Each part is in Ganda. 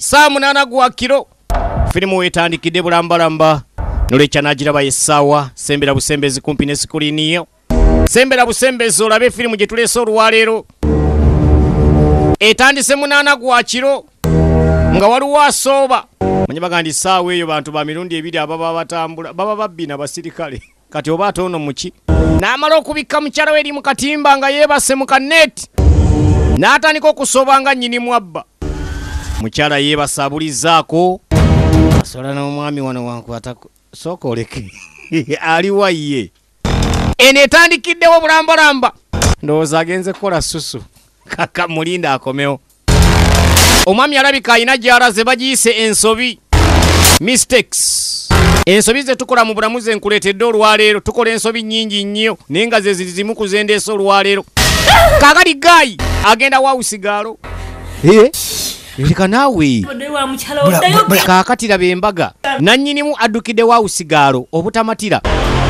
saa munaana gwa kiro. Firimu wetandikidde bulambalamba. Nolwekya nagiraba yessaawa sembera busembezi kumpi ne sikuliniyo sembera busembezi olabe firimu gye tuleese olwaleero. Etandise munaana gwa kiro. Nga waliwo asooba. Manyi baga ndi saawa eyo bantu ba mirundi ebiri ababa batambula baba babbina basirikale. Kati oba ate ono muki n'amala okubikka mukyala we eri mu katimba nga yeebase mu kaneeti n'atandika okusooba nga nnyinimu abba mukyala yeebase abulizaako asola n'omwami wano wankwata sooka oleke. Aliwa ye eno etandikiddewo bulambalamba. Ndowooza agenze kukola susu kaka mulinda akomewo. Omwami alabika alina gy'alaze bagiyise ensobi. Mistakes ensobi ze tukola mu bulamu ze nkuleetedde olwaleero tukola ensobi nnyingi nnyo naye nga ze ziri zimu kuzendeesa olwaleero. Kaakali gaayi agenda wawusigaalo ereka naawe. Kaakati raba embaga nannyinimu addukidde wawusigaalo obutamatira.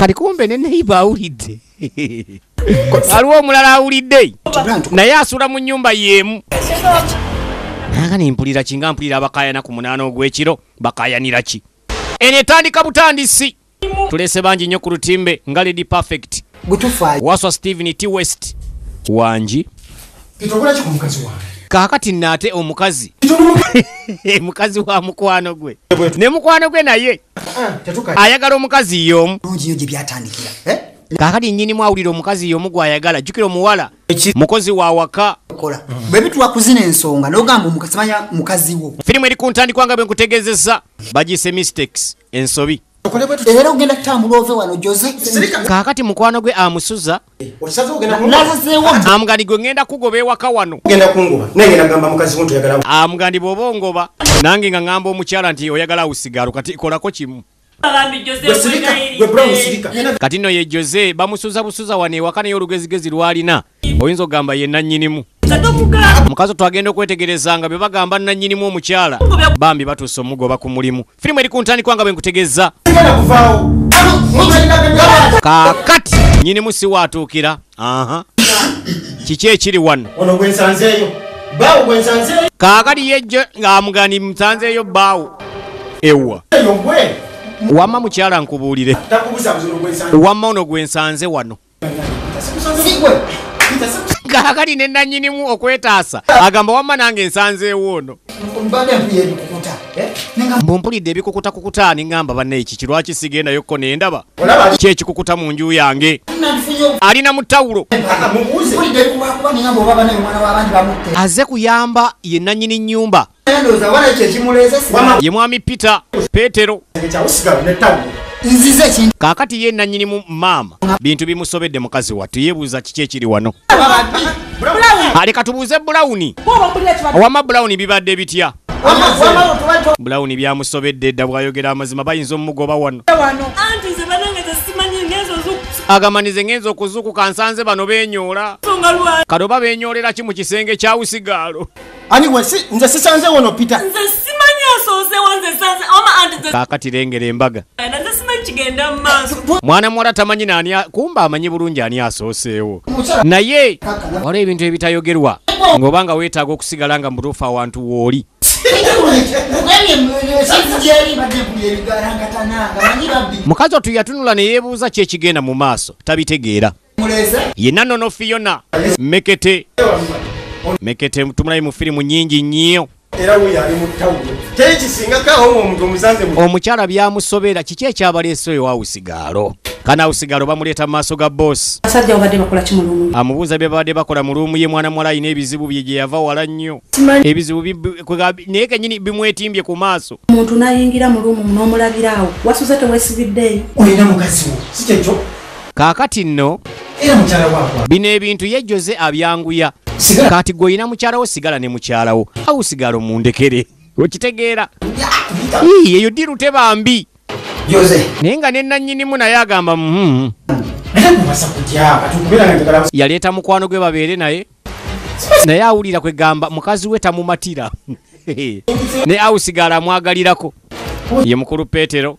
Kati kumbe ne neiba awulidde. Waliwo omulala awulidde. Naye asula mu nnyumba y'emu. Nanga nimpulira kinga mpulira abakayana ku munaana ogw'ekiro? Bakayanira ki? Eno etandika butandisi. Tulese bangi nnyo ku lutimbe nga lady perfect waswa stephen t. West. Wangi. Kaakati naate omukazi mukazi wa mukwano gwe. Ne mukwano gwe naye. Ayagala omukazi y'omu nyo gye byatandikira kaakati nnyinimu awulira omukazi y'omu gw'ayagala. Jjukira omuwala mukozi wa waka kola. Bwe bitwa kuzina ensonga nogamba omukazi manya mukazi wo. Firimu eri ku ntandikwa nga bwe nkutegezeza bagiyise mistakes ensobi era ogenda kutambula ove wano jose. Kaakati mukwano gwe amusuza amugandi gwe ngenda kugoba ewaka wano. Amugandi bw'oba ongoba nange nga ŋŋamba omukyala nti oyagala awusigalo kati kolako kimu. Kati nno ye jose bamusuza busuza wano ewaka naye olugezigezi lwalina. Oyinza okugamba ye nannyinimu. Mukazi twagenda okwetegereza nga bye bagamba nannyinimu omukyala bambi batuuse omugoba ku mulimu. Firimu eri ku ntandikwa nga bwe nkutegeeza sigenda kuvaawo. Kaakati nnyinimu si waatuukira aha. Kiki ekiri wano? Ono gwe nsanzeeyo baawo gwe nsanzeeyo kaakati yejjo ng'amugani musanzeeyo bbaawo ewa wamma mukyala nkubuulire. Wamma ono gwe nsanze wano. Kaakati ne nannyinimu okwetaasa. Agamba wamma nange nsanzeewo ono mpuye ebikukuta mbumpulidde ebikukutakukuta niŋŋamba bannaeki kirwaki sigendayokko nendaba olaba ki ekikukuta mu nju yange alina mu bamutte aze kuyamba ye nannyini nnyumba ye mwami peter peetero kaakati ye nannyinimu maama bintu bimusobedde mukazi wattu yeebuuza kiki ekiri wano aleka tubuuze bulawuni wamma bulawuni bibadde bitya bulawuni byamusobedde dda bw'ayogera amazima bayinza omugoba wano. Agamanize ngenza okuzuukuka nsanze bano lwaki? Kati oba beenyoolera ki mu kisenge kya wusigaalo? Nze sisanzeewo ono peter. Nze simanyi asoosewo nze sanze oma anti nze kaakati lengera embaga. Mwana muwala tamanyi naani a- kumba amanyi bulungi ani asooseewo. Naye waliwo ebintu ebitayogerwa ng'oba nga weetaaga okusigala nga mutuufu awantu wooli mukazi otu yatunula ne yeebuuza ki ekigenda mu maaso tabitegeera. Yenna nono fiyona mekete. Mekete tumulayi mu firimu nnyingi nnyo. Era wuyo ali mu ttawulo teri kisingakaawo omuntu omusanze mu omukyala byamusobera kiki ekyabaleese oyo wawusigaalo kana awusigaalo bamuleeta mu maaso ga boosi abasajja babadde bakola ki mulumu amubuuza bye babadde bakola mu luumu ye mwana muwala alina ebizibu bye gye yava wala nnyo. Ebizibu naye kenyini bimwetimbye ku maaso. Omuntu nayingira mu lumu n'omulabiraawo wasuze teweesibiddeeyo olina mukazi wo si kyekyo kaakati nno era mukyala waakwa bino ebintu ye jose abyanguya. Kati gwe olina mukyalawo sigala ne mukyalawo awusigalo mundekere okitegeera. Ii, eyo dirute bambi naye nga ne nannyinimu naye agamba katukubeera nga njagala yaleeta mukwano gwe babeere naye. Naye awulira kwegamba mukazi we tamumatira. Ne awusigala amwagalirako. Ye mukulu peetero.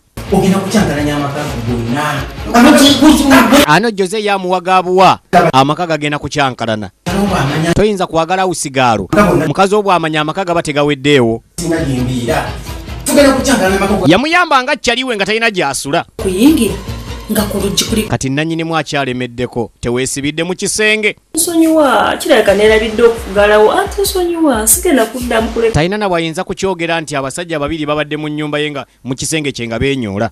Ano jose yamuwagabuwa amaka gagenda kukyankalana. Obwamanya toyinza kwagala usigaalo mukazi obwamanya amaka gaba tegaweddeewo yamuyamba nga kyaliwe nga talina gy'asula. Kuyingira nga ku luggi kuli kati nannyinimu akyalemeddeko teweesibidde mu kisenge. Nsonyiwa kirabika neerabidde okufugalawo ate nsonyiwa sigenda kuddamu kuleka talina na bwayinza kukyogera nti abasajja babiri babadde mu nnyumba ye nga mu kisenge kye nga beenyoola.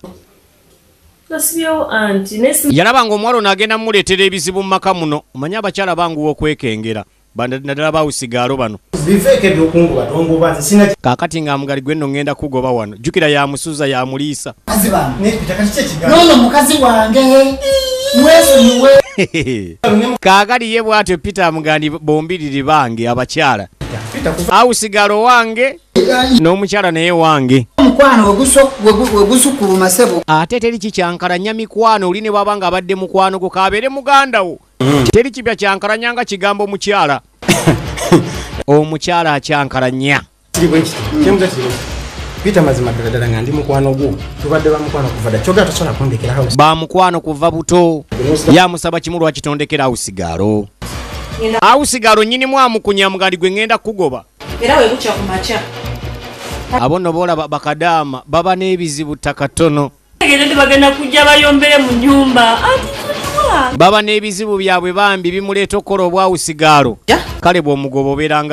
Yalaba ng'omuwala ono agenda mumuleetera ebizibu mu maka muno omanye abakyala banguwa okwekengera naddala bawusigaalo bano. Biveeko ebyokunguba tongoba sina kaakati ng'amugali gwe nno ŋŋenda kugoba wano. Jjukira yamusuza yamuliisa mukazi bange nepita kati kyekigambo noono mukazi wange. Kaakali ye bw'atyo peter mugandi bombiriri bange abakyala. Awusigalo wange n'omukyala naye wange. Omukwano weguso- wegu- wegusukuluma sebo. Ate teri kikyankalanya mikwano oli ne bwaba ng'abadde mukwano gwo kabeere muganda wo teri kibya kyankalanya nga kigambo mukyala omukyala akyankalanya pita mazima ddala nga ndi mukwano gwo. Tubadde ba mukwano kuva dda kyogera tosobola kundekerawo bamukwano kuva buto yamusaba kimu lwakitondekera awusigalo awusigalo nnyinimu amukunya mugandi gwe ŋŋenda kugoba. Era webukya ku makya. Abo nno boolaba bakadaama baba n'ebizibu takatono tegedde bagenda kujja bayombere mu nyumba nsonyiwa baba n'ebizibu byabwe bambi bimuleeta okukola obwawusigaalo kale bw'omugoba obeera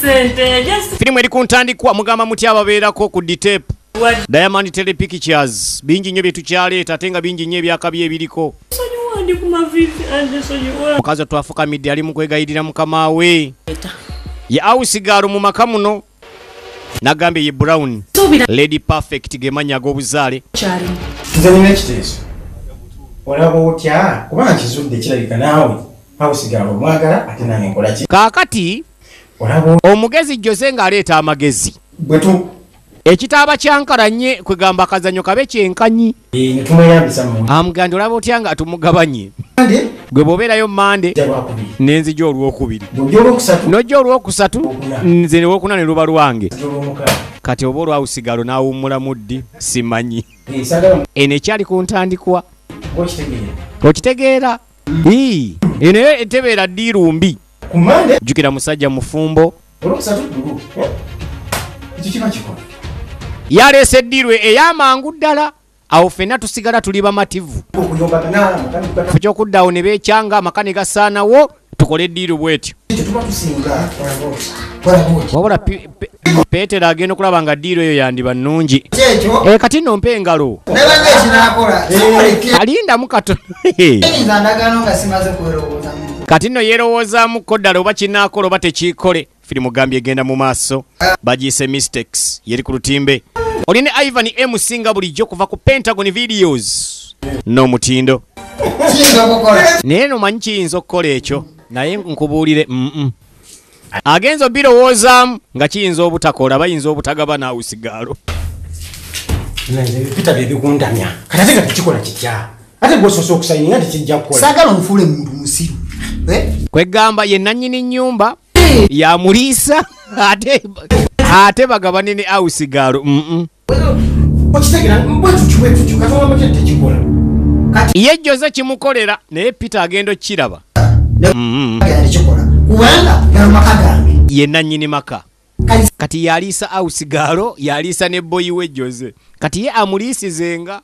sente just firimu eri ku ntandikwa mugamba muti ababeerako ku dtep diamond telepictures bingi nnyo bye tukyaleeta ate nga bingi nnyo ebyakabi ebiriko. Mukazi otwafukamidde ali mu kwegayirira mukama we. Ye awusigaalo mu maka muno nagambye ye brown. Lady perfect gemanya ag'obuzaale nze nina ekiteeso olaba otya? Kubanga kizudde kirabika naawe. Awusigala omwagala ate nange nkola ki? Kaakati omugezi jose ng'aleeta amagezi. Bwe tu ekitaaba kyankalanye kwegamba akazanyo kabe kyenkanyi. Mu amugandi olaba otya nga tumugabanye gwe bw'obeerayo mande nenzija olwokubiri. Nojja olwokusatu nze olwokuna ne luba lwange. Kati oba olwawusigalo n'awummulamu ddi? Simanyi. Eno ekyali ku ntandikwa okitegeera. Eno yo etebeera ddiirumbi jjukira musajja mufumbo. Eh, yaleese eddiirwe ey'amangu ddala. Awo ffenna tusigala tuli bamativu. Okuyombagana mutandikugata ekyokuddawo ne beekyanga amaka ne gasaanawo tukole eddiiru bwetyo. Wabula Pe- Pe- peetero agenda okulaba nga ddiiru eyo yandiba nnungi. Kyekyo? E kati nno mpa engalo alindamu katono kati nno yeerowoozaamuko ddala oba kinaakola oba tekiikole firimu gambye egenda mu maaso. Bagiyise mistakes. Yeri ku lutimbe. Oli ne ivan mc nga bulijjo kuva ku pentagon videos. N'omutindo. Naye nomanyi kiyinza okukola ekyo naye nkubuulire mm agenza obirowoozaamu nga kiyinza obutakola bayinza obutagaba naawusigaalo nze bipita bye bigundamya kati ate nga tekikola kitya? Ate gwosoose okusayininga tekijja kukola. Saagala onfuule muntu musiru Eh? kwegamba ye nannyini nnyumba yamuliisa ate ate bagabane ne tekikola. Ye jose kimukolera naye peter agenda okukiraba Genda tekikola kubanga gano maka. Gange ye nannyini maka Kati yaliisa awusigaalo yaliisa ne boyi we jose kati ye amuliisizenga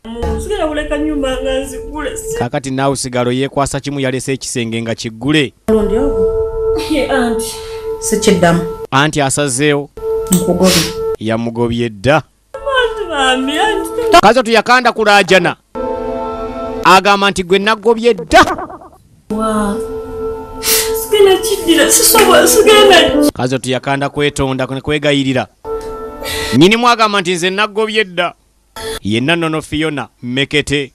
kakati naawusigaalo yeekwasa kimu yalesa ekisenge nga kiggule. Anti. Asazeewo. Yamugobye dda. Kazo tuyakanda kulaajana. Agamba nti gwe naggobye dda sigenda kiddira sisobola sigenda kazo tuyakanda kwetonda ne kwegayirira. Nyinimu agamba nti nze naggobye dda. Yenna nono fiona mekete.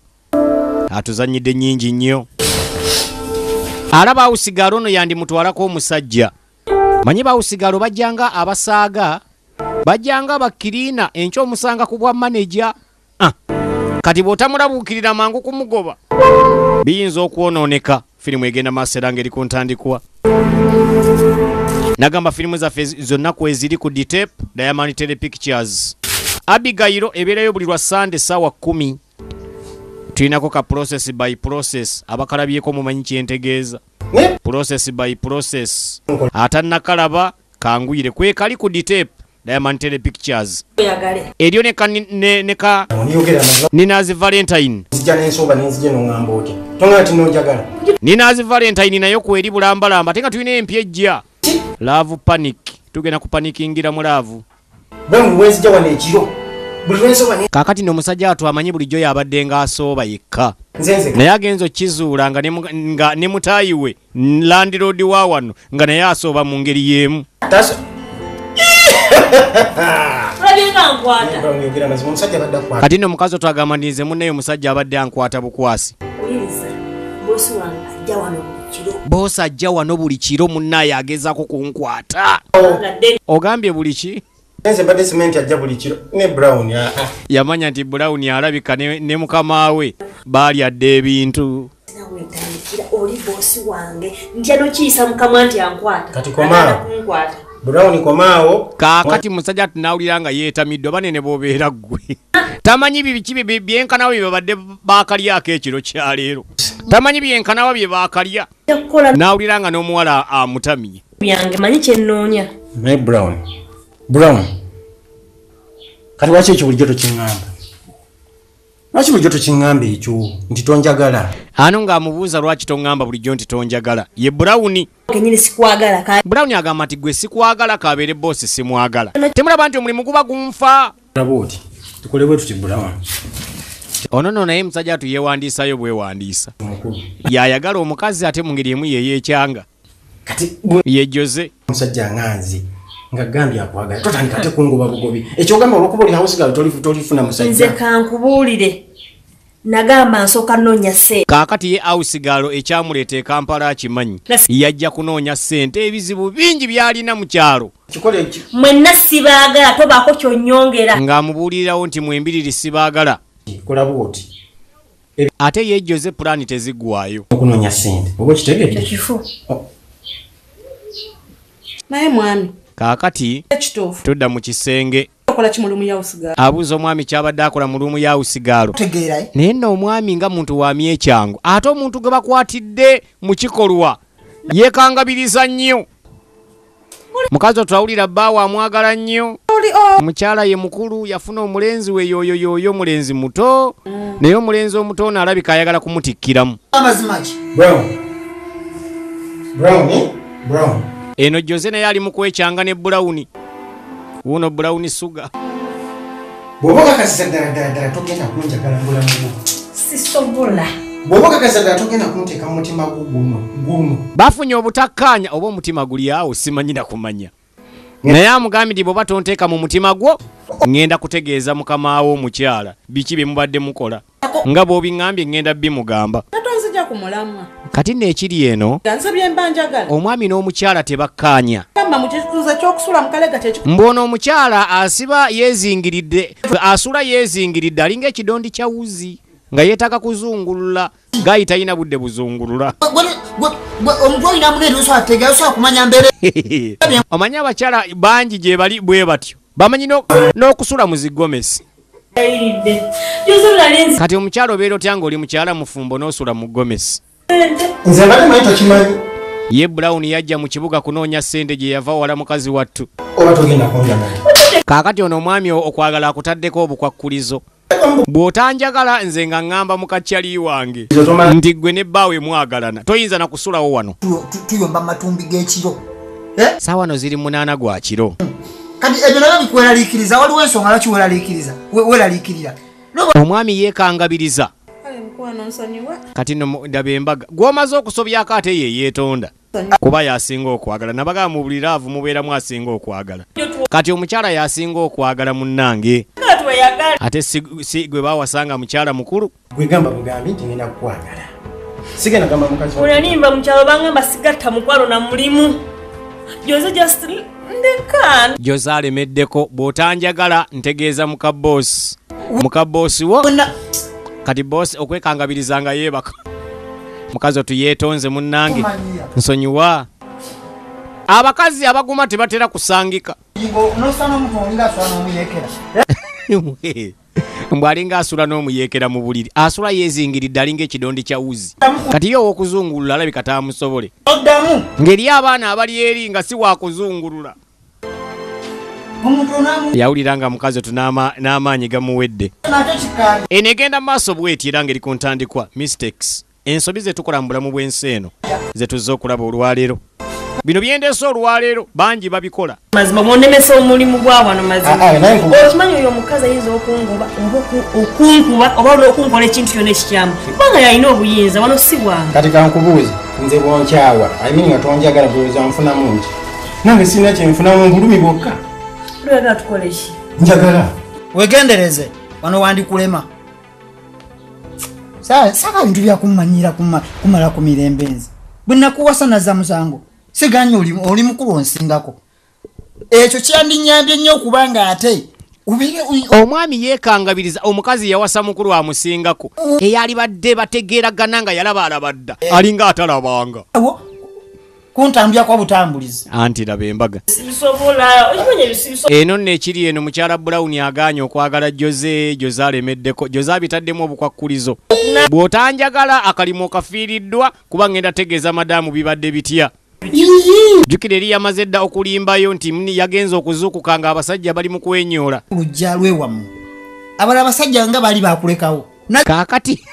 Atuzanyidde nnyingi nnyo. Alaba awusigalo ono yandimutwalako omusajja. Manyi bawusigalo bajjanga abasaaga bajjanga bakkiriina enkya omusanga ku bwa maneja. Ah, kati bw'otamulabuukirira mangu kumugoba biyinza okwonooneka firimu egenda maaso era ngeri ku ntandikwa. Nagamba firimu zaffe zonna ku eziri ku dtep diamond tele pictures. Abigayiro ebeerayo buli lwa sande saawa 1 tulinako ka process by process abakalabyeko mumanyi kyentegeeza process by process. Atannakalaba kanguyire. Kwekali ku dtape diamond tele pictures eryo ne ka, ne, ne ka niyogera amazima. Ninazi valentine. Ninazi valentine nayo kweri bulambalamba ate nga tulina empya ejja. Laavu panic. Tugenda kupanikingira mu laavu bwe wenzija wano ekiro buli lwensooba ne- kaakati nno omusajja wattu amanyi bulijjo yabadde ng'asooba yekka. Naye agenza okkizuula nga ne mutaayi we landiroodi wa wano nga naye asooba mu ngeri y'emu kati nno omukazi otwagamba ndi nze munnaye omusajja abadde ankwata bukwasi. Oyiriza bosi wange ajja wano buli kiro. Boosi ajja wano buli kiro munnaaye agezaako kunkwata. Ogambye buli ki? Nze mbadde simenti ajja buli kiro. Ne brown yamanya nti bulawuni alabika ne, mukama we baalyadde ebintu. Oli bosi wange. Ntya nokiyisa mukama nti ankwata? Kati koma. Brown komaawo kaakati musajja tunawulira nga yeetamiddwe banene b'obeera ggwe. Tamanyi bibiki bye- byenkanawo bye babadde baakalyako ekiro kyaleero tamanyi byenkanawo bye baakalya? Jakukola n'awulira nga n'omuwala amutamye. Byange manyi kyenoonya brown. Brown. Kati waki ekyo bulijjo tokiŋŋamba lwaki bulijjo tokiŋŋamba ekyo nti tonjagala? Ano ng'amubuuza lwaki toŋŋamba bulijjo nti tonjagala? Ye bulawuni kenyini sikwagala ka bulawuni agamba nti gwe sikwagala kabeere boosi simwagala temulaba nti omulimu guba gunfa. Laba oti tukole bwe tuti brown. Ono nno naye musajja atu yeewandiisayo bwewandiisa. Yayagala omukazi ate mu ngeri emu yeyeekyanga kati bwe- ye jose. Omusajja nganze nga gambye akwagala totandika ate kungoba bugobi. Ekyogamba olwokuba oli hausigalo tolifuna nze musajja. Kankubuulire. Nagamba nsooka nnoonya ssente. Kaakati ye ausigalo ekyamuleeta e kampala akimanyi yajja kunoonya ssente ebizibu bingi by'alina mu kyalo. Mwenna sibaagala tobaako kyonnyongera. Ng'amubuulirirawo nti mwembiriri sibaagala. Ate ye jose pulaani teziggwayo okunoonya sente oba okitegedde kyekifu naye mwami kaakati tudda mu kisenge. Abuuza omwami kyabadde akola mu luumu ya usigaalo eh? naye nno omwami nga muntu wa myekyango ate omuntu gwe bakwatidde mu kikolwa yeekangabiriza nnyo. Mukazi otwawulira bbaawe amwagala nnyo. Omukyala ye mukulu yafuna omulenzi we yoyo yoyo mulenzi muto. Naye omulenzi omuto ono alabika ayagala kumutikkiramu eno jose naye ali mu kwekyanga ne bulawuni wuno bulawuni suga bw'oba okakasiza ddala ddala ddala togenda kunjagala mbulamu sisobola. Bw'oba okakasiza ddala togenda kunteeka mu mutima gwo guno guno. Bafunye obutakkaanya oba omutima guli awo simanyira kumanya. Naye amugambye nti bw'oba tonteeka mu mutima gwo ŋŋenda kutegeeza mukama wo omukyala. Biki bye mubadde mukola? Nga bw'obiŋŋambye ŋŋenda bimugamba natonzija ku mulamwa. Kati nno ekiri eno nga nsabye mba njagala. omwami n'omukyala tebakkaanya. Mu kituuza ky'okusula mu kalega mbw'ono omukyala asiba yeezingiridde asula yeezingiridde alinga ekidondi kya wuzi nga yeetaaga kuzungulula gayi talina budde buzungulula. Omanyi abakyala bangi gye bali bwe batyo. Bamanyi no- n'okusula mu zigomesi kati omukyala obeera otya ng'oli mukyala mufumbo n'osula mu gomesi nze mbadde manyi tokimanyi. Ye brown yajja mu kibuga kunoonya ssente gye yava wala mukazi wattu. Oba togenda kaakati ono omwami okwagala akutaddeko obukwakkulizo. Bw'otanjagala nze nga ŋŋamba mukacyali wange. Nti gwe ne bbaawe mwagalana. Toyinza na kusulawo wano? Tu- tu- tuyomba matumbi g'ekiro. Eh? saawano ziri munaana gwa kiro kati ebyo nabyo bikweraliikiriza waliwo ensonga lwaki weraliikiriza we- weraliikirira omwami yeekangabiriza. Kati nno ndaba embaga. Gw'omaze okusobyako ate ye yeetonda kuba yasinga okwagala. Nabagamba mu buli laavu mubeeramu asinga okwagala. Kati omukyala yasinga okwagala munnange. Ate si, gwe bawasanga mukyala mukulu. Gwegamba bugambi nti ngenda kukwagala sigenda gamba mukazi wa- onanimba mukyalo bangamba sigatta mukwalo na mulimu. Jose just ndeka gyoza alemeddeko bw'otanjagala ntegeeza muka boosi muka boosi wo? Kati boosi okwekangabiriza nga yeebaka. Mukazi otuyeetonze munnange. Nsonyiwa. Abakazi abaguma tebatera kusangika N'omuyekera mbw'alinga asula n'omuyeekera mu buliri. Asula yeezingiridde alinga ekidondi kya wuzi. Kati ye ow'okuzungulula alabika taamusobole. Oddamu. Ng'eri abaana abali eri nga si wakuzungulula onamu yawulira nga mukazi otu n'ama- n'amaanyi gamuwedde. Nakyo kikaabi eno egenda mu maaso bweti era ngeri ku ntandikwa mistakes ensobi ze tukola mu bulamu bw'ensi eno ze tuzze okulaba olwaleero bino byendeese olwaleero bangi babikola. Mazima bwonemesa omulimu gwa wano Ah, ah, okimanyi oyo omukazi ayinza okungoba oba oku- okunkuba oba okunkola ekintu kyona ekikyamu? Kubanga yalina obuyinza wano si bwange kati kankubuuze nze bwonkyawa. Ayimini nga tonjagala bulowooza nfunamu ki nange sirina kyenfunamu bulumi bwokka lwagala tukola eki? Njagala. Wegendereze wano wandikulema. Sa- saka bintu byakumanyira kuma- kumala ku mirembe nzi bwe nakuwasa naza musango siganye oli oli mukulu onsingako ekyo kyandinyambye nnyo okubanga ate ubire omwami yeekangabiriza omukazi yawasa mukulu amusingako. Eyali badde bategeeragana nga yalaba alabadda alinga atalabanga awo kuntambya kwa butambulizi. Anti laba embaga. Eno nno ekiri eno mukyala brown agaanye okwagala jose jose alemeddeko jose abitaddemu obukwakkulizo bw'otanjagala akalimu okafiiriddwa kuba ngenda tegeeza madaamu bibadde bitya jjukira eri yamaze dda okulimbayo nti mni yagenza okuzuukuka nga abasajja bali mu kwenyoola lujja lwewamu abala abasajja nga baali bakulekawo kaakati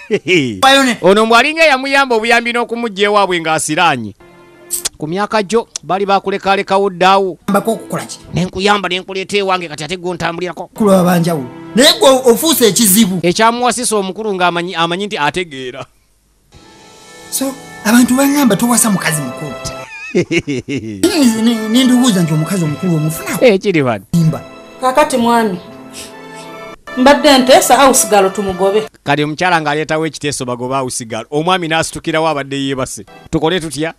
ono mbwalinga eyamuyamba obuyambi n'okumugja ewaabwe ng'asiraanye ku myaka gyo bali bakulekalekawo ddaawo. Nenkuyamba nenkuleeta ewange kati ate gontambulirako kulaba banjawulo. Naye gwe ofuuse ekizibu. Ekyamuwasisa omukulu ng'amanyi amanyi nti ategeera. So abantu baŋŋamba towasa mukazi mukulu nendibuuza nti omukazi omukulu omufunako ekiri wano imba kakati mwami mbadde nteesa awusigalo tumugobe. Kati omukyala ng'aleetawo ekiteeso bagoba awusigalo omwami n'asitukirawo abadde yeebase. Tukole tutya?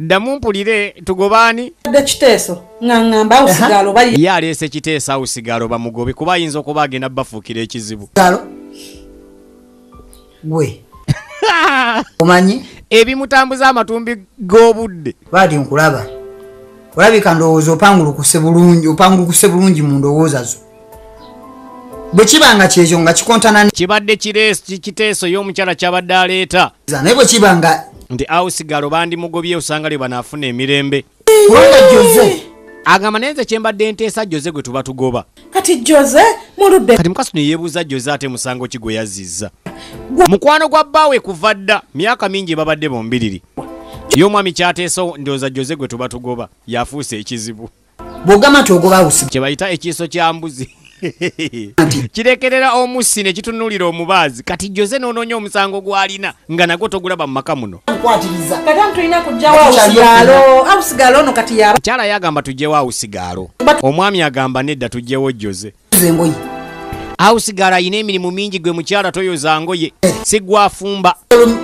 Ddamu mpulire tugobaani badde kiteeso. Ŋaŋŋamba awusigalo ye- aleese kiteeso awusigalo bamugobe kuba ayinza okuba agenda bafuukira ekizibu. Gwe omanyi? Ebimutambuza amatumbi g'obudde. Baati nkulaba. Olabika ndowooza opangulukuse bulungi opangulukuse bulungi mu ndowooza zo. Bwe kiba nga kyekyo nga kikontana kibadde kiteeso y'omukyala kyabadde aleeta. Naye bwe kiba nga nti awusigalo bandimugobye osanga lwe banaafuna emirembe. Kubanga jose agamba naye nze kyembadde nteesa jose gwe tuba tugoba. Kati jose muludde. Kati mukasi neyeebuuza jose ate musango ki gwe yazizza. Mukwano gwa bbaawe kuva dda myaka mingi babadde bombiriri ye omwami kyateesa ndowooza jose gwe tuba tugoba yafuuse ekizibu. Bw'ogamba nti ogoba kye bayita ekiiso kya mbuzi kirekerera omussi ne kitunulira omubaazi kati jose n'onoonya omusango gw'alina nga nagwo togulaba mu maka muno. Kyala yagamba tugyewo awusigaalo omwami agamba nedda tugyewo jose ze engoye awusigaalo ayina emirimu mingi gwe mukyala toyoza ngoye si gwafumba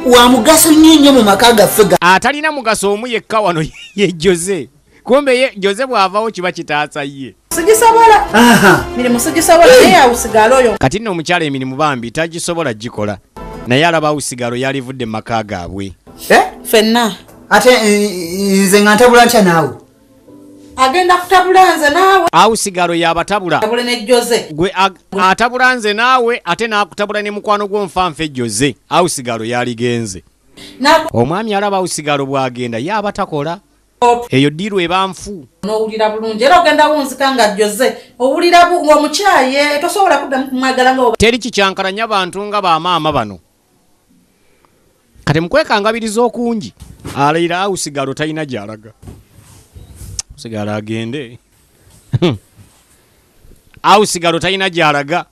wa mugaso nnyo nnyo mu maka gaffe ga atalina mugaso omu yekka wano ye jose kumbe ye jose bw'avawo kiba kitaasa ye. Sigisobola. Mirimu sigisobola. Naye awusigalo oyo. Kati nno omukyala emirimu bambi tagisobola gikola. Naye alaba awusigalo yalivudde mu maka gaabwe. Eh? fenna ate eh, nze nga ntabula ntya naawe? Agenda kutabula nze naawe. Awusigalo yabatabula. Tabule ne jose. Gwe ag- atabula nze naawe ate n'akutabula ne mukwano gw'omufanfe jose. Awusigalo yaligenze. Omwami alaba awusigalo bw'agenda yaaba takola eyo ddiirwa eba nfu n'owulira bulungi era ogenda wunzika nga jose owulira ng'omukyaye tosobola kuddamu kumwagala nga teri kikyankalanya bantu nga bamaama bano. Kati mukwekangabiriza okungi alaira awusigalo talina gyalaga. Sigalo agende. Awusigalo talina gyalaga.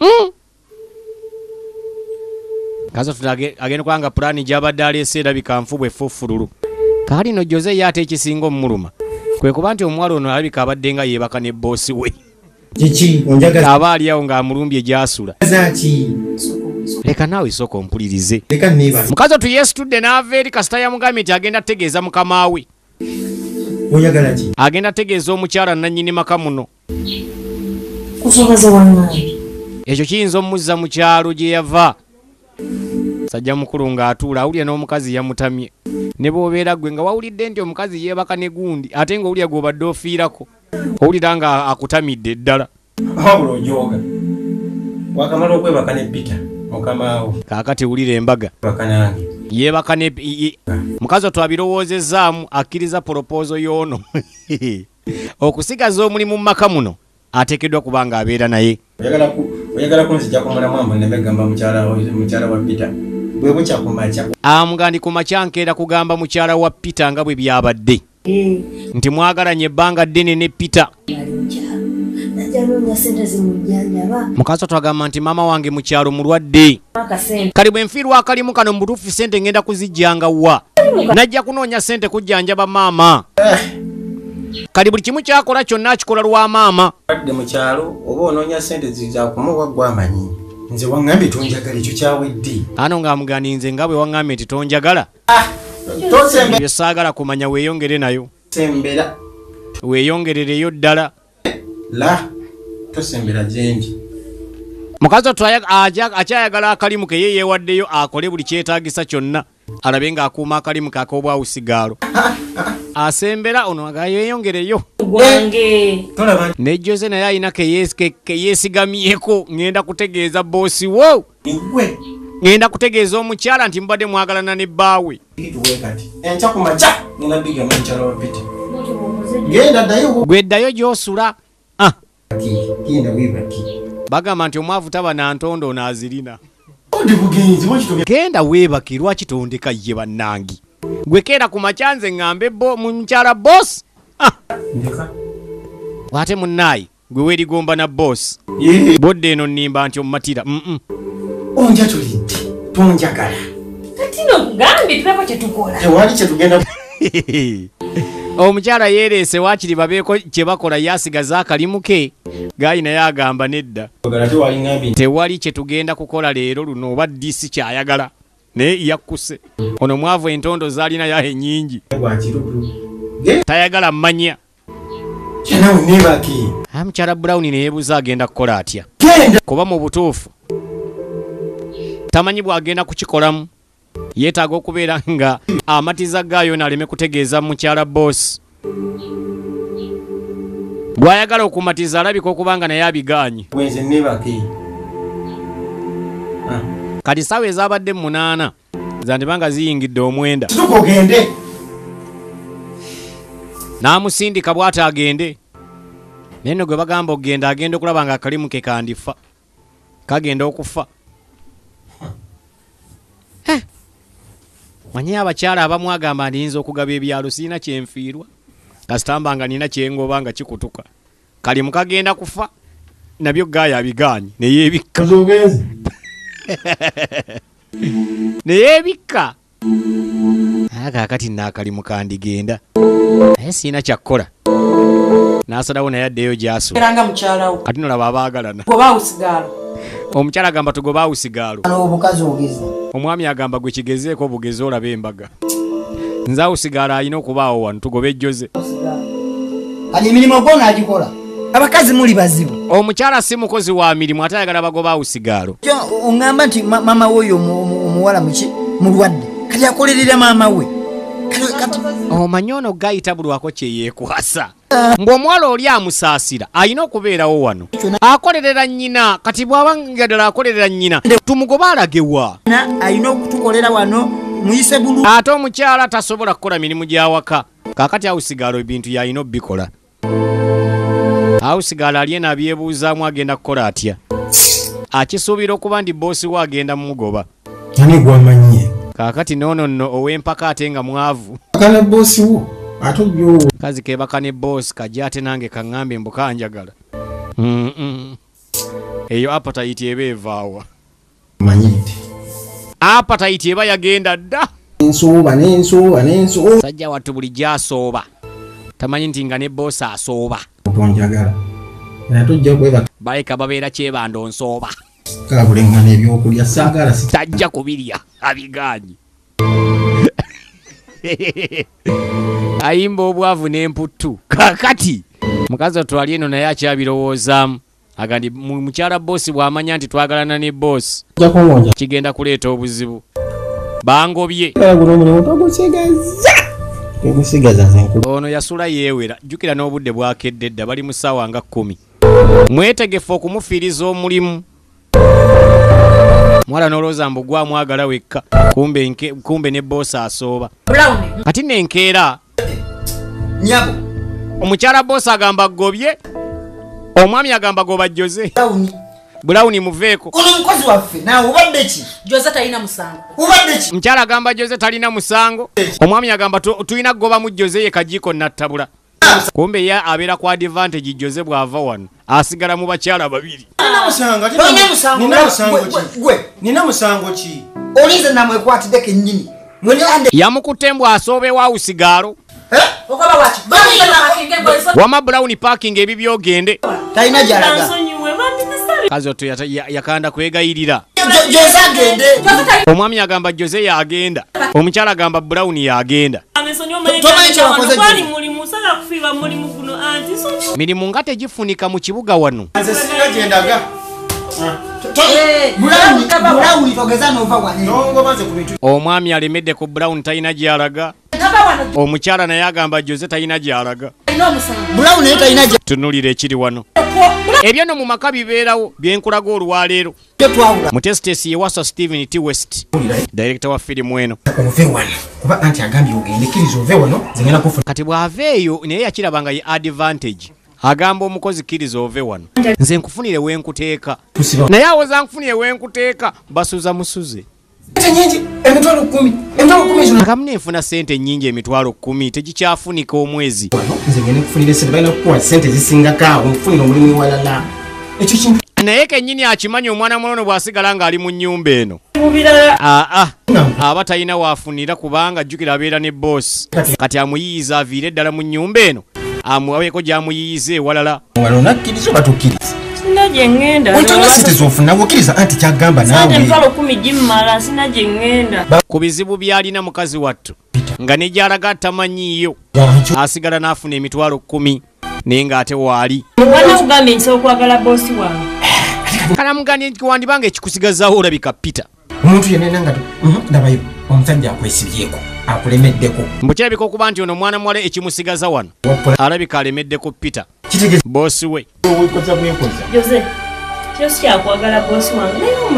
Mm. kaza agenda kubanga pulaani gyabadde aleese erabika nfu bwefufululu kaali no jose ye ate ekisinga omuluma kwe kuba nti omuwala ono alabika abadde nga yeebaka ne boosi we. Aba ali awo ng'amulumbye gyasula. Leka naawe sooka ompulirize. Mukazi otu yeesitudde n'ava eri kasita yamugambye nti agenda tegeeza mukama we. Agenda tegeeza omukyala nannyini maka muno. Ekyo kiyinza omuzza mu kyalo gye yava. Sajja mukulu ng'atuula awulira n'omukazi yamutamye ne bw'obeera gwe nga wawulidde nti omukazi yeebaka ne gundi ate ng'owulira gw'obadde ofiirako owulira nga akutamidde ddala. Wabula ojooga. Wakamala okwebaka ne pita mukamaawo. Kaakati wulira embaga. Yeebaka ne mukazi twabirowoozezaamu akkiriza poropozo y'ono. Okusigaza omulimu mu maka muno ateekeddwa kuba nga abeera naye. Oyagala ku- oyagala kunzijja ku mulamwa mbu nebegamba mukyala wa- mukyala wa pita bwe bukya kumakya amugandi ku makyankeera kugamba mukyala wa peter nga bwe byabadde. Nti mwagalanye ebbanga ddene ne peter. Mukazi twagamba nti maama wange mukyalo mulwadde. Kali bwe nfiirwa akalimu kano mu butuufu sente ngenda kuzijjanga wa. Najja kunoonya sente kujjanjaba maama. Kali buli kimu kyakola kyonna akikola lwa maama. Adde mukyalo oba onoonya sente zizakumuwa gwamanyi nze waŋŋambye tonjagala ekyo kyawedde. Ano ng'amugandi nze nga bwe waŋŋambye nti tonjagala. Tosembe bye saagala kumanya weeyongere nayo. Sembera weeyongerereyo ddala. La tosembera gyendi mukazi wattu akyayagala akalimu ke ye yeewaddeyo akole buli kyetaagisa kyonna. Alabe ng'akuuma akalimu ke ak'obwawusigaalo asembera ono aga yeeyongereyo gwange tolaba nti ne jose naye alina ke yees- ke- ke yeesigamyeko ŋŋenda kutegeeza boosi wo ŋŋenda kutegeeza omukyala nti mubadde mwagalana ne bbaawe tuwe kati. Enkya ku makya ngenda bigamba mukyala wa pita genda ddayo gwe ddayo gy'osula. Ah, bagamba nti omwavu taba na ntondo wakitobya genda weebake lwaki tondeka ye bannangi gwe keera ku makya nze ŋŋambe bo- mu mukyala boosi Ah, ate munnaayi gwe weerigomba na boosi bodde eno nnimba nti omumatira Mm-mm. onja tulidde tonjagala. Kati no gambye tulaba kyetukola tewali kyetugenda omukyala yeereese waakiri babeeko kye bakola yaasigaza akalimu ke. Gaayi naye agamba nedda tewali kye tugenda kukola leero luno oba disi kyayagala naye yakkuse. Ono mwavu entondo zaalina yaho ennyingi tayagala mmanya. Kyenawe neebaki a mukyala brown neyeebuuza agenda kukola atya? Kuba mu butuufu. Tamanyi bw'agenda kukikolamu. Yeetaaga okubeera nga amatiza gaayo naleme kutegeeza mukyala boosi bw'ayagala okumatiza alabika okuba nga naye neebaki kati saawa ezabadde munaana zandiba nga ziyingidde omwenda. Situka ogende. N'amusindika bw'ati agende. Naye no gwe bagamba okgenda agenda okulaba nga akalimu ke kandifa kagenda okufa. Eh. manyi abakyala abamu agamba ndiyinza okugaba ebyalo sirina kyenfiirwa kasitamba nga nina kyengoba nga kikutuka. Kalimu kagenda kufa nabyo gaaya abiganye neyeebikka ogenze neyeebikka aa kaakati naakalimu kandigenda naye sirina kyakkola n'asalawo naye addeyo gy'asula. Nga mukyalawo kati nolaba abaagalana. Goba awusigaalo omukyala agamba tugoba awusigaalo obukazi ogeza omwami agamba gwe kigezeeko bugezi olaba embaga. Nze awusigaalo alina okubaawo wano tugobe ejjoze. Kati emirimu gwo naagikola abakazi muli bazibu. Omukyala si mukozi wa mirimu ate ayagala bagoba awusigaalo Jo, oŋŋamba nti ma- maama we oyo omu- omu- omuwala muki mulwadde kati akolerera maama we. Omanyi ono gayita bulwako kyeyeekwasa ng'omuwala oli amusaasira alina okubeerawo wano. Akolerera nnyina kati bw'aba nga ddala akolerera nnyina tumugoba alagewa na alina okutukolera wano muyise bulu ate omukyala tasobola kukola mirimu gy'awaka kaakati awusigaalo ebintu yalina obbikola awusigaalo alyena abyebuuzaamu agenda kukola atya? Akisuubira okuba ndi boosi we agenda mumugoba ani gwamanyie kaakati noono nno ow'empaka ate nga mwavu. Akala boosi wo ate ojjowo kazi kebaka ne boosi kajja ate nange kaŋŋambe mbukanjagala Mm-mm. eyo apatayiti eba evaawa. Manyi nti? Apatayiti eba yagenda dda. Ensooba n'ensooba n'ensooba. Sajja wattu buli gy'asooba tamanyi nti nga ne boosi asooba tonjagala era tojja kwebaka baleka babeera kyebanda onsooba bulengana ebyokulya saagala tajja kubirya abiganye ayimba obwavu n'emputtu kakati mukazi otwali eno naye akyabirowoozaamu agandi mu- mukyala boosi bw'amanya nti twagalana ne boosi kigenda kuleeta obuzibu. Bangobye kala guno omulimu togusigaza nkulu ono yasula yeewera jjukira n'obudde bwakedde dda bali mu ssaawa nga kkumi. Mwetegefu okumufiiriza omulimu. Mwala n'olowooza mbu gwamwagala wekka kumbe ne boosi asooba. Brown kati nenkeera nyabo. Omukyala boosi agamba gobye omwami agamba goba jose tawuni bulawuni muveeko. Ono mukozi waffe naawe obadde ki? Jose talina musango. Obadde ki? Mukyala agamba jose talina musango. Omwami agamba "Tu- tulina kugobamu jose ye kajiiko nattabula kumbe ye abeera ku advantage jose bw'ava wano asigala mu bakyala babiri. Nina musango ki? olinze namwekwatidde kennyini. Yamukutte mbw asooba ewawusigaalo wama bulawuni parking ebibyo ogende talina gyalaga kazi oto yata- ya- yakanda kwegayirira. Omwami agamba jose yagenda. Omukyala agamba bulawuni yagenda. Mirimu nga tegifunika mu kibuga wano. Bintu. Omwami alemedde ku bulawuni talina gyalaga. Omukyala naye agamba jose talina gyalaga. Tunulira ekiri wano ebyo no mu maka bibeerawo byenkulaga olwaleero. Mutesitesi yewasa stephen t. West director wa firimu eno. Ove wano. Kuba anti agambye ogende kkiriza ove wano zengenda kufuna kati bw'ava eyo naye yakirabanga ye advantage. Agamba omukozi kkiriza ove wano. Nze nkufunire wenkuteeka naye awoza nkufunire wenkuteeka basuza musuze nyingi kumi. Kumi agamu nenfuna sente nnyingi emitwalo kkumi tegikyafunika omwezi. Naye kennyini akimanyi omwana mulono bw'asigala ng'ali mu nnyumba eno. Aa Naam. aba talina waafunira kubanga jjukira abeera ne boosi kati amuyiyiza aviire eddala mu nnyumba eno. Amuwaweeko gy'amuyiyiza ewalala. Wano nakkiriza oba tokkiriza sina gye ŋŋenda ontona sente zofuna wokkiriza anti kyagamba naawe emitwalo kumi gimmala sina gye ŋŋenda ku bizibu by'alina mukazi wattu nga ne gy'alaga tamanyiiyo asigala n'afuna emitwalo kkumi naye ng'ate waali wana kugambye nsobola okwagala boosi wange. Kalamugani wandibanga ekikusigazaawo olabika peter. Omuntu yenena nga ndabayo omusajja akwesibyeko akulemeddeko. Mbukirabika okuba nti ono mwana muwala ekimusigaza wano alabika alemeddeko peter. kitegeeza boosi we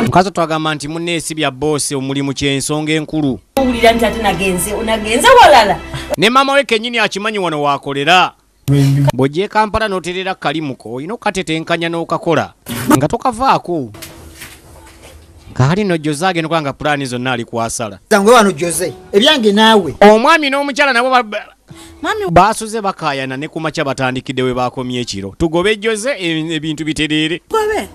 mukazi twagamba nti munneesibya boosi omulimu kyensonga enkulu. Ne maama we kennyini akimanyi wano waakolera bw'ojja e kampala n'oterera kalimuko olina okatetenkanya n'okakola. Nga tokavaako kaali no jose agenda okola nga pulaani zonna ali kwasala. Zange wano jose ebyange naawe. Omwami n'omukyala nabo baasuze bakaayana ne ku makya batandikidde we baakomya ekiro. Tugobe jose e- ebintu bitereere. Gobe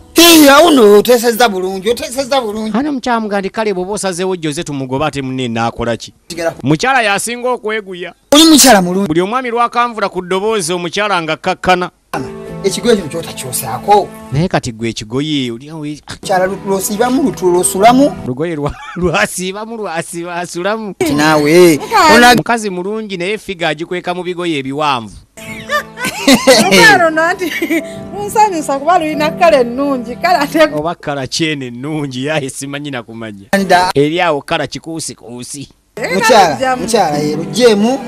awuno oteseza bulungi oteseza bulungi. Ane mukyamuga nti kale bw'oba osazeewo jose tumugobe ate munne naakola ki? Tigera ku- mukyala yasinga okweguya. Oli mukyala mulungi. Buli omwami lwakanvula ku ddoboozi omukyala nga kakkana ekigoye kino kyotakyosaako. Naye kati gwe ekigoye e- kyala losiibamu lutulo losulamu lugoye lwa- lwasiibamu lwasiba asulamu naawe. Ona mukazi mulungi naye figa agikweka mu bigoye ebiwanvu. Lukaano nanti lunsanyusa kuba lulina kale ennungi oba kala kyene ennungi yaye simanyi nakumanya eri awo kala kikuusikuusi mukyala mukyala yero jemu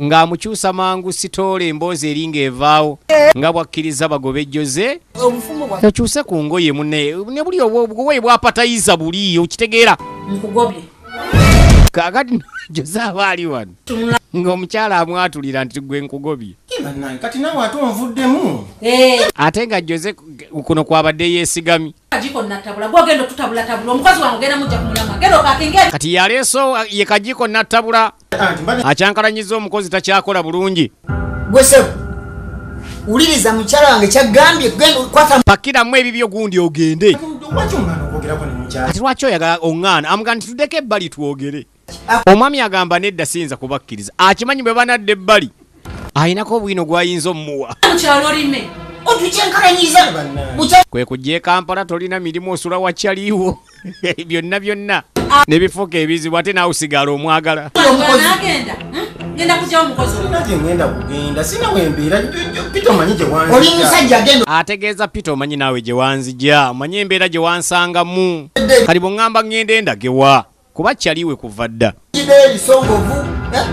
ng'amukyusa mangu sitoola emboozi eri ng'evaawo nga bwakkiriza bagobe jose obufumu bwa okyuse ku ngoye munne ne buli obwo- obugoye bwapatayiza buli okitegeera. Nkugobye kakati jose aba ali wano. Ng'omukyala amwatulira nti gwe nkugobye. Kati naawe ate onvuddemu. Ate nga jose kuno kwabadde okakinga kati yaleeso ye kajiiko nattabula akyankalanyiza omukozi takyakola bulungi. Gwesebo wuliriza mukyala wange kyagambye pakiramu ebibyo gundi ogende. Kati lwaki oyagala oŋŋaana? Amugamba nti tuddeko ebbali twogere omwami agamba nedda siyinza kubakkiriza. Akimanyi bwe banadda ebbali ayinako obwino gwayinza omumuwa kwe kujja e kampala tolina mirimu osula wakyaliiwo byonna byonna. Ne bifuuka ebizibu ate naawe osigala omwagala agenda ategeeza peter omanyi naawe gye wanzija. Omanyi embeera gye wansangamu. Kali bweŋŋamba ŋŋenda endagewa kuba kyaliwe kuva dda. Ebisongovu eh?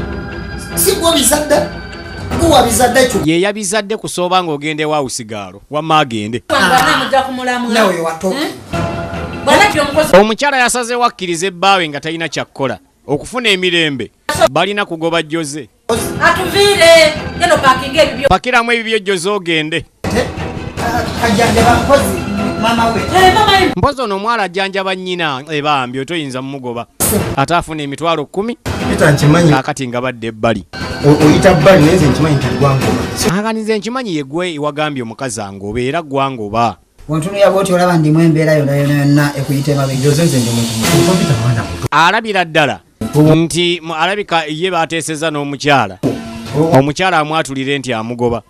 si gwe bizadde? Guwa bizadde kyo ye yabizadde kusooba ng'ogende wa usigaalo wamma agende. Omukozi omukyala yasazeewo akkiriza ebbaawe nga talina kyakkola okufuna emirembe. Balina kugoba jjoze. Atuviire geno pakinga ebibyo pakiramu ebibyo jjoze ogende. Kajjanjaba mama we mama mpozi ono omwala ajjanjaba nnyina ebambi otoyinza mumugoba ate afuna emitwalo nkimanyi. kaakati nga badde ebbali. Oyita bbali naye nze nkimanyi nti gwangoba aganize nkimanyi ye gwe wagambye omukazi angoba era gwangoba wentunuyaba oti olaba ndimu embeera yonna yonna yonna ekuyita emabega. Alabira ddala nti alabika ye bateeseza n'omukyala omukyala amwatulire nti amugoba.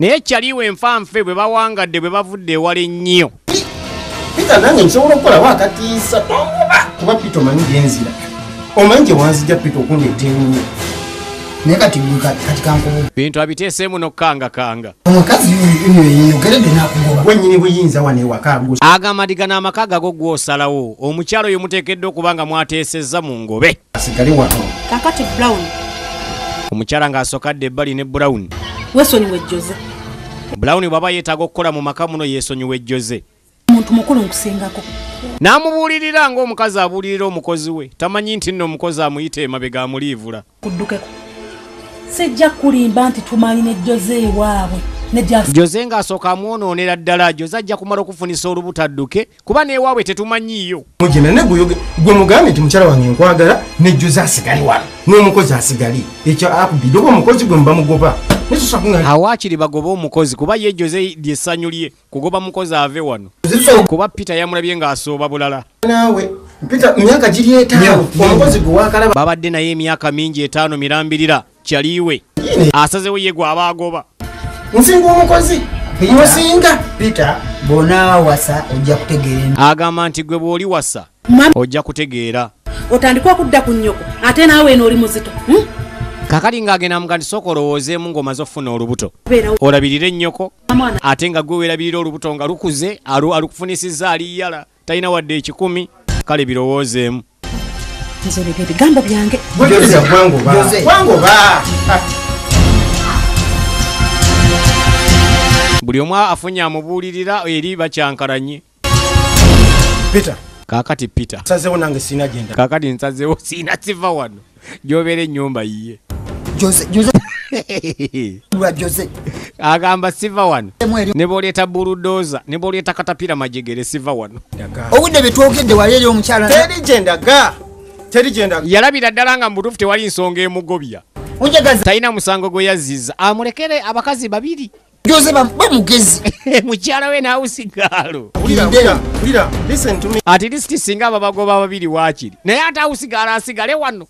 Naye kyaliwo enfanfe bwe bawangadde bwe bavudde ewala ennyo. Peter nange nsobola okukolako akatiisa tongoba kuba peter omanyi gyenzira omanyi gye wanzija peter okundeeta ennyo naye kati kati kankubu bintu abiteeseemu n'okkangakanga omukazi yogeredde nakugoba. Gwennyini buyinza wano ewaka gu agamba nti gano amaka gago gw'osalawo. Omukyala oyo muteekeddwa okuba nga mwateesezza mu ngobe. Asigale wano. Kakati brown omukyala ng'asokadde ebbali ne bulawuni wesonyiwe jjoze. Bulawuni bw'aba yeetaaga okukola mu maka muno yeesonyiwa ejjoze omuntu mukulu nkusingako n'amubuulirira ng'omukazi abuulirira omukozi we. Tamanyi nti nno omukozi amuyita emabega amuliivula kuddukeko. Sijja kulimba nti tumanyi ne jjoze ewaabwe joze ng'asooka amwonoonera ddala joze ajja kumala okufunisa olubuto adduke kuba n'ewaabwe tetumanyiiyo. Mugenda ne gwe mugambe nti mukyala wange nkwagala nejjuza asigale wano n'omukozi asigale. Ekyo akubidde oba omukozi gwe muba mugoba? Awaakiri bagobe omukozi kuba ye joze lyessanyu lye kugoba mukozi ave wano. Kuba peter yamulabye ng'asooba bulala. Naawe peter myaka giri etaano omukozi gwe wakalaba babadde naye emyaka mingi etaano mirambirira kyaliwe asazewo ye gwe aba agoba nsinga omukozi musinga peter bw'onaawasa ojja kutegeera agamba nti gwe bw'oli wasa ojja kutegeera otandika okudda ku nnyoko ate naawe eno oli muzito hmm? kakali ng'agenda muga nti sooka olowoozeemu ng'omaze okufuna olubuto olabirire ennyoko ate nga gwe weerabirira olubuto nga lukuze alu- alukufunisizza aliyala talina wadde ekikumi kale birowoozeemu nze ebyo ebigambo byange buli omu afunye amubuulirira eri bakyankalanye peter. Kaakati peter. Sazewo nange sina genda kaakati nsazewo siina siva wano. Gyobeera ennyumba yiye. Agamba siva wano. Ne booleeta buludooza ne booleeta katapira majegere siva wano. Obudde betwogedde wali eri omukyala teri gyendaga teri gyendaga yalabira ddala nga mu butuufu tewali nsonga emugobya. Talina musango gwe yazizza. Amulekere abakazi babiri jose bam- bamugezi mukyala we naawusigaalo ulira listen to me. Ati lisiti singa aba bagoba ababiri waakiri. Naye ate awusigaalo asigale wano.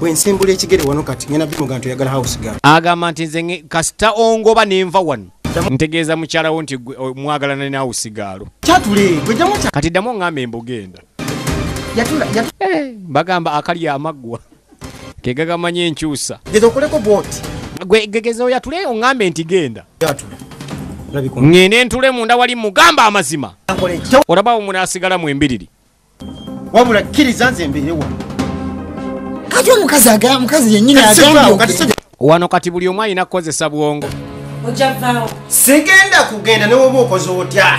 Bwe nsimbula ekigere wano kati ngenda bimuga nti oyagala girl. Agamba nti nze kasita ongoba nenva wano. Ntegeeza mukyalawo nti gwe, o- mwagalana naawusigaalo kyatule gwejjamu kya kati ddamu oŋŋamba embogenda yatula yatu- Eh, bagamba akali amaggwa ke gagamanya enkyusa. Geza okoleko booti gwe gegeza oyatule oŋŋambe nti genda. Ŋŋende ntule munda wali mugamba amazima. Olabawo munaasigalamu embiriri. Wabula kkiriza nze mbeere wano. Kati omukazi mukazi yennyini agambye wano kati buli omu alina kukozesa bwongo. Sigenda kugenda newoba okoze otya?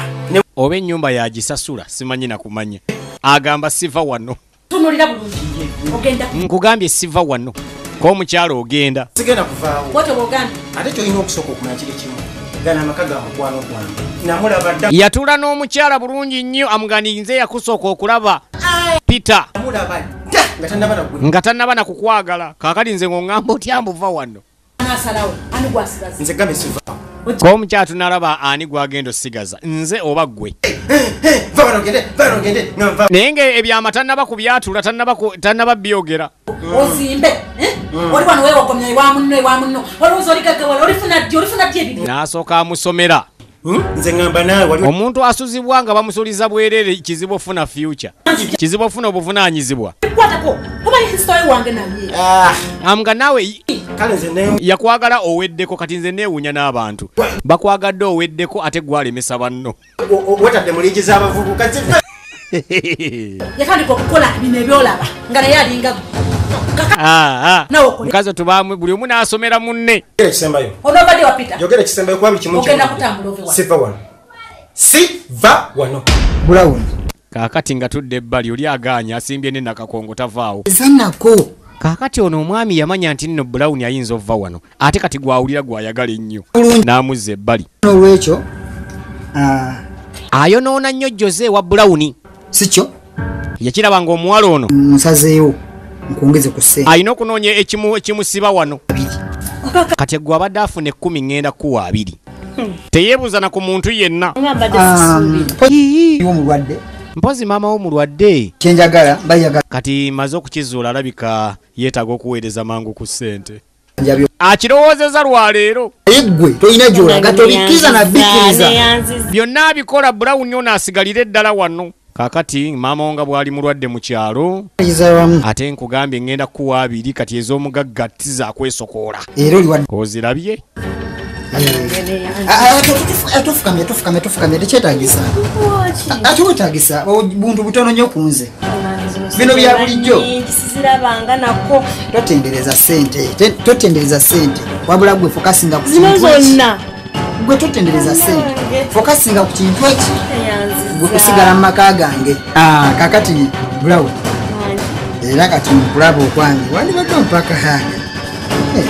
Oba ennyumba yagisasula simanyi nakumanya agamba siva wano. Tunulira bulungi ogenda. Nkugambye siva wano k'omukyalo ogenda? Sigenda kuvaawo. Bwote bwogambye ate kyolina okusooka okumanya kiri kimu. Gana amaka ga mukwano gwange namulaba dda yatula n'omukyala bulungi nnyo amugani nze yakusooka okulaba. Peter. Namulaba dda nga tannaba nagwe nga tannaba nakukwagala kaakali nze ng'oŋŋamba otya mbuva wano? Anasalawo ani gwasigaza? Nze gambe sivaawo k'omukyala tunalaba ani gwagenda osigaza? Nze oba ggwe naye nga ebyama tannaba kubyatula tannaba ku- tannaba byogera ozimbe eh? oli wano wewogomya ewa munno ewa munno olowooza oligagawala olifuna ddi olifuna ddi ebibi n'asooka amusomera? Nze ŋŋamba naawe omuntu asuzibwa nga bamusuliza bwerere kizibu ofuna future. Kizibu ofuna obuvunaanyizibwa Ah, amuga naawe yakwagala oweddeko kati nze neewuunya n'abantu. Bakwagadde oweddeko ate gwalemesa banno. Wetadde mu liigi z'abavubuka yatandika okukola bino ebyolaba nga naye alinga Ah, ah. Mukazi otubamu buli omu n'asomera munne. Ekisembayo onobadde wapita. Yogera ekisembayo kuba buli kimu Ogenda kutambula ove wano. siva wano. Brown kaakati nga tudde ebbali oli agaanya asimbye ne nakakongo tavaawo. Ezanako kaakati ono omwami yamanya nti nno bulawuni ayinza ova wano ate kati gwawulira gwayagala ennyo n'amuzza ebbali. N'olwekyo ah, ayonoona nnyo jose wa bulawuni si kyo? Yakiraba ngaomuwala ono. Nsazeewo nkwongeze ku ssente alina okunoonya ekimu- ekimusiba wano. Kati gwe abadde afuna ekkumi ŋŋenda kuwa abiri. Teyeebuuza na ku muntu yenna. Ah, sisuubira iwo mulwadde mpozi maama wo mulwadde kyenjagala bayagala kati maze okukizuula alabika yeetaaga okuweereza mangu ku ssente. Njabyo akirowoozeza lwaleero naye ggwe tolina gyolaga tolikkiriza nabikkiriza byonna abikola bulawuni ono asigalire eddala wano kaakati maama wo nga bw'ali mulwadde mu kyalo ate nkugambye ŋŋenda kuwa abiri kati ez'omugagga tizakwesokoola era oliwadde ozirabye? Tofukamye tofukamye tofukamye tekyetagisa. Ate wetagisa buntu butono nnyo ku nze. Bino bya bulijjo. totendereza sente te- totendereza sente wabula gwe fokasinga ku kintu eki? gwe totendereza sente fokasinga ku kintu eki kusigala mu maka gange. Ah, kakati bulawo. Nange. era kati mukulaba okwange wandibadde mpaka haga Yes.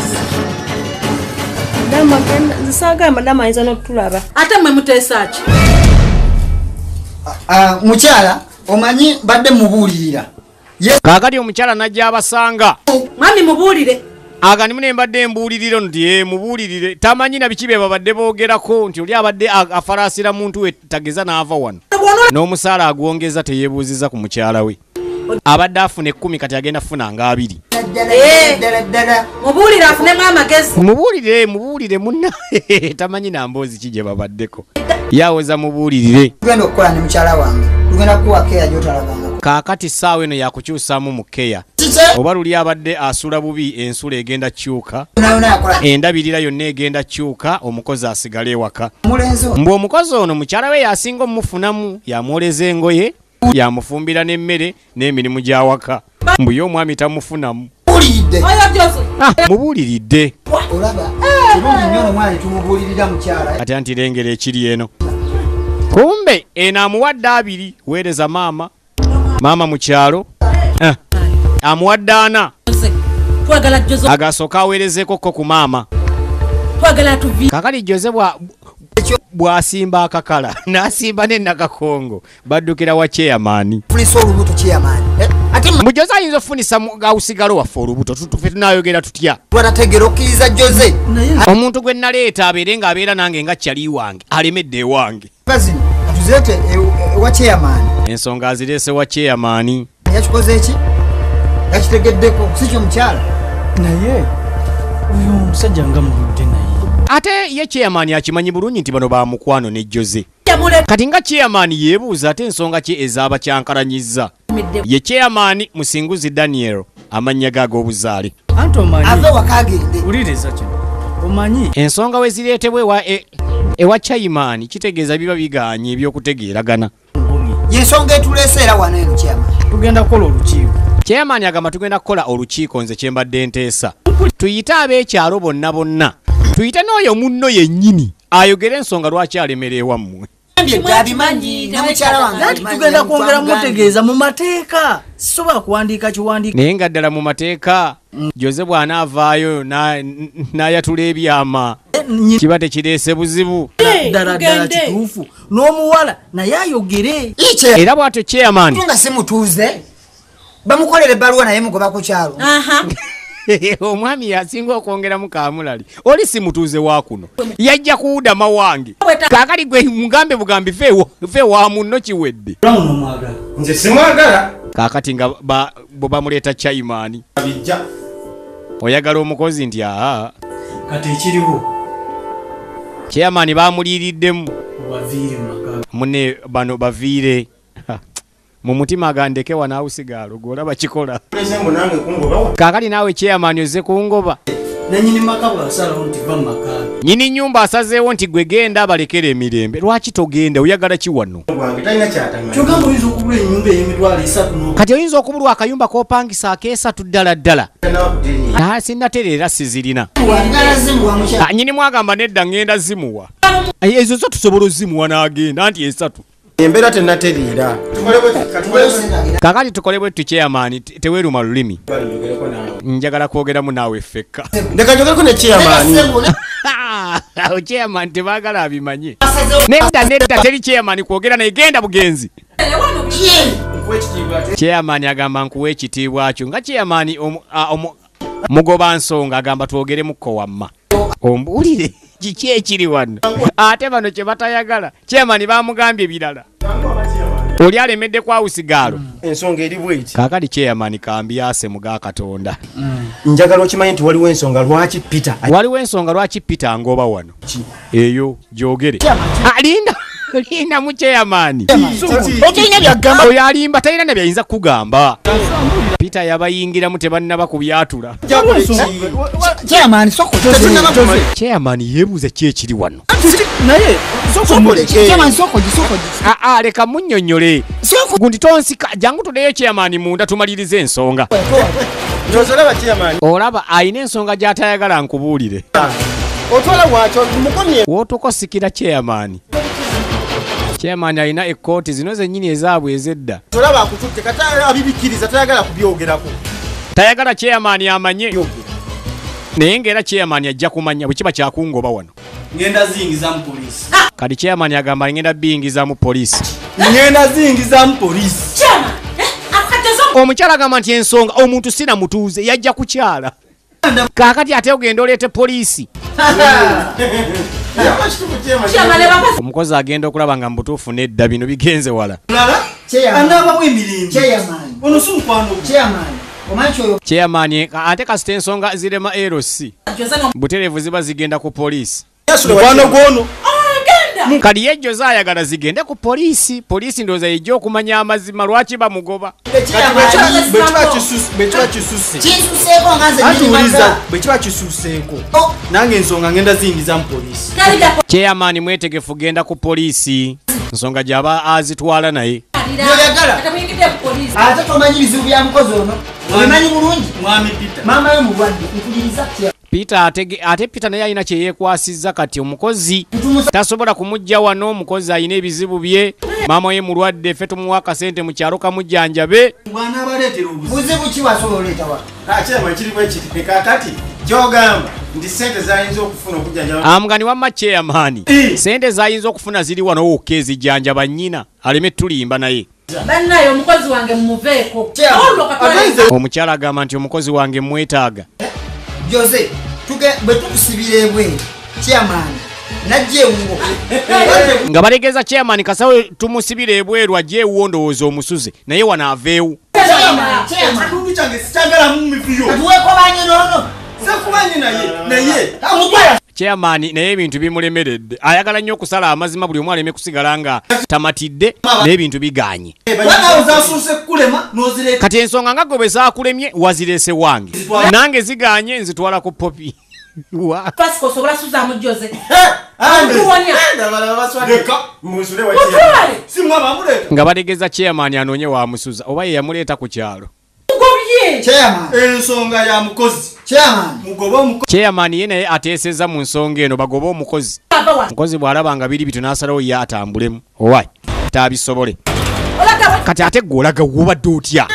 Madama genda- nze saagala madama ayinza n'okutulaba ate mwe muteesa ki? Ah, mukyala omanyi badde mubuulirira. Kaakati omukyala najja abasanga. Mwami mubuulire agandi mune mbadde mbuulirire ono nti "Eh, mubuulirire. Tamanyi na biki bye babadde boogerako nti oli abadde a- afalaasira muntu we tageza n'ava wano? N'omusaala agwongeza teyeebuuziza ku mukyala we. Abadde afuna ekkumi kati agenda kufuna nga abiri. Eh. mubuulire afunemu amagezi. Mubuulire mubuulire munna. Tamanyi namboozi ki gye babaddeko yawoza mubuulirire. Tugenda okukola ne mukyala wange. Tugenda kukuwako eya gyotalabangako. Kaakati ssaawa eno yakukyusaamu mu keya oba luli abadde asula bubi ensula egenda kyuka? Yonayona yakola. Endabirira yonna egenda kyuka omukozi asigale ewaka. Mbwe omukozi ono mukyala we yasinga omumufunamu yamwoleza engoye yamufumbira n'emmere n'emirimu gy'awaka mbwe ye omwami tamufunamu. Ah, mubuuliridde kirungi nnyo omwana tumubuulirira mukyala. Ate anti lengera ekiri eno. Kumbe eno amuwadde abiri weereza maama maama mu kyalo Ah, amuwadde ana. Agasooka aweerezekokko ku maama. Kakali jose bwa- bw'asimba akakala n'asimba n'enakakongo baddukira wa kyeyamaani funisa olubuto kyeyamaani ate mu jose ayinza okufunisa mu- gawusigalo waffe olubuto tu- tufe tunayogera tutya? Twatategera okkiriza jose. Omuntu gwe naleeta abeere ng'abeera nange nga kyali wange alemedde ewange. Pa zino katuzeete e- ewa kyeyamaani ensonga azireese wa kyeyamaani yakikoze eki yakitegeddeko si kyo mukyala. Naye oyo omusajja nga muludde naye ate ye kyeyamaani akimanyi bulungi nti bano ba mukwano ne jose. Yamule kati nga kyeyamaani yeebuuza ate ensonga ki ezaaba kyankalanyizza ye kyeyamaani musinguzi daniel amannya ge ag'obuzaale ensonga we zireetebwa ewa, e, ewa chayimaani kitegeeza biba biganye ebyokutegeeragana. Yensonga etuleese era wano eno kyeyamaani tugenda kukola olukiiko. Kyeyamaani agamba tugenda kukola olukiiko nze kye mbadde nteesa. Tuyite ab'ekyalo bonna bonna tuyite n'oyo munno yennyini. Ayogere ensonga lwaki alemera ewammwe tugenda kwongera mutegeeza mu mateeka. Sisobola kuwandiika kiwandiika naye nga ddala mu mateeka jose bw'anaavaayo na- n'ayatula ebyama. Kiba tekireese buzibu. Ddala ddala kituufu. N'omuwala naye ayogere. Era bw'atyo kyeyamaani nga si mutuuze bamukolera ebbaluwa naye mugoba ku kyalo. Aha omwami yasinga okwongeramu kamulali. Oli si mutuuze wa kuno? Yajja kuwudama wange kaakali gwe mugambe bugambi fe wa munno kiwedde. Nze simwagala. Kaakati nga bwe bamuleeta chayimaani bijja oyagala omukozi nti aa. Kati ekiriwo? Kyeyamaani bamuliiriddemu. Waviire mu maka mune bano baviire mu mutima agandeke wanaawusigaalo gwolaba kikola. Leze mbu nange kungobawa kaakali naawe kyeyamaani ozze kungoba. Nyini nyumba asazeewo nti gwe genda balekera emirembe lwaki togenda? Oyagala ki wano? Kati oyinza okubulwa akayumba k'opangisa akeesatu ddala ddala? Ah, sinnatereera sizirina. Wangala zimuwa mukyala Ah, nyini mwagamba nedda ngenda zimuwa. Ezo zo tusobola ozimuwa n'agenda anti esatu embeera tenateriira kakati tukole bwe tukyeyamaani teweeruma lulimi. Njagala kwogeramu naawe ffekka ndeka njogereko ne chairman. Chairman tebaagala abimanye nedda nedda teri chairman kwogera naye genda bugenzi. Chairman agamba nkuwa ekitiibwa kyo. Nga omu- mugoba nsonga agamba twogeremukko wamma. Ombuulire kiki ekiri wano? Ate bano kye batayagala chairman bamugambye birala. Oli alemedde kwawusigaalo ensonga eri bweti. Kaakali chairman kambyase muga katonda. Njagala okimanye nti waliwo ensonga lwaki peter waliwo ensonga lwaki peter ngoba wano? Eyo gyogere. Ah, linda mu chairman otolina byagamba oyo alimba talina ne byayinza kugamba peter yabayingiramu tebannaba kubyatula. Kyamaani chairman yeebuuza ki ekiri wano? Naye kyamaani sokogi sokogi aa leka munnyonnyole. Gundi tonsika jangu tuleyo chairman munda tumalirize ensonga. Nozolaba chairman olaba ayina ensonga gy'atayagala nkubuulire. Otwala bwakyo mukomye wootokosikira chairman alina ekkooti zino zennyini ezaabwe ez'edda. Tolaba akututte kati abibikiriza tayagala kubyogerako. Tayagala chairman amanye naye ng'era chairman ajja kumanya bwe kiba kyakungoba wano. Ngenda zingizamu polisi kati chairman agamba ngenda biyingizamu poliisi. Ngenda zingizamu polisi kyama akukateza omukyala agamba nti ensonga omuntu sina mutuuze yajja kukyala. Kaakati ate ogenda oleete poliisi omukozi agenda okulaba nga mubutuufu nedda bino bigenze wala. Mulala? Chairman. anaabamu emirembe kyeyamaani ono si mukwano gwe? Kyeyamaani omanyi kyoyo chairman ate kasita ensonga zirema erosi butereevu ziba zigenda ku poliisi. Mukwano gwono. Agenda kali yejjo zaayagala zigende ku poliisi. Poliisi ndowooza yejja okumanya amazima lwaki bamugoba? Bwe kiba kisuuseeko nange ensonga ngenda zingizamu polisi kalida chairman mwetegefu genda ku poliisi. Nsonga gy'aba azitwala naye. Ate tomanyi bizibu bya mukozi ono. Obimanyi bulungi? Maama yo mulwadde mpuliriza kya peter ate peter naye alina kyeyeekwasizza kati omukozi tasobola kumujja wano omukozi alina ebizibu bye. Maama we mulwadde ffe tumuwa akasente mu kyalo kamujjanjabe. Buzibu ki wasobola oleetawa chairman kiri bwekiti kakati kyogamba nti sente zayinza okufuna okujjanjaba. Amugani wamma chairman sente zayinza okufuna ziri wano wokka ezijjanjaba nnyina. Aleme tulimba naye. Bannaye omukozi wange mumuveeko omukyala agamba nti omukozi wange mwetaaga jose bwe tukusibira ebweru kyamaani najja ewuwo. Nga balegeeza chairman kasawe tumusibira ebweru ajja ewuwo ndowooza omusuze naye wano aveewo. Ekitundu kyange sikyagalamu mivuyo katuweeko banye noono sekubanye naye naye amugwala. Chairman naye ebintu bimulemeredde. Ayagala nnyo okusala amazima buli omu aleme kusigala nga tamatidde n'ebintu biganye kukulema n'ozireeta. Kati ensonga nga gwe bwe zaakulemye wazirese wange. Nange ziganye nzitwala ku popi. Fasika osobola suzaamu joze nga balegeeza chairman anoonye wamusuza oba ye yamuleeta ku kyalo. Ensonga ya mukozi. Chairman. Ye naye ateesezza mu nsonga eno bagobe omukozi. Mukozi bw'alaba nga biri bitu n'asalawo ye atambulemu. Owai taabisobole 嘎家这我那个五百多天啊！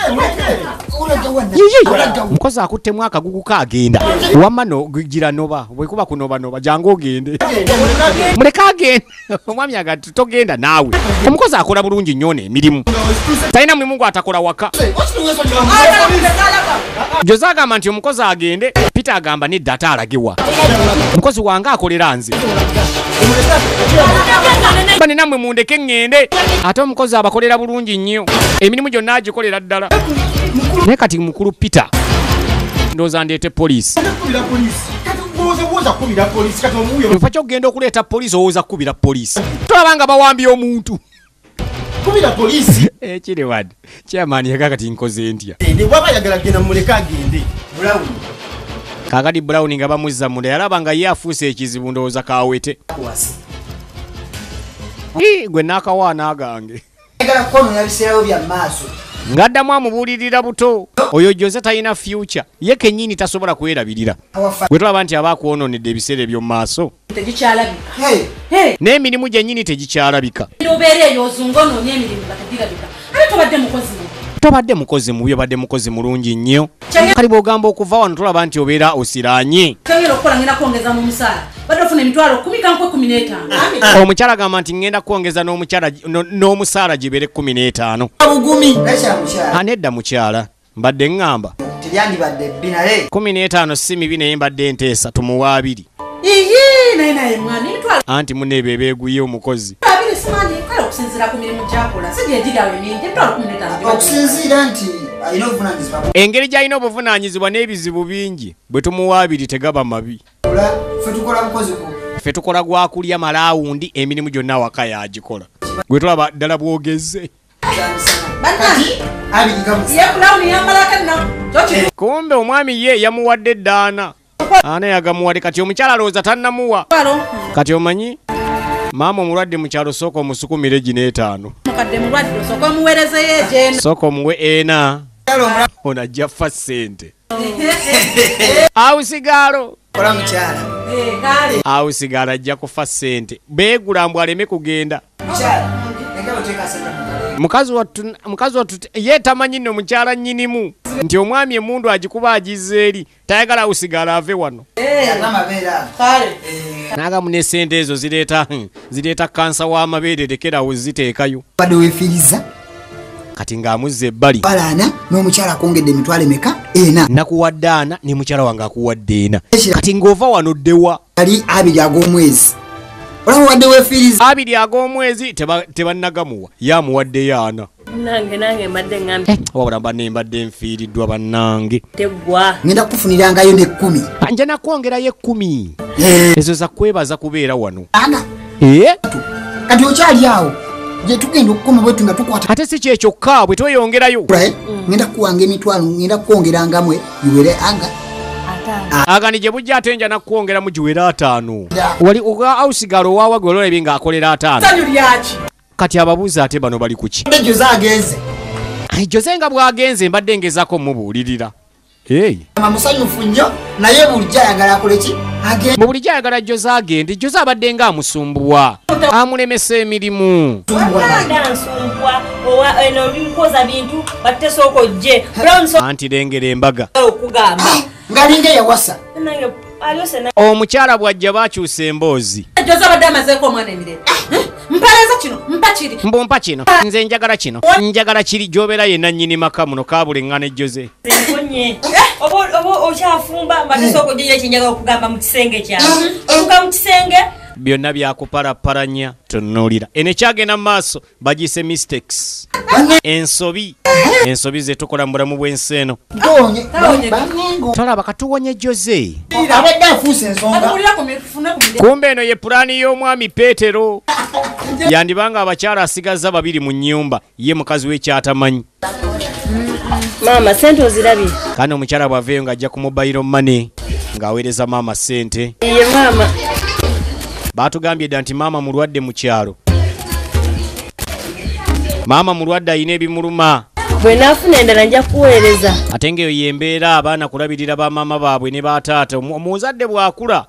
Omukozi akuttemu akagugu kaagenda. Wamma no gira noba bwekuba kunobanoba jangu ogende. Muleke agende. Omwami aga togenda naawe. Omukozi akola bulungi nnyo n'emirimu talina mulimu gwatakola waka. Joze agamba nti omukozi agende peter agamba nedda ate alagewa omukozi wange akolera nze. Bane nammwe mundeke ŋŋende. Ate omukozi abakolera bulungi nnyo. Emirimu gyonna agikolera ddala naye kati mukulu peter ndowooza ndeete poliisi. Kubira kubira efa kyogenda okuleeta poliisi owooza kukubira poliisi. Tolaba nga bawambye omuntu. Kubira polisi ekiri wadde. Chairman yaga kati nkoze ntya? Ne bwaba ayagala kugenda mumuleke agende. Bulawuni kakati brown nga bamuzza munda yalaba nga ye afuuse ekizibu ndowooza kawete gwe n'akawaana agange. Agala kukononya biseerawo bya maaso ng'addamu amubuulirira buto. Oyo jose talina fyuca ye kennyini tasobola kwerabirira. Gwe tulaba nti aba akwononedde ebiseera eby'omu maaso. Tegikyalabika. Hey, Hey, n'emirimu gyennyini tegikyalabika. Obeera eyo ozunga onoonya emirimu nga tegirabika ate tobadde mukozi. Tobadde mukozi mubi obadde mukozi mulungi nnyo. Kali bw'ogamba okuva wano tulaba nti obeera kumi n'etaano. Omukyala agamba nti ŋŋenda kwongeza n'omusaala gibeere 15 bugumi nakyamukyala anedda mukyala. Mbadde ŋŋamba. Teryandibadde bbi naye 15 si mibi naye mbadde nteesa tumuwa abiri anti muneebo ebeeguye omukozi okusinziira ku mirimu gyakola si gyegiri awo emingi emitwalo kumi n'etaano okusinziira nti alina obuvunanyizibwa engeri gy'alina obuvunaanyizibwa n'ebizibu bingi bwe tumuwa abiri tegaba mabi. Bula fe tukola bukozi ku ffe tukola gwa kulya malaawundi emirimu gyonna awaka yagikola gwe tulaba ddala bwogeze kumbe omwami ye yamuwadde eddaana ana yagamuwadde kati omukyala alowooza tannamuwa. Kati omanyi maama omulwadde mu kyalo sooka omusukumire gino etaano. Mukadde mulwadde osooka omuweerezeyo egyeno sooka omuwe ena. Ono ajja fa ssente. Awusigaalo kale awusigaalo ajja kufa ssente. Beegula mbw aleme kugenda mukazi wattu ye tamanyi nno mukyala nnyinimu. Nti omwami emundu agikuba agizza eri tayagala awusigaala ave wano. Yata amabeere ago. Kale. Naagamu ne sente ezo zireeta hmm, zireeta kansa w'amabeere lekerawo ziteekayo badde wefiiriza kati ng'amuzza ebbali. Balaana n'omukyala akwongedde emitwalo emeka? Ena. Nakuwadde ana ne mukyala wange akuwadde ena. Kati ng'ova wano ddewa ali abiri ag'omwezi olaba wadde wefiiriza abiri ag'omwezi teba- tebannagamuwa. Ye amuwaddeyo ana nange nange mbadde ŋŋambye wabula mba ne mbadde nfiiriddwa bannange. Teggwa ngenda kukufunirangayo nekkumi. Nja nakwongerayo ekkumi. Ezo za kwebaza kubeera wano. Ana. Ee kati okyali awo gye tugenda okukoma bwetu nga tukwata. Ate si kyekyoka bwe tweyongerayo. Right? ngenda kukuwanga emitwalo ngenda kukwongerangamwe iwere anga agani gye bujja ate nja nakwongeramu giwera ataano. Wali oga ausigalo owawa gwe ololabye ng'akolera ataano? Kati ababuuza ate bano bali ku ki? Jose nga bw'agenze mbadde ngezaako mubuulirira. Musanyufu nnyo naye bulijjo ayagala akole ki? Agende mu bulijjo ayagala jose agende jose abadde ng'amusumbuwa amulemesa emirimu. Anti lengera embaga. Okugamba ng'alinga eyawasa omukyala bw'ajja baakyusa emboozi. Emirembe. Mpaleeza kino mpa kino. Nze njagala kino. Njagala kiri gy'obeera yenna nnyini maka muno kabuleŋŋana jose enkonye oba oba okyafumba mbadde sooka ojjeyo ekyenjagala okugamba mu kisenge kyange otuka mu kisenge byonna byakupalapalanya tunuulira. Eno ekyagenda mu maaso bagiise mistakes. Ensobi ensobi ze tukola mu bulamu bw'ensi eno. Tolaba katuwonye jose. Abadde afuuse ensonga. Atubulira ku mifune ku mirembe kumbe eno ye pulaani y'omwami peetero. Yandibanga abakyala asigaza babiri mu nnyumba ye mukazi w'ekyatamanyi maama sente ozirabye? Kandi omukyala bw'aveeyo ng'ajja ku mobayiro mane ng'aweereza maama ssente. Ye maama baatugambye dda nti maama mulwadde mu kyalo. Maama mulwadde alina ebimuluma. Bwe naafuna endala nja kuweereza. Ate ng'eyo yembeera abaana kulabirira bamaama baabwe ne bataata Omu- omuzadde bw'akula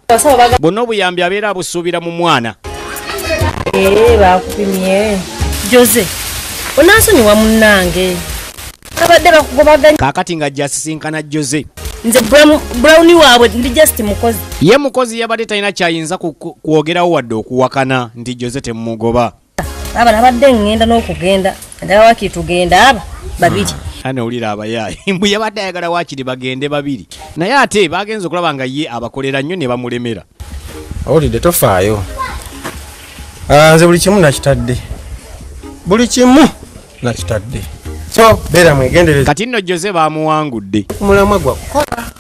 bonna obuyambi abeera abusuubira mu mwana. Ee bakupimye jose onansonyiwa munnange. Abadde bakugobaganya kaakati ng'ajja asisinkana jose nze Brown- brown waabwe ndi just mukozi. Ye mukozi yabadde talina kyayinza kwogerawo wadde okuwakana nti jose temumugoba aba nabadde ŋŋenda n'okugenda ndaba wakiri tugenda aba babiri. Ane owulira abayaayi mbwe yabadde ayagala waakiri bagende babiri. Naye ate bagenza okulaba nga ye abakolera nnyo ne bamulemera. Owulidde tofaayo. Ah, nze buli kimu nakitadde. Buli kimu nakitadde so beera mwegendereza kati nno jose bamuwangudde omulamwa gwakukola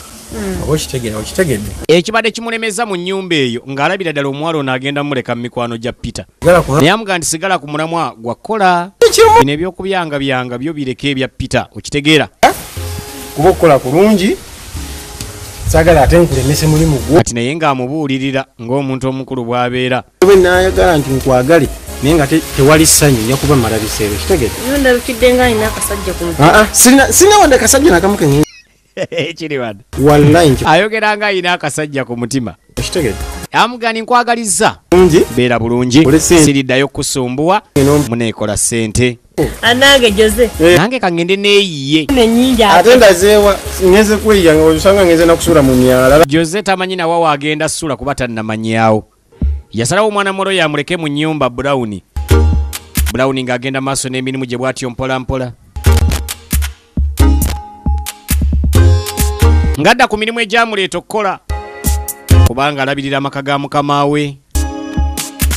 oba okitegera okitegedde. Ekibadde kimulemeza mu nnyumba eyo ng'alabira ddala omuwala ono agenda mumuleka mu mikwano gya peter. Kuba naye amugaa nti sigala ku mulamwa gwakola kimu. Bino ebyokubyanga byo bireka ebya peter. Okitegeera. Kuba okukola kulungi. Saagala ate nkulemese mulimu gwo. Kati naye ng'amubuulirira ng'omuntu omukulu bw'abeera. Bwe naayagala nti nkwagale naye nga te- tewali ssanyu nja kuba mala biseero kitegete yo ndabikidde nga alina akasajja ku muti aa sirina wadde kasajja nakamu keŋ ekiri wadde. Wallayi ayogera ng'ayina akasajja ku mutima. Kitegete amugani nkwagaliza. Ngi beera bulungi. Siriddayo kusumbuwa muneekola ssente anange joze nange kangende neeyiye ate ndazeewa ngeze kweyiya nga osanga ngeze nakusuula mu myala. Jose tamanyi nawa waagenda ssula kuba tannamanyaawo yasalawo omwana mulo yamuleke mu nnyumba brown. Brown ng'agenda maaso n'emirimu gye bw'atyo mpolampola. Ng'adda ku mirimu egyamuleeta okukola kubanga alabirira amaka ga mukama we.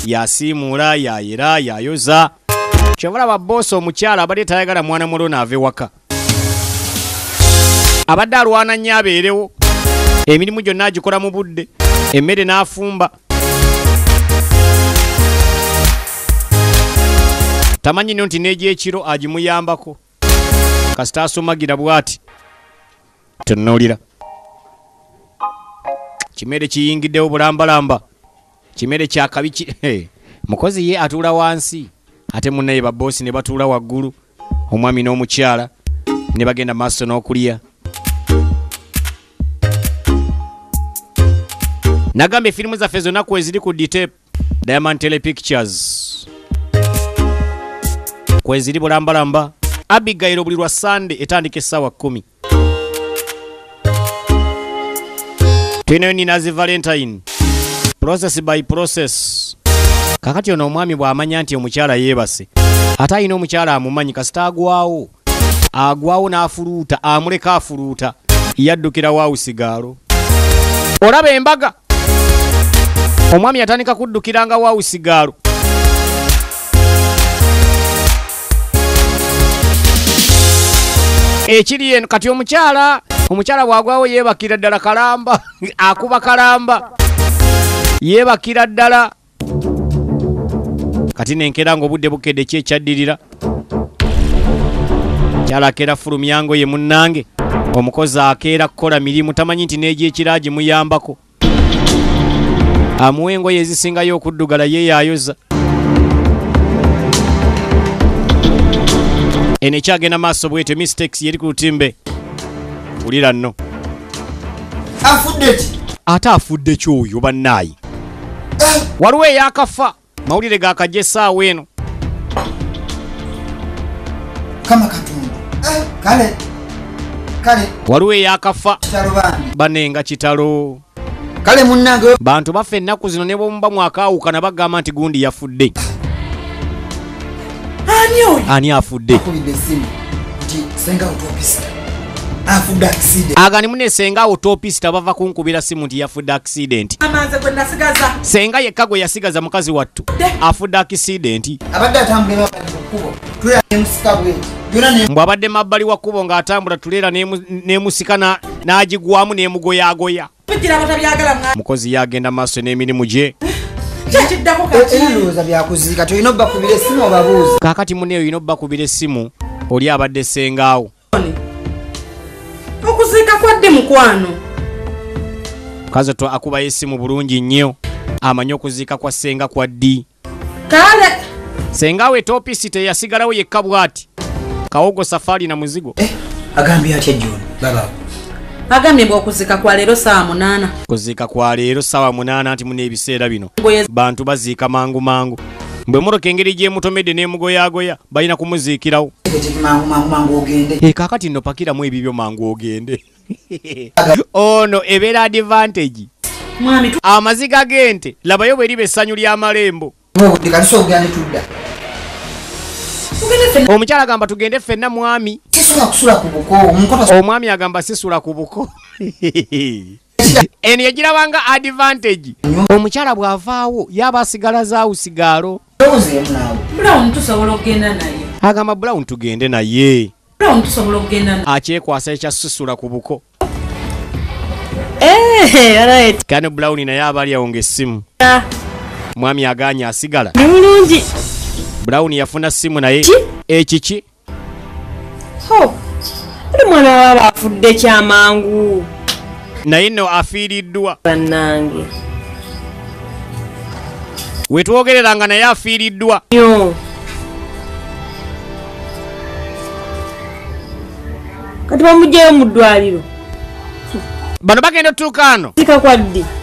Yasiimuula yayera yayoza. Kyobalaba boosi omukyala abadde tayagala mwana mulo naava ewaka abadde alwana nnyo abeerewo. Emirimu gyonna agikola mu budde emmere n'afumba tamanyi nno nti n'egyekiro agimuyambako. Kasita asumagira bw'ati tonnoolira kimere kiyingiddewo bulambalamba. Kimere kyakabi ki mukozi ye atuula wansi. Ate munnaye baboosi ne batuula waggulu omwami n'omukyala ne bagenda maaso n'okulya. Nagamba efirimu zaffe zonna kweziri ku dtep diamond tele pictures kweziri bulambalamba. Abigairo buli lwa sande etandika essaawa 1 tulinayo ninazi valentine. Process by process. Kakati ono omwami bw'amanya nti omukyala yeebase ate alina omukyala amumanyi kasita agwawo agwawo n'afuluuta amuleka afuluuta yaddukira waawusigaalo olaba embaga! Omwami yatandika kuddukiranga waawusigaalo ekiri eno kati omukyala omukyala bwagwawo yeebakira ddala kalamba akuba kalamba. Yeebakira ddala. Kati nenkera ng'obudde bukedde ki ekyaddirira kyala akeera fulumyango ye munnange. Omukozi akeera kukola mirimu tamanyi nti n'egyekira agimuyambako amuwa engoye ezisingayo okuddugala ye eno ekyagenda maaso bwete mistakes yeri ku lutimbe. Wulira nno. Afudde ki? Ate afudde kyoyo bannaayi? Waliwo eyakafa. Mawulire gakajja essaawa eno. Kama katonda Eh, kale kale. Waliwo eyakafa. Banenga kitalo. Kale munnange bantu baffe ennaku zino ne bwomuba mwakaawukana bagamba nti gundi yafudde ani oyo? Ani afudde. Akubidde essimu nti senga utopisa afudde akiside agani munesenga awo topisita bava kunkubira simu nti yafudde akisidenti amanze gwe nasigaza. Senga yekka gwe yasigaza mukazi wattu afudde akisidenti abadde atambula emabbali ku kkubo tulera nemusika bweti yona ne mbw abadde mabbali wa kkubo ng'atambula tuleera n'emu- n'emusika na- n'agigwamu n'emugoyagoya mukozi yagenda maaso n'emirimu gye. Kyekiddako era kati ndowooza byakuziika tolina obbakubira essimu obabuuza kaakati mune olina obbakubira essimu oli abadde sengaawo okuziika kwadde mukwano mukazi otwo akubayo essimu bulungi nnyo. Amanyi okuziika kwa ssenga kwa ddi. Kale sengaawo etopisi teyasigalawo yekka bw'ati. Kawogo safaari na muzigo. Agambye atya john? Baba agambye mbwe okuziika kwa leero saawa munaana. Kuziika kwa leero ssaawa munaana nti muna ebiseera bino. Bantu baziika mangu mangu bwe muroka engeri gyemutomedde n'emugoyagoya balina kumuziikirawo. E kaakati nno pakiramu ebibyo mangu ogende. Ono ebeera advantage. Amaziga g'ente labayo bwe liba essanyu ly'amalembo omukyala agamba tugende ffenna mwami. Omwami agamba sisula ku buko. Eno yagirabanga advantage. Omukyala bw'avaawo yaba asigala zaawusigaalo agamba brown tugende naye. Akyekwasa ekyasisula ku buko. Kane brown naye aba ali awo ng'essimu. Mwami aganye asigala. Bulungi brown yafuna simu naye. Ki? ekiki ho oli mwana waba afudde kyamangu. Naye nno afiiriddwa. Bannange. Wetwogereranga naye afiiriddwa. Kati bamugjayo mu ddwaliro. Bano bagenda otutuuka ano?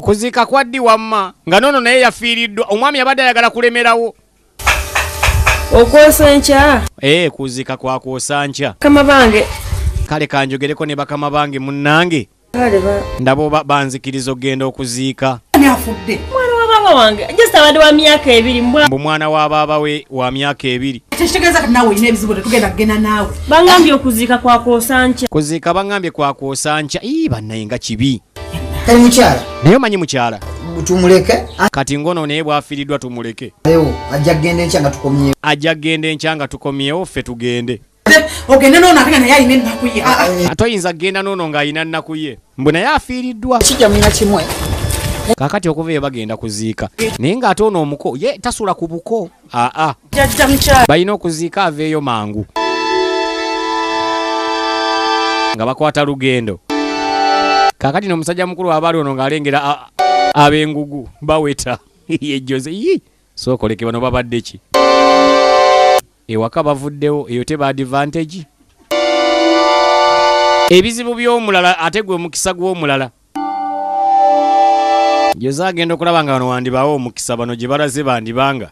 Kuziika kwa ddi wamma. Nga noono naye yafiiriddwa. Omwami abadde ayagala kulemerawo okwosa enkya ee kuziika kwakwosa nkya. Kama bange. Kale kanjogereko ne bakama bange munnange. Ndaba oba banzikiriza okugenda okuziika afudde? Mwana wa baaba wange just abadde wa myaka ebiri mbu mwana wa baaba we wa myaka ebiri. Tekitegeeza kati naawe olina ebizibu tetugenda kugenda naawe. Bangambye okuziika kwakwosa nkya. Kuziika baŋŋambye kwakwosa nkya. Ii bannaye nga kibi. Naye omanyi mukyala tumuleke kati ngono naye bwafiiriddwa tumuleke. alewo ajja kgenda enkya nga tukomyewo. Ajja kgenda enkya nga tukomyewo ffe tugende. Ogende noono ate nga naye alina ennaku ye Ah, ah. ate oyinza kgenda noono ng'alina nnaku ye? Mbu naye afiiriddwa. Kijja mulina kimwe. Kaakati okuva eyo bagenda kuziika. Naye ng'ate ono omuko ye tasula ku buko. Aa jjajja mukyala. Balina okuziika aveeyo mangu. Nga bakwata lugendo. Kaakati n'omusajja mukulu aba ali ono ng'alengera a- ab'engugu baweta. Yejjoze yi sookoleke bano babadde ki? Ewaka bavuddewo eyo teba advantage. Ebizibu by'omulala ate gwe mukisa gw'omulala. Joze agenda okulaba nga bano wandibaawo omukisa bano gye balaze bandibanga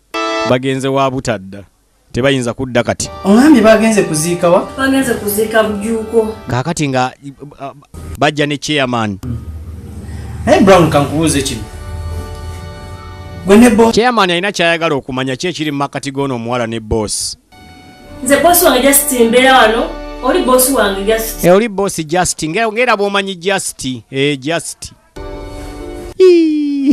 bagenze wa butadda. Tebayinza kudda kati. Ogambye bagenze kuziika wa? Bagenze kuziika bujuuko. Kaakati nga uh, bajja ne chairman naye brown kankubuuze kino. Chairman alina kyayagala okumanya ki ekiri mu makati g'ono omuwala ne boss? Nze bosi wange just mbeera wano oli bosi wange just? E oli boss just ng'era bw'omanyi just e just.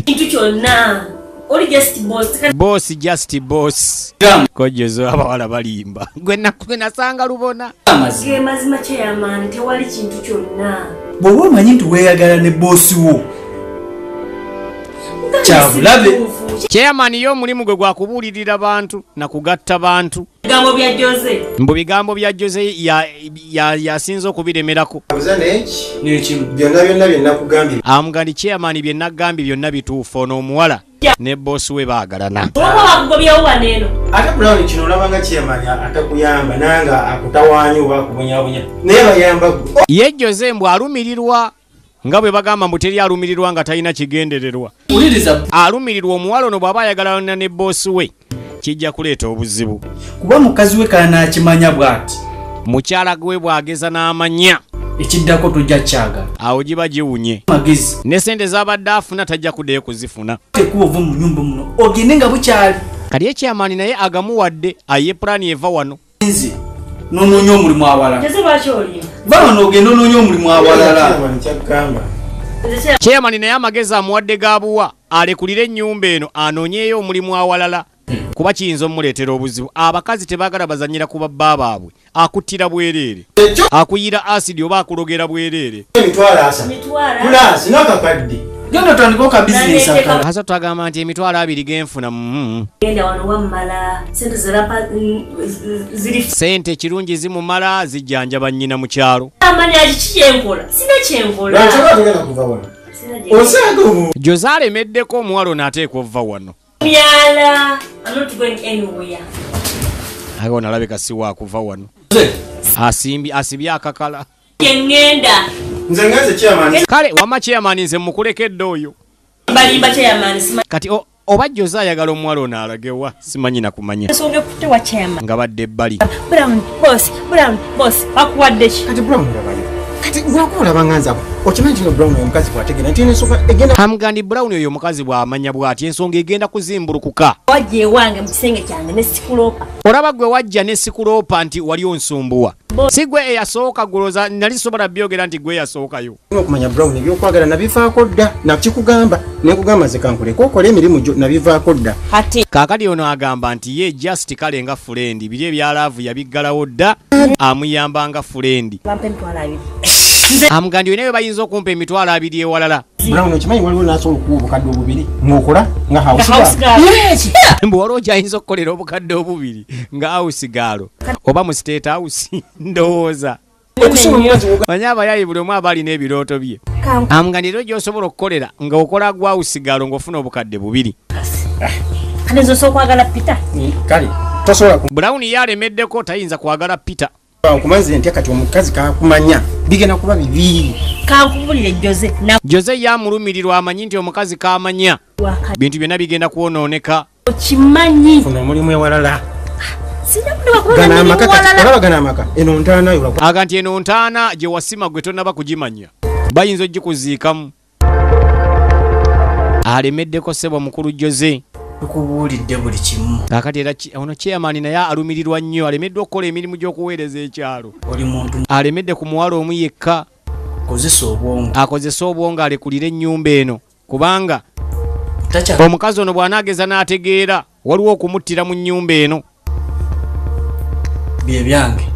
Kintu kyonna oli just bosi kati boss just boss. Kojozo abawala balimba. Gwe na- gwe nasanga lubona. Ge mazima kyeyamaani tewali kintu kyonna. Bw'oba omanyi nti weeyagala ne boosi wo Kyabulabe. chairman ye omulimu gwe gwa kubuulirira bantu na kugatta bantu. Mbu bigambo bya jose ya- ya- yasinze okubiremerako. Byonna byonna byenakugambye amuga ndi chairman bye nagambye byonna bituufu. Ono omuwala ne bosi we baagalana. Ate brown kino olabanga kyemanya atakuyamba nanga akutawaanya oba akubonyabonya naye bayamba ye jose mbw alumirirwa nga bwe bagamba mbu teri alumirirwa nga talina kigendererwa. Alumirirwa omuwala ono bw'aba ayagalana ne boosi we kijja kuleeta obuzibu. Kuba mukazi we kala n'akimanya bw'ati mukyala gwe bw'ageza n'amanya. ekiddako tojja kyagala. Awo giba giwunye. Magezi ne sente z'abadde afuna tajja kuddayo kuzifuna. Tekuba ova mu nyumba muno ogende nga bukyali. Kali ekyamaani naye agamuwadde aye pulaani eva wano. Nze n'onoonya omulimu awalala wano ogende onoonya omulimu awalala kyakugamba chairman naye amagezi amuwadde gabuwa alekulire ennyumba eno anoonyeeyo omulimu awalala kuba kiyinza omuleetera obuzibu. Abakazi tebaagala bazanyira ku babba baabwe. Akuttira bwereere. Akuyira asidi oba akulogera bwereere genda otandika okabizinesi akala asa twagamba nti emitwalo abiri genfuna mm. sente ziri sente kirungi zimumala zijjanjaba nnyina mu kyalo. Amani ati ki kyenkola? Sina kyenkola. Lwakyaba tugenda kuva wano? Sina gye- osaaga omuntu jose alemeddeko omuwala ono ateekwa ovva wano. Myala I'm not going anywhere. Aye ono alabika si waakuva wano. Asimbi asibye akakala nze ngenze kyamani kale wama chairman nze mukulekedde oyo. Balimba kyeyamaani simanyi kati o- oba jose ayagala omuwala ono alagewa simanyi nakumanya nga badde ebbali. Brown boss brown boss bakuwadde ki? Kati brown olabayo kati lwako olabanga nzabo okimanyi kino brown oyo omukazi bwategera nti ensonga egenda hamugandi brown oyo omukazi bw'amanya bw'ati ensonga egenda kuzimbulukuka wajja ewange mu kisenge kyange ne sikuloopa olaba gwe wajja ne sikuloopa nti wali onsumbuwa. Si gwe eyasooka guloza nali sobola byogera nti gwe eyasookayo okumanya brown ebyokwagala nabivaako dda nakikugamba nekugamba nze kankuleka okola emirimu gyo nabivaako dda. Kati kaakati ono agamba nti ye just kale nga fulendi. Biri ebyalaavu yabiggalawo dda amuyamba nga fulendi amugandi oyo naye bayinza okumpa emitwalo abiri ewalala. Brown okimanyi waliwo nasobola okuwa obukadde obubiri? Ng'okola nga house house mbu waliwo gyayinza okukolera obukadde obubiri nga ausigaalo oba mu state house ndowooza. Manye abayayi buli omu aba alina ebirooto bye. Amuga leero gyosobola okukolera nga okola gwawusigalo ng'ofuna obukadde bubiri. Tosobola brown yalemeddeko tayinza kwagala peter nkumanzire ntya kati omukazi kakumanya bigenda kuba bibiiri. Kankubulire jose jose yamulumirirwa amanyi nti omukazi kamanya. Bintu byonna bigenda kwonooneka okimanyi. Funa omulimu ewalala. Aga nti eno ntaana gye wasima gwe tonaba kugimanya. Bayinza ogikuziikamu. Alemeddeko ssebwa mukulu jose tukubuulidde buli kimu. Kakati era ono chairman naye alumirirwa nnyo alemeddwa okukola emirimu gy'okuweereza ekyalo. Oli muntu alemedde ku muwala omu yekka kozesa obwongo. akozesa obwongo alekulira ennyumba eno. Kubanga omukazi ono bw'anaageza n'ategeera waliwo okumuttira mu nnyumba eno. Bye byange.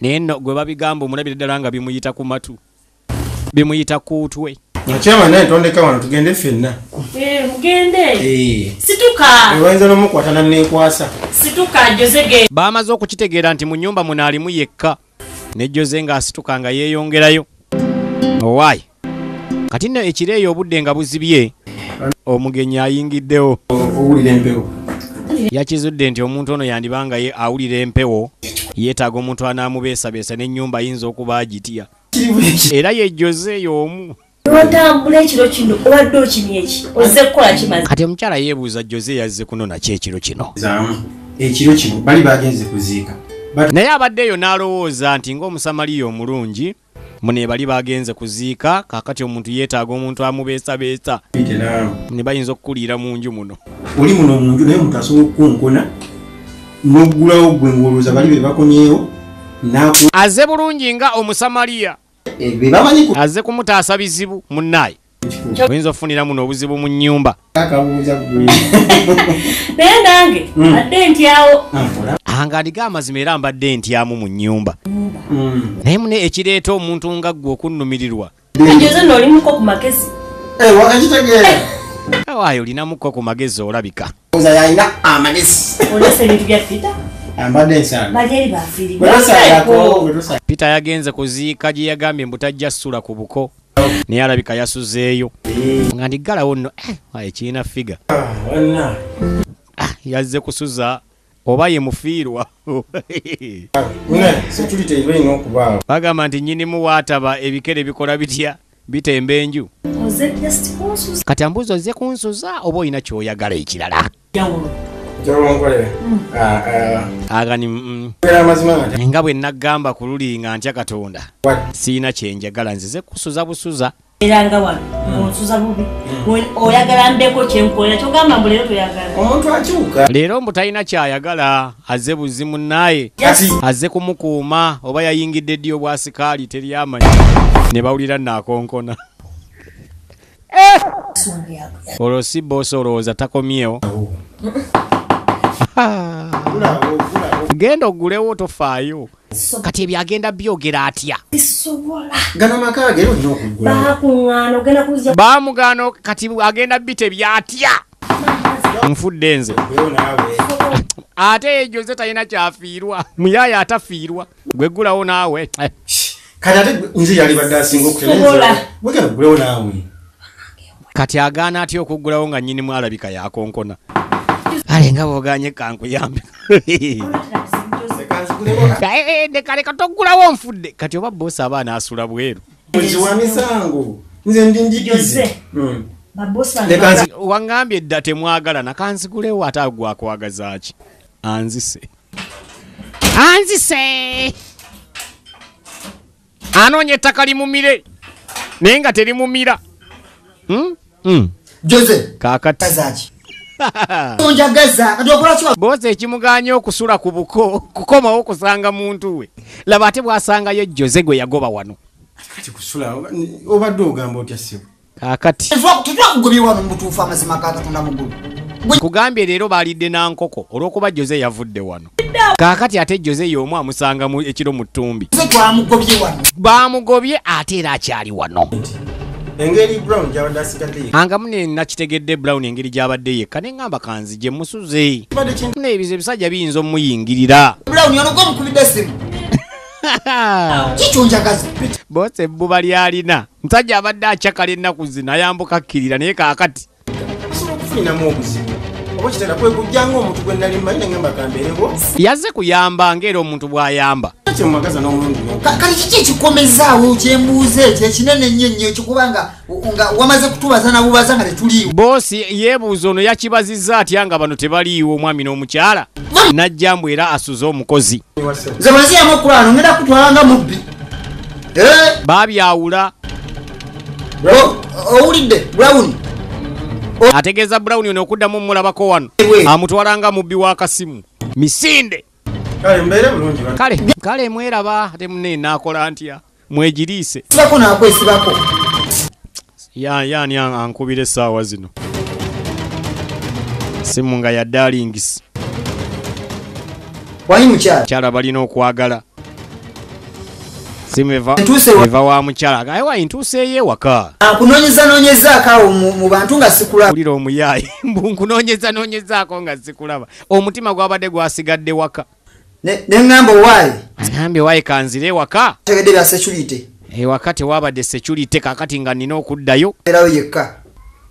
Naye nno gwe babigamba omulabire ddala nga bimuyita ku matu bimuyita kuutwe mukyama naye tondeka wano tugende ffenna. Mugende. Situka. Ewayinza n'omukwata nanneekwasa situka jose ge baamaze okukitegeera nti mu nnyumba muno alimu yekka ne jose ng'asituka nga yeeyongerayo. Owaayi. Kati nno ekiro eyo obudde nga buzibye omugenyi ayingiddewo. Owulira empewo. Yakizudde nti omuntu ono yandibanga ye awulira empewo yeetaaga omuntu anaamubeesabeesa n'ennyumba ayinza okuba agitya. Era ye jose y'omu n'otambula ekiro kino obadde okimya eki ozze kukola kimaze kati omukyala yeebuuza jose yazze kunona ki ekiro kino? Ekiro kino bali bagenze kuziika. Naye abadde eyo n'alowooza nti ng'omusamaliya omulungi muno bali bagenze kuziika kaakati omuntu yeetaaga omuntu amubeesabeesa. Ne bayinza okukuliira mu nju muno. Oli muno munju naye muntu asobola okukonkona n'oggulawo gwe ng'olowooza bali be bakonyeewo naku azze bulungi nga omusamaliya azze kumutaasa bizibu munnaaye oyinza okufunira muno obuzibu mu gwe naye nange Mm. adde ntyawo anga ndiga amazima era mbadde ntyamu mu nnyumba. Mm. naye mune ekireeta omuntu nga ggwe okunnumirirwa. Jose noolimuko ku magezi. Eh, wakakitegeera awaayo olinamukko ku magezi olabika. Oza yalina amagezi. Olesa ebintu bya pita ambadde ensaaga bali eri Bwe bafiiribwa tosaagako, bwe tosaagako. peter yagenze kuziika gye yagambye mbu tajja ssula ku buko. Naye alabika yasuzeeyo. Nga ndiggalawo nno eh, aye kirina figa Ah. Ah, yazze kusuza oba ye mufiirwa. Okubaawo. Bagamba nti nnyinimu waataba ebikere bikola bitya? Bitemba enju kati ambuuza ozze kunsuza oba olina kyoyagala ekirala Ah, mm, era amazima nga bwe naggamba ku luli nga ntya katonda siina kyenjagala nzize kusuza busuza. Era nga wano ng'onsuza bubi. We- oyagala mbeko kyenkolera kyogamba mbu leero toyagala. Omuntu akyuka. Leero mbu talina kyayagala azze buzimu naaye kati azze kumukuuma oba yayingidde ddi obwasikaali teryamanya. Ne bawulira naakonkona olwo si boosi olowooza takomyewo genda ogulewo tofaayo kati ebyo agenda byogera atya? Baamugano kati agenda bite byatya? Nfudde nze. Ate ejo ze talina kyafiirwa. Muyaaya atafiirwa. Gwegulawo naawe. Eh, kati ate nze yali badde asinga okutewegenda ogulewo naawe. Kati agaana atya okuggulawo nga nnyinimu alabika yakonkona ale nga bwoganye kankuyambe. Kaleka toggulawo nfudde kati oba boosi aba anaasula bweru. Muzi wa misango. Nze ndi njigize Jose. Mm. babosi Leka nzi- waŋŋambye dda temwagalana kanzigulewo ate agwakwagaza ki? Anzise. Anzise! Anoonya ettaka limumire naye nga terimumira Hmm? Hmm. jose kaakati boozi ekimuganya okusula ku buko kukomawo okusanga muntu we. Laba ate bwasangayo jose gwe yagoba wano. Obadde ogamba otya sibo kaakati. Tetwakugobye wano mubutuufu amazima ga katonda mugulu kugambye leero baalidde nankoko olw'okuba jose yavudde wano. Kaakati ate jose y'omu amusanga mu- ekiro mu ttumbi. Twamugobye wano. Baamugobye ate era akyali wano engeri brown gyabadde asigadde yekka. anga mune nakitegeddde brown engeri gy'abadde yekka ne ŋŋamba kanzije musuze. Neebizo ebisajja biyinza omuyingirira brown ono gwe mukubidde simu kikyo njagaza bose ebbuba lyalina. Musajja abadde akyakala ennaku zino ayambuka kkirira naye kaakati. Osobola okufuniramu obuzibu. Oba kitera kwekujjanga omuntu gwe nali mmanyi nagamba kambeerewo yazze kuyamba ngaera omuntu bw'ayamba kyemumagaza n'omulundi n'omu- Ka- kati kiki ekikomezaawo kyembuuza ekyo ekinene nnyo nnyo ekikuba nga wamaze kutubaza nabubaza nga tetuliiwo? Boosi yeebuuza ono yakibazizza atya nga bano tebaliiwo omwami n'omukyala? Najja mbu era asuze omukozi. Nze bwenziyamu okulwano ngenda kutwalanga mubbi. Eh, baabyawula o- owulidde brown. Ategeeza brown ono okuddamu omulabako wano. Amutwalanga mubbi w'akasimu misinde kale mbeere bulungi kale kale mweraba ate munne naakola ntya? Mwegiriise. Sibako nakwesibako. Ya- yaani an- ankubira essaawa zino. Simu nga ya darlings. Wali mukyala? Mukyala balina okwagala. Simu eva wa- mukyala. Ayewa ntuuseeyo ewaka. Kunoonyeza noonyezaako mu bantu nga sikulaba. Kulira omuyaayi. Mbunkunoonyeza noonyezaako nga sikulaba. Omutima gwabadde gwasigadde waka neŋŋamba owaayi agambye wayi kanzire ewaka? Tegedde bya security. Ewaka tewabadde security kakati nga nina okuddayo. Erayo yekka.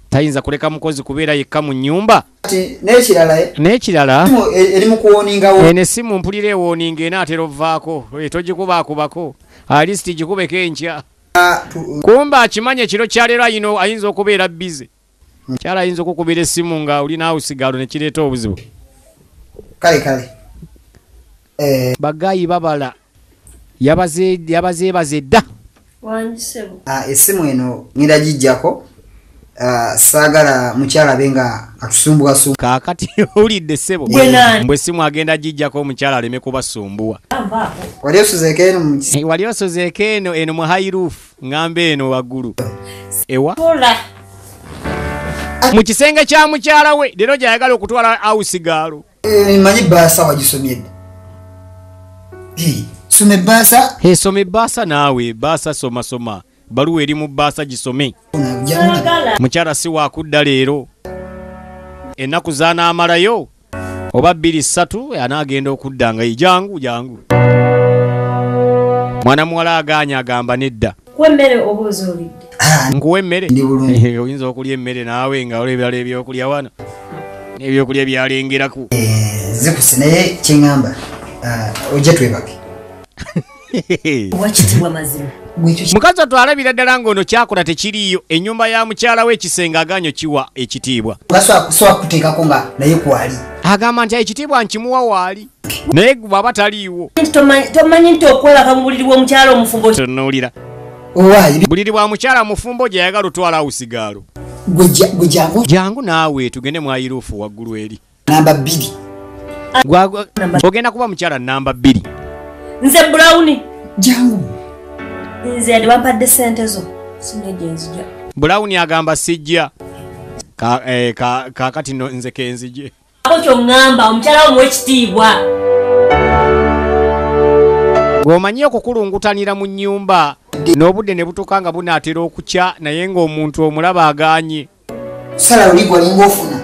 Tayinza kuleka mukozi kubeera yekka mu nnyumba? Kati n'ekirala eh, n'ekirala? Simu e- ene simu mpulira ewooninga enaatera ovaako Eh, togikubaakubako alisiti gikubeko enkya. Tu- kumba akimanya ekiro kyaleero ayino ayinza okubeera bize kyala ayinza okukubira essimu nga olina awusigalo ne kireeta obuzibu. Kale kale. Eh, bagayi babala. Yabaze- yabazeebaze dda. Wangisebo ah, essimu eno ngenda gijjako Ah, saagala mukyala abe nga atusumbuwasumbu kaakati owulidde ssebo mbwe essimu agenda gijjako omukyala aleme kubasumbuwa. Wali osuzeeko eno mu kisi- Eh, osozeeko eno eno mu hairuuf ŋŋamba eno waggulu. Ewa? Mu kisenge kya mukyala we leero gyayagala okutwala awusigaalo Eh, manyi baasa wagisomye dda. Eh, soma ebbaasa esoma ebbaasa naawe baasa somasoma baluwa eri mu bbaasa gisome. Mukyala si wakudda leero. Ennaku zanaamalayo oba bbiri ssatu anaagenda okudda nga jangu jangu. Mwana muwala aganya agamba nedda. Nkuwa emmere. Eh, oyinza okulya emmere naawe nga olwa ebirala ebyokulya wano n'ebyokulya byalengeraku. Zikuse naye kyeŋŋamba twebake. Mazima gwekyo ki- mukazi atwalabira ddala ng'ono kyakola tekiriiyo ennyumba ya mukyala we ekisenge aganyo kiwa ekitiibwa. Nga so- so akuteekako nga naye kwali. Agamba nti ekitiibwa nkimuwa waali naye bw'aba taliiwo. Tomanyi- nti okwebaka mu buliri bw'omukyala omufumbo tonuulira buliri bwa mukyala mufumbo gye yagala otwala awusigaalo gwe jangu? Naawe tugende mu airuufu waggulu eri. Namba bbiri ogenda kuba mukyala namba bbiri. Nze bulawuni jangu nze yali wampadde sente zo singa gyenzija bulawuni agamba sijja. Ka- eh, no nze kenzije ako kyoŋŋamba omukyala wo muwa ekitiibwa ng'omanyi okukulungutanira mu nnyumba n'obudde ne butuuka nga bunaatera okukya naye ng'omuntu omulaba aganye. Sala luli gwalinga ofuna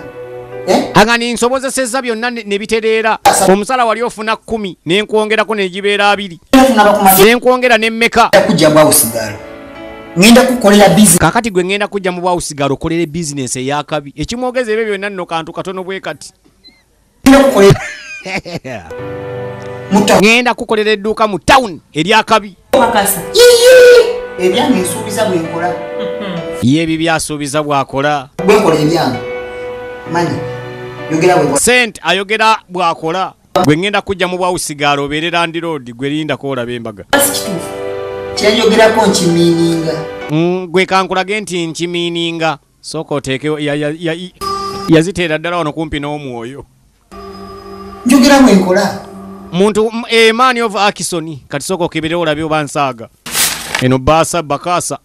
Eh? anga ninsobozesezza byonna ne ne bitereera. Omusala wali ofuna kkumi nenkwongerako negibeera abiri. Ofuna bakumaze nenkwongera nemmeka kujja bwawusigalo. Ŋŋenda kukolera bizi kakati gwe ŋŋenda kujja mu bwawusigala okolera bizinesi eyakabi ekimwogeza ebyo byonna nno kantu katono bwe kati. Ŋŋenda kukolera edduuka mu tawuni eryakabi ebyange nsuubiza bwenkola ye ebyo byasuubiza bw'akola. Bwenkola ebyange manyi sente ayogera bw'akola. Gwe ŋŋenda kujja mu bwawusigala obeere landiroodi gwe lindako olaba embaga. Kyenjogerako nkimiininga Mm, gwe kankulage nti nkimiininga sooka ya- yaziteera ddala wano kumpi n'omwoyo. Njogera bwenkola muntu man of akison kati sooka okeberewo olabe oba nsaaga. Eno baasa bakaasa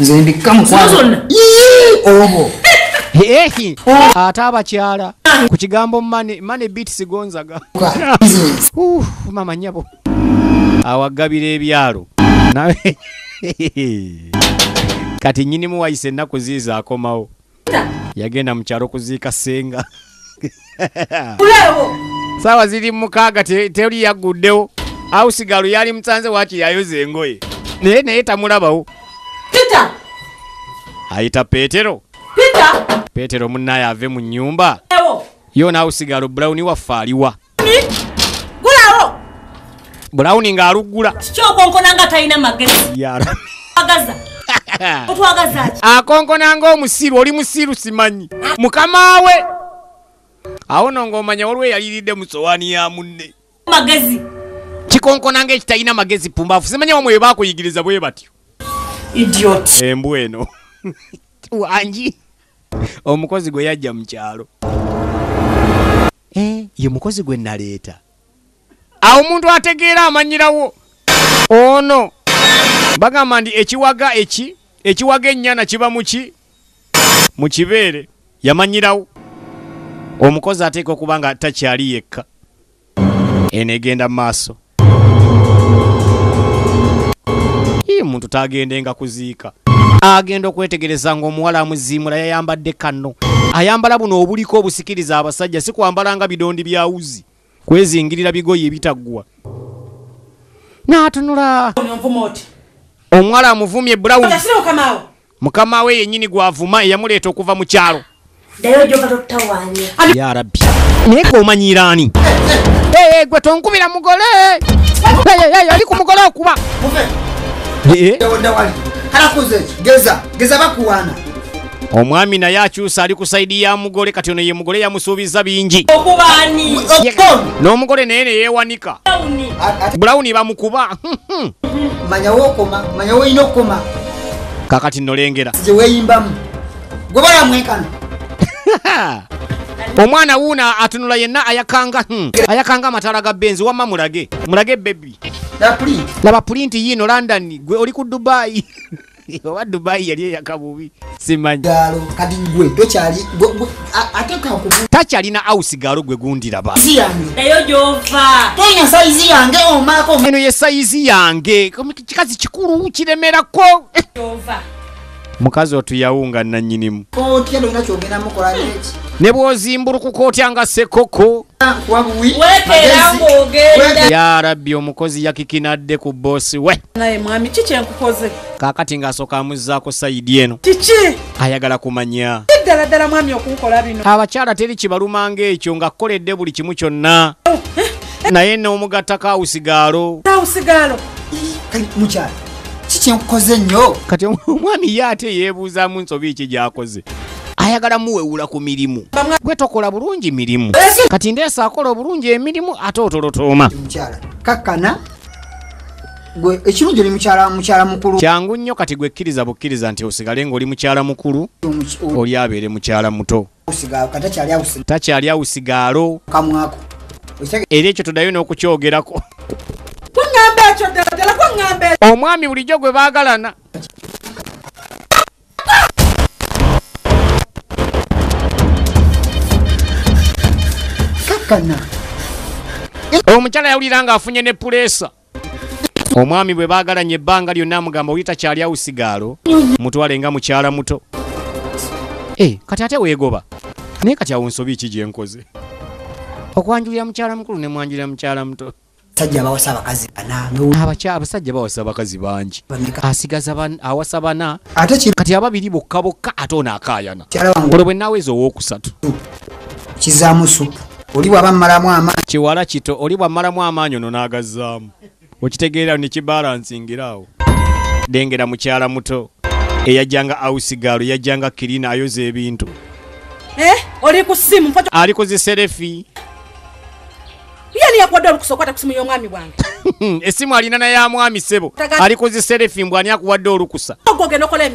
nze mbikka mukwano obwo ehi ate abakyala. Ku kigambo mane mane beats gonzaga. Mama nyabo. Awagabira ebyalo. Nawe kati nyinimu wayise ennaku ziizo akomawo yagenda mu kyalo kuziika senga saawa ziri mukaaga te- teri yagguddewo. Awusigalo yali musanze waaki yayoza engoye. Naye naye tamulabawo. Ayita peetero peter. Peetero munnaye ave mu nnyumba. Yo naawusigalo bulawuni waffe aliwa. Gulawo. Bulawuni ng'aluggula. Kikyokonkona nga talina magezi? Agaza otwagaza ki? Akonkona ng'omusiru oli musiru simanyi. Mukama we. Awo no ng'omanya waliwo eyaliiridde mu sowaani ya munne. Magezi. Kikonkona ng'ekitalina magezi pumbaafu simanya wamwe bakuyigiriza bwe batyo? Idiot. Embu eno. Wangi omukozi gwe yajja mu kyalo. Eh, ye mukozi gwe naleeta. Awo omuntu ategeera amanyirawo ono bagamba nti ekiwaga eki? Ekiwaga ennyana kiba muki mu kibeere yamanyirawo omukozi ateeka okuba nga takyali yekka. Eno egenda mu maaso. Muntu tagendenga kuziika agenda okwetegereza ng'omuwala amuziimula yayambadde kanno ayambala buno obuliko obusikiriza abasajja si kwambala nga bidondi bya wuzi. Kwezingirira bigoye ebitaggwa. N'atunula. Omuwala amuvumye mukamawo mukama we yennyini gwavuma eyamuleeta okuva mu kyalo. Ddayo gyoba tottawaanya ya rabbi. Naye gweomanyira ani Eh, gwe tonkubira mugole! Eh, eh, eh, oli ku mugole okuba Kalakuza eki geza geza bakuwaana omwami naye akyusa ali ku sayidi ya mugole kati ono ye mugole yamusuubiza bingi. N'omugole naye neyeewanika bulawuni bamukuba. Manyawo okoma manyawo olina okukoma kakati nolengera. Gye weeyimbamu. Gwe balamwekana omwana wuuna atunula yenna ayakanga hmm, ayakanga amataala ga benzi wamma mulage mulage bebi laba pulinti yiino london gwe oli ku dubayi oba dubayi yali eyaka bubi. Simanyi. Gaalo kati gwe tokyali ate kakubu takyalina awusigalo gwe gundiraba ddayo gyova. Tonya sayizi yange omalako eno ye sayizi yange. Kikazi kikulu kiremerako. Gyova mukazi otuyawunga nannyinimu. Otya tolina kyogenda mukola neki ne bw'ozimbulukuka otya nga sekoko? Ya rabbi omukozi yakikinadde ku boosi we. Mwami ki kyenkukoze kaakati ng'asooka amuzzaako sayidi eno. Kiki? Ayagala kumanya. Ddala ddala mwami okunkola bino. Abakyala teri kibaluma ng'ekyo nga kukoledde buli kimu kyonna. Naye n'omugattako awusigaalo nawusigaalo kali mukyala kikyenkukoze nnyo? Kati omwami ye ate yeebuuzaamu nsobi ki gy'akoze? Ayagala muwewula ku mirimu. Gwe tokola bulungi mirimu. Kati ndeesa akola obulungi emirimu ate otolotooma. Kakkana. Gwe ekirungi oli mukyala mukulu? Kyangu nnyo kati gwekkiriza bukkiriza nti osigale ng'oli mukyala mukulu oli abeere mukyala muto. Takyali awusiga takyali awusigaalo. Era ekyo toddayo n'okukyogerako omwami bulijjo gwe baagalana. Kakkana. Omukyala yawulira ng'afunye ne puleesa. Omwami bwe baagalanye ebbanga lyonna amugamba oli takyali awusigaalo mutwale nga mukyala muto. E kati ate weegoba. Naye kati awo nsobi ki gye nkoze? Okwanjulira mukyala mukulu ne mwanjulira mukyala muto sajja abawasa abakazi abasajja bawasa abakazi bangi. Asigaza awasa bana. Kati ababiri bokka bokka ate ono akaayana. Olwo bwe naaweza owookusatu. kizaamu supu oli bwaba mmalamu amaanyi. Kiwala kito oli bwammalamu amaanyi ono n'agazzaamu. Okitegeera ne kibalansingira awo. Dengera mukyala muto. Eyajjanga awusigaalo yajjanga kirina ayoza ebintu. Eh, oli ku ssimu ali ku ziserefi yani yakuwadde olukusa okwata ku ssimu y'omwami bwange. Essimu alina naye amwami ssebo. Taga- ali ku ziserefi mbw ani akuwadde olukusa.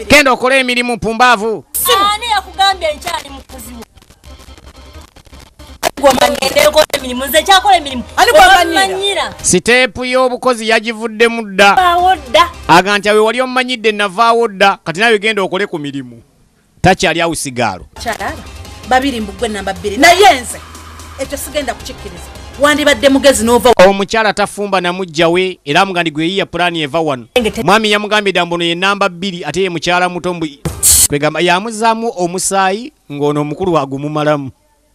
Genda okole emirimu pumbaavu ani yakugambye nkyali mu kuzimu? Gw'omanyi- ngende nkola emirimu nze kyakola emirimu. Ani gw'amanyira? gwamanyira. Siteepu y'obukozi yagivuddemu dda. Aga nti awe wali omumanyidde navaawo dda. Kati nawe genda okole ku mirimu. Takyali awusigaalo babiri mbugwe namba bbiri. Naye nze ekyo sigenda kukikkiriza wandibadde mugezi n'ova omukyala tafumba namujja we era amuga ndi gweyiya pulaani eva wano. Mwami yamugambye dda mbuno ye namba bbiri ate ye mukyala muto mbu kwegamba yamuzaamu omusaayi ng'ono omukulu wagumumalamu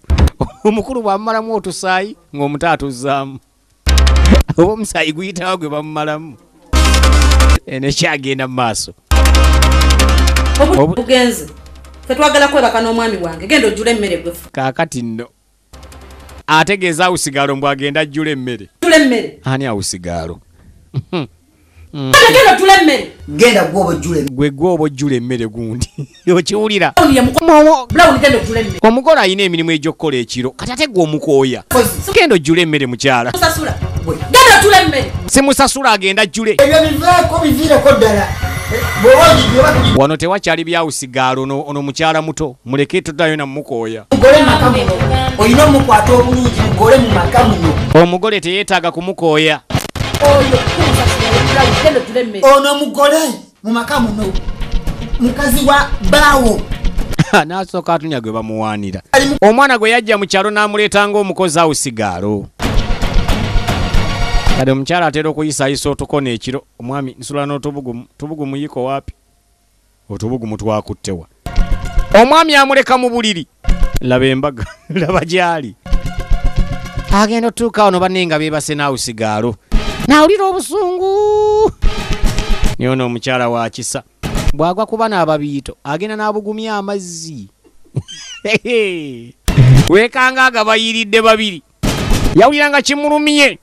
omukulu bwamumalamu otusaayi ng'omuto atuzaamu oba omusaayi guyitawo gwe bamumalamu. Eno ekyagenda mu maaso. Obu- bugenze fe twagala kwebaka n'omwami wange genda ojjula emmere gwefu kaakati nno ategeeza awusigaalo mbw agenda ajjula emmere. Ani awusigaalo genda ojjula emmere. Genda gwe oba ojjula emmere. Gundi? Okiwulira. Omugole alina emirimu egy'okukola ekiro. Kati ate gwe omukooya genda ojjula emmere mukyala. Simusasula agenda ajjule. Ebyo bivaako biviireko ddala wano tewakyali byawusigaalo ono ono mukyala muto muleke toddayo namukooya olina omukwata obulungi mugole mu maka muno. Omugole teyeetaaga kumukooya. Ono mugole mu maka muno. Mukazi wa baawo. N'asooka atunya gwe bamuwaanira. Omwana gwe yajja mu kyalo n'amuleeta ng'omukozi awusigaalo kale omukyala atera okuyisaayisa otukono ekiro omwami nsula n'otubugumu tubugumu yiko waapi? Otubugumu twakuttewa omwami amuleka mu buliri. Laba embaga laba gyali. Agenda otuuka wano banne nga beebase n'awusigaalo naawulira obusungu. Naye ono omukyala wa kisa. Bw'agwa ku bana ababiito agenda n'abugumya amazzi. Weekanga aga bayiridde babiri. Yawulira nga kimulumye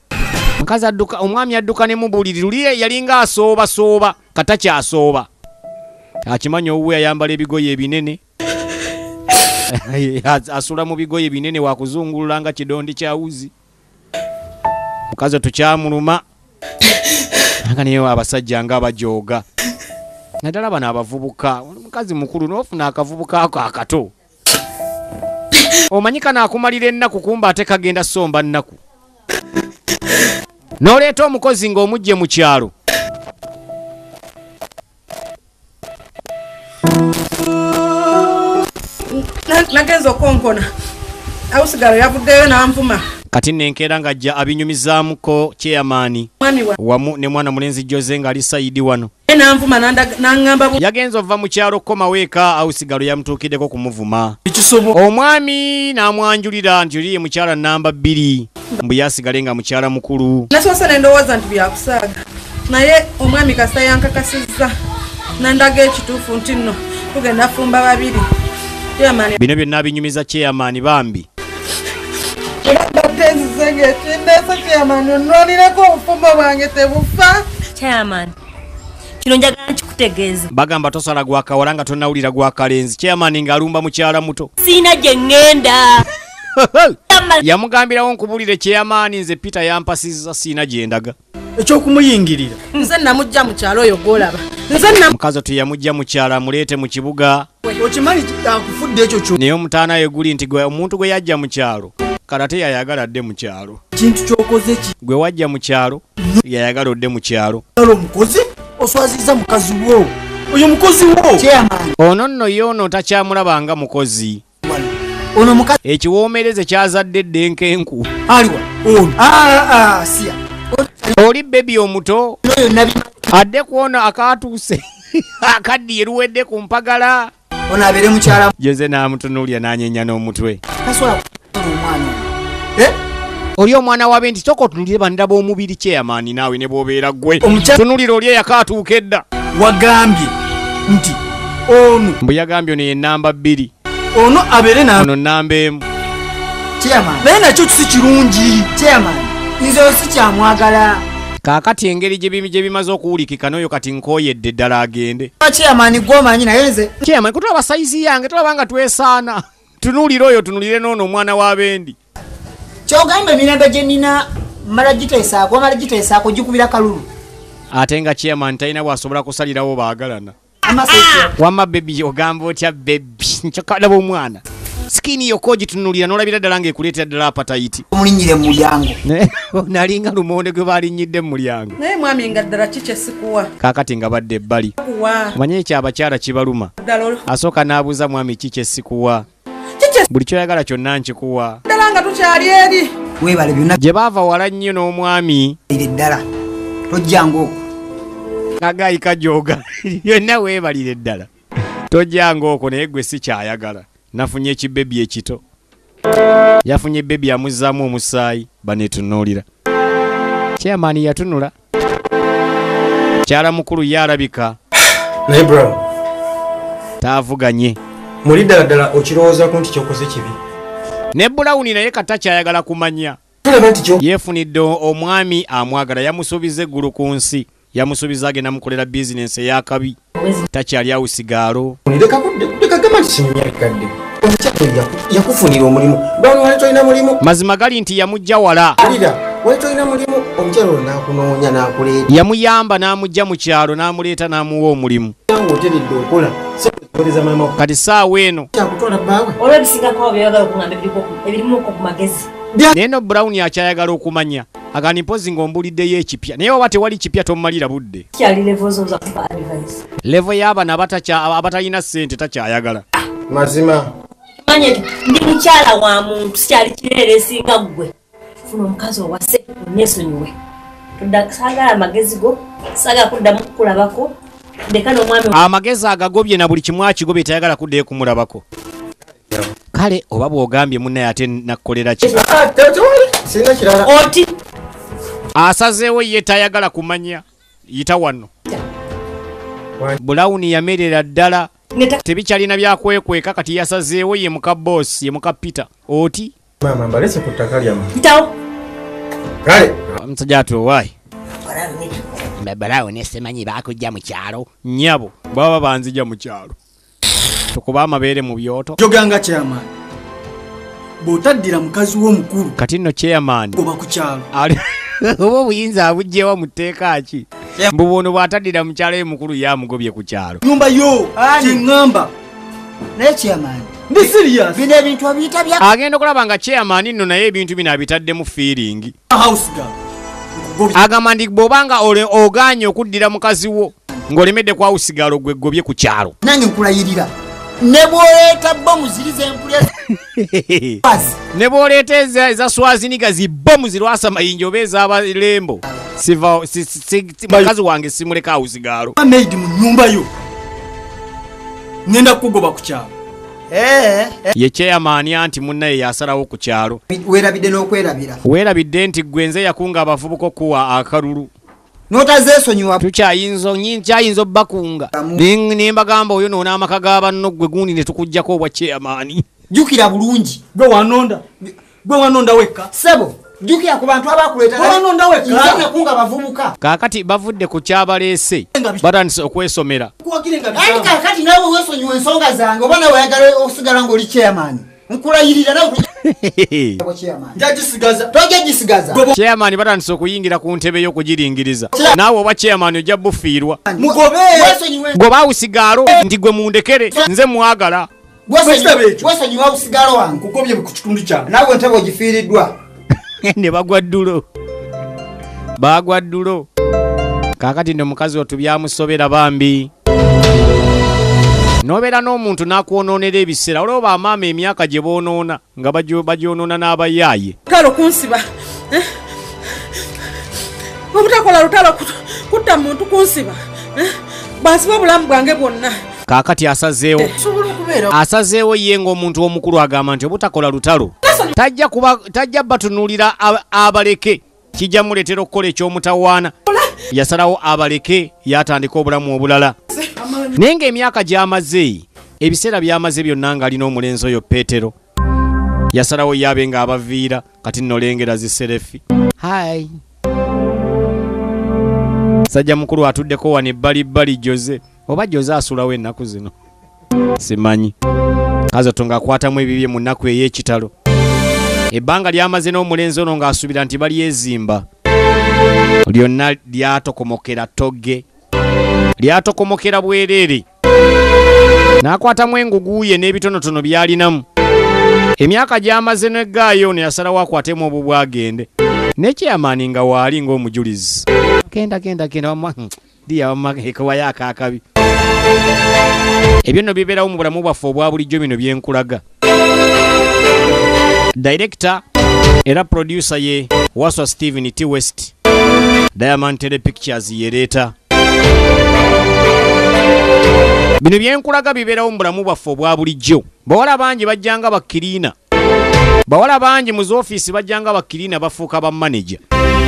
mukazi adduka omwami adduka ne mubuliri luli yalinga asoobasooba kata kyasooba akimanyi owuwe ayambala ebigoye ebinene. As- asula mu bigoye binene wakuzungulula nga kidondi kya wuzi. Mukazi tukyamuluma nga naye abasajja nga abajooga naddala bano abavubuka mukazi mukulu n'ofuna akavubuka ako akato. Omanyi kano akumalira ennaku kumba ate kagenda somba nnaku n'oleeta omukozi ng'omugye mu kyalo. Na- nagenza okonkona awusigalo yavuddeyo n'anvuma. Kati nenkeera ng'ajja abinyumizaamuko kyeyamaani wamu ne mwana mulenzi jose ng'ali sayidi wano n'anvuma bu- yagenza ova mu kyalo komaweeka awusigalo yamutuukiddeko kumuvuma omwami n'amwanjulira nti oli ye mukyala namba bbiri. Mbu yasigale nga mukyala mukulu. Nasoose ne ndowooza nti byakusaaga. Naye omwami kasita yankakasizza. Nandaga ekituufu nti nno tugenda fumba babiri. Bino byonna binyumiza kyeyamaani bambi. Mbadde nzize ng'ekindeesa kyamani ononireko obufumbo bwange tebufa. Chairman kino njagala nkikutegeeza bagamba tosala gwakawala nga tonnawulira gwakalenzi kyeyamaani ng'alumba mukyala muto. Siina gye ŋŋenda. Yamugambirawo nkubulire kyeyamaani nze peter yampasizza siina gyendaga ekyokumuyingirira. Nze namujja mu kyalo oyo nam mukazi oto yamugja mukyala amuleete mu kibuga. Okimanyi akufudde ekyo kyo? Naye omutaana we guli nti gwe omuntu gwe yajja mu kyalo kala te yayagala dde mu kyalo. Kintu kyokoze ki? Gwe wajja mu kyalo yayagala odde mu kyalo. Omukozi oswaziza mukazi wo. Oyo mukozi wo. Ono nno ye ono takyamulaba nga mukozi. Ono mukazi ekiwoomereze kyazadde ddenkenku aliwa ono. Aa siya oli bebi omuto. Ono adde kuona akaatuuse akaddiye luwedde ku mpagala. Ono abeere mukyala jeze n'amutunuulya n'anyenya n'omutwe. Tasobola kukola omwana ono. Eh? Oli omwana wabe nti toka otunulire bandira b'omubiri kyeyamaani naawe ne bw'obeera ggwe. Tunulira oli eyakaatuuka edda. Wagambye nti ono mbu yagambye ono ye namba bbiri. Ono abeere na ono namba emu. Naye nakyo si kirungi. Nze osi kyamwagala kaakati engeri gye bimaze okuwulikika n'oyo kati nkooyedde ddala agende. Kyeyamaani gwomanyi naye nze kyeyamaani kutulaba sayizi yange tulaba nga twesaana. Tunuulire oyo tunulire n'ono omwana w'abendi kyogamba emirembe gye nina mala giteesaako wamala giteesaako gikubira kalulu. Ate nga chairman talina bwasobola kusalirawo baagalana. Amaseso wamma bebi ogamba otya bebi nkyokadaba omwana. Sikini yokka ogitunulira n'olabira ddala ng'ekuleetera ddala apatayiti omulinyire mu mulyango. Nalinga lumonde gwe balinnyidde mu mulyango. Naye mwami nga ddala kikyesikuwa kaakati nga badde ebbali. Kuwa omanye ekyo abakyala kibaluma? Asooka n'abuuza mwami ki kyesikuwa buli kyoyagala kyonna nkikuwa tukyali eri weebale byonna gye baava wala nnyo n'omwami. ire ddala. Tojjanga okwo agayika joga yonna weebalire ddala. Tojjanga okwo naye gwe si kyayagala. Nafunye ekibebi ekito. Yafunye bebi amuzzaamu omusaayi banetunuulira chairman yatunula. Kyala mukulu ye alabika naye brown taavuganye. muli ddala ddala okirowoozaku nti kyokoze kibi ne bulawuni naye kata kyayagala kumanya. Yeefunidde omwami amwagala yamusuubiza eggulu ku nsi. Yamusuubiza agenda mukolera bizinensi ey'akabi takyali awo sigaalo. Leka gamba nti sinyumya bikadde. Omukyalo yaku- yakufunira omulimu. Brown wali tolina mulimu? Mazima gali nti yamujja wala. Wali tolina mulimu? Omukyalo ono n'akunoonya n'akuleeta. Yamuyamba n'amugja mu kyalo n'amuleeta n'amuwa omulimu. Ngaoteredde okola mama kati saawa eno naye no bulawuni akyayagala okumanya. Agani mpozi ng'ombuliddeyo ekipya. Naye oba tewali kipya tomumalira budde. Levo y'abana abatalina ssente takyayagala. Mazima. Manye ndi mukyala wa muntu sikyali kireera esinga ggwe. Funa omukazi owase onesonyiwe Tudda- saagala amagezi go saagala kuddamu kukulabako amagezi agagobye na buli kimu akigobye tayagala kuddayo kumulabako kale oba bw'ogambye munnaye ate nakkolera ki? Ah, oti. Asazeewo ye tayagala kumanya. Yita wano. Bulawuni yamerera ddala. Tebikyalina byakwekweka kati yasazeewo ye muka bosi ye muka peter. Oti? Maama mbalese ku ttaka lyamu ntawo kale. Omusajja ati owaayi balawuni semanyi bakujja mu kyalo. Nyabo baba banzija mu kyalo. Tukuba amabeere mu byoto. Joganga kyamaani bw'otaddira mukazi w'omukulu kati nno chairman goba ku kyalo. ali oba obuyinza abugjewa mu tteeka ki? Mbu buno bw'ataddira mu kyalo ye mukulu yamugobye ku kyalo. Nyumba yo Ani? kyeŋŋamba. Naye kyamaani ndi sirias bino ebintu obiyita bya agenda okulaba nga chairman nno naye ebintu bino abitaddemu feeling. House girl agamba nti bw'obanga ogaanye okuddira mukazi wo ng'olemedde kwawusigala ogweggobye ku kyalo. Nange nkulayirira. Ne bwoleeta bomu ziri zempulyazi ne bw'oleeta eza eza swaziniga zibbomu zirwasa mayinja oba ez'abalembo mukazi wange simuleka awusigaalo maid mu nyumba yo. Ŋŋenda kukugoba ku kyalo ye chairman anti munnaye yasalawo ku kyalo. Weerabidde n'okwerabira. Weerabidde nti gwe nze yakunga abavubuka okuwa akalulu. N'otazeesonyiwa tukyayinza obbakunga. Ne- mbagamba oyo noona amaka ga banno gwe gundi ne tukugjako obwa chairman. Jjukira bulungi. Gwe wanonda. Gwe wanonda wekka. Sebo jjukira ku bantu abakuleeta Obanonda wekka. nze nakunga bavubuka. Kaakati bavudde ku kyabaleese batandise okwesomera. Bisamba. kakati naawe weesonyiwa ensonga zange oba nawe oyagala osigala ng'oli chairman. Nkulayirira nawe chairman. Njagisigaza. Tojja gisigaza chairman batandise okuyingira ku ntebe y'okugiringiriza. Naawe oba chairman ojja bufiirwa. Gwe baawusigaalo nti gwe mundekere nze mwagala. Weesonyiwa busigalo wange. Nkugobye ku kitundu kyange naawe ntebe ogifiiriddwa ne bagwa ddulo. Baagwa ddulo. Kaakati nno mukazi otu byamusobera bambi. N'obeera n'omuntu n'akwonoonera ebiseera olwo bamaama emyaka gye boonoona nga bagyo- bagyonoona n'abayaaye. Lutalo kunsiba. Eh? obutakola lutalo kut- kutta muntu kunsiba. Eh? bwansiba obulamu bwange bwonna. Kaakati asazeewo okubeera asazeewo ye ng'omuntu omukulu agamba nti obutakola lutalo tajja kuba tajja batunuulira ab- abaleke. Kijja muleetera okukola ekyomutawaana. Yasalawo abaleke yatandika obulamu obulala. Naye ng'emyaka gy'amaze ebiseera by'amaze byonna ng'alina omulenzi oyo peetero. Yasalawo yaabe ng'abaviira kati nnolengera ziserefi hai sajja mukulu atuddeko wano ebbalibbali jose. Oba jose asulawo ennaku zino? Simanyi. Kazoto ng'akwatamu ebibye mu nnaku ey'ekitalo ebbanga lyamaze n'omulenzi ono ng'asuubira nti balyezimba lyonna lyatokomokera togge. Lyatokomokera bwereere n'akwatamu enguguuye n'ebitonotono by'alinamu. Emyaka gy'amaze n'eggaayo ono yasalawo akwatemu obwo bwagende nekyeyamaani nga waali ng'omujulizi. Genda genda genda wama diya wama ekowayo akaakabi. Ebyo nno bibeerawo mu bulamu bwaffe obwa bulijjo bino byenkulaga director era producer ye waswa stephen t. West. Diamond tele pictures yereeta bino byenkulaga bibeerawo mu bulamu bwaffe obwa bulijjo. Bawala bangi bajjanga bakkiriina bawala bangi mu zoofiisi bajjanga bakkiriina bafuuka bamanaja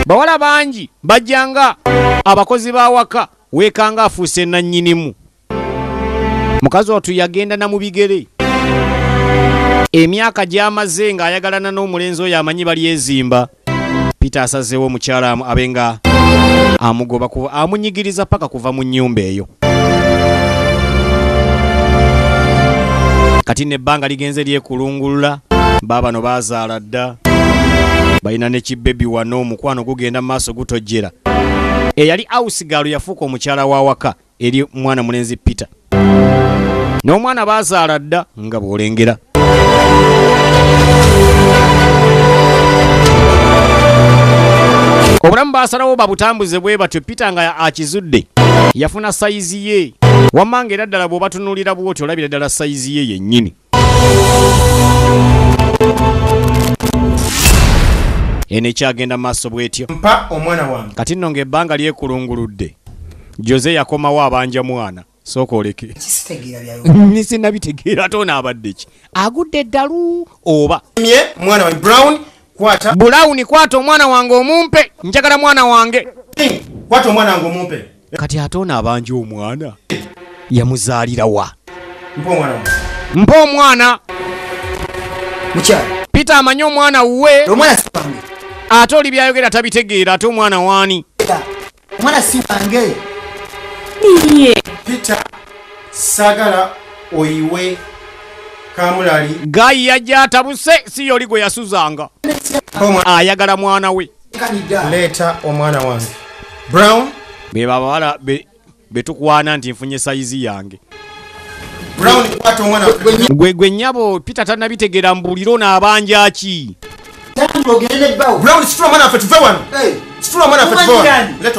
bawala bangi bajjanga abakozi bawaka weekanga afuuse nannyinimu mukazi otu yagenda na mu bigere emyaka gy'amaze ng'ayagalana n'omulenzi oyo amanyi balyezimba peter asazeewo omukyala abe nga amugoba amunyigiriza paka kuva mu nnyumba eyo. Kati nebbanga ligenze lyekulungulula baabano bazaala dda. Balina ne kibebi wano omukwano gugenda mu maaso gutojjera. Eyali ausigalo yafuuka omukyala wa waka eri mwana mulenzi peter. N'omwana bazaala dda nga bw'olengera obulamu basalawo babutambuze bwe batyo peter nga akizudde yafuna sayizi ye. Wamma nga era ddala bw'obatunuulira bwoti olabira ddala sayizi ye yennyini. Eno ekyagenda mu maaso bw'etyo. Mpa omwana wange. Kati nno ng'ebbanga lyekulunguludde jose yakomawo abanja mwana sooka oleke. Nisinabitegeera ate onaabadde ki? Agudde eddalu oba? Mwana wange. Brown kwata. Bulawuni kwata omwana wange omumpe. Njagala mwana wange. Kwata omwana wange omumpe. Kati ate onaabanja omwana. Yamuzaalira wa? Mpa omwana mukyala. Peter amanyi omwana wuwe ate oli byayogera tabitegeera ate omwana waani? Omwana si wange. Peter saagala oyiwe kamulali. Gayi yajja atabuse si yoli gwe yasuzanga. Ayagala mwana we. Leeta omwana wange. Brown? Be babawala be- be tukwana nti nfunye sayizi yange. Gwe gwe nnyabo peter tannabitegeera mbuulira onaabanja ki? Ogende nebbawo brown situla omwana waffe tuve wano situla omwana wano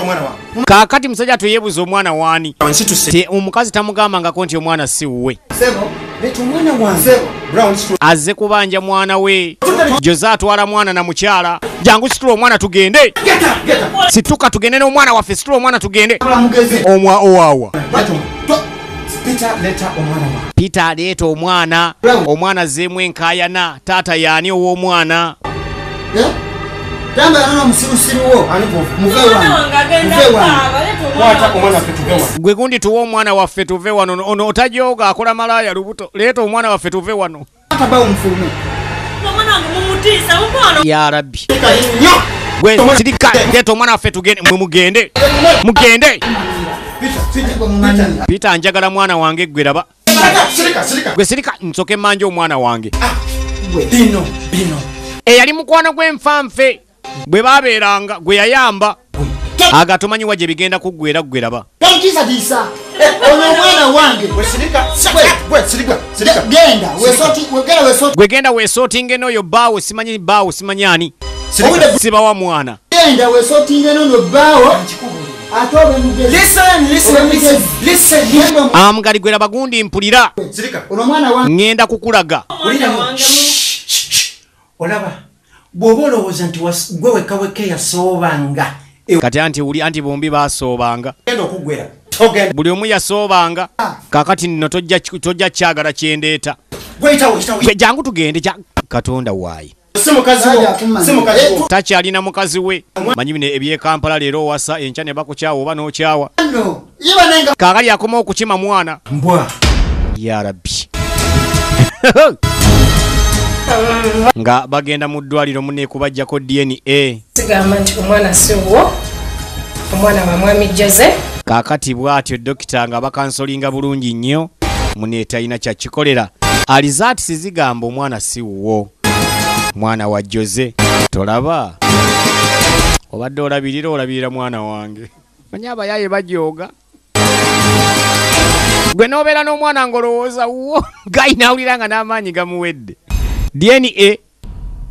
Omwana. Wange kaakati musajja tweyebuza omwana waani ti omukazi tamugambangako nti omwana si wuwe azze kubanja mwana we. Jose atwala mwana na mukyala. Jangu situla omwana tugende. Situka tugende n'omwana waffe situla omwana tugende. Omwa omwana. Peter aleeta omwana omwana. Azzeemu enkaayana. Taata yaani ow'omwana tambala n'omusirusiru wo ani gwovu muve Omwana wange wange agenda muve wange kukaaba, leeta kwata omwana omwana waffe tuve wano. Gwe gundi tuwa omwana waffe tuve wano. Ono otajooga akola malaaya lubuto. Leeta omwana waffe tuve wano. Atabawo mufulume. Omwana wange mumutiisa mukwano. ya rabbi. Sirika nnyo. Gwe Omwana- sirika leeta omwana waffe mwe mugende. Mugende. Peter njagala mwana wange gwe raba gwe sirika nsoke mmanja omwana wange. Bino bino. Eyali mukwano gw'enfanfe bwe baabeeranga gwe yayamba agatomanyiwa gye bigenda kuggwera ggwe raba tontiisatiisa ono omwana wange. Gwe genda weesootinge n'oyo baawo simanyi baawo simanyi ani? Sibawa mwana. Genda wesotinge nono bbaawo ate obe mugezi listen listen listen listen. Genda omu- amugali gwe raba gundi mpulira. Sirika. Ono omwana wange. Ŋŋenda kukulaga. Olaba bw'oba olowooza nti gwe wekaweka yasoobanga kati anti uli anti bombi baasoobanga. Genda okuggwera buli omu yasoobanga kakati nno tojja kyagala kyendeeta. Jangu tugende katonda waayi. Takyalina mukazi we. Manyi bino ebyekampala leero owasa enkya ne bakukyawa oba n'okyawa. Kaakali akoma okukima mwana. Mbwa. Ya rabbi nga bagenda mu ddwaliro muneekubajjako dna sigamba nti omwana si wo omwana wa mwami jose kaakati bw'atyo dokita nga bakansolinga bulungi nnyo muneetalina kyakikolera alizaati sizigamba omwana si wuwo mwana wa jose tolaba? Obadde olabirira olabirira mwana wange. Manye abayaye bajooga. Gwe n'obeera n'omwana ng'olowooza wuwo gayi nawulira nga n'amaanyi gamuwedde dna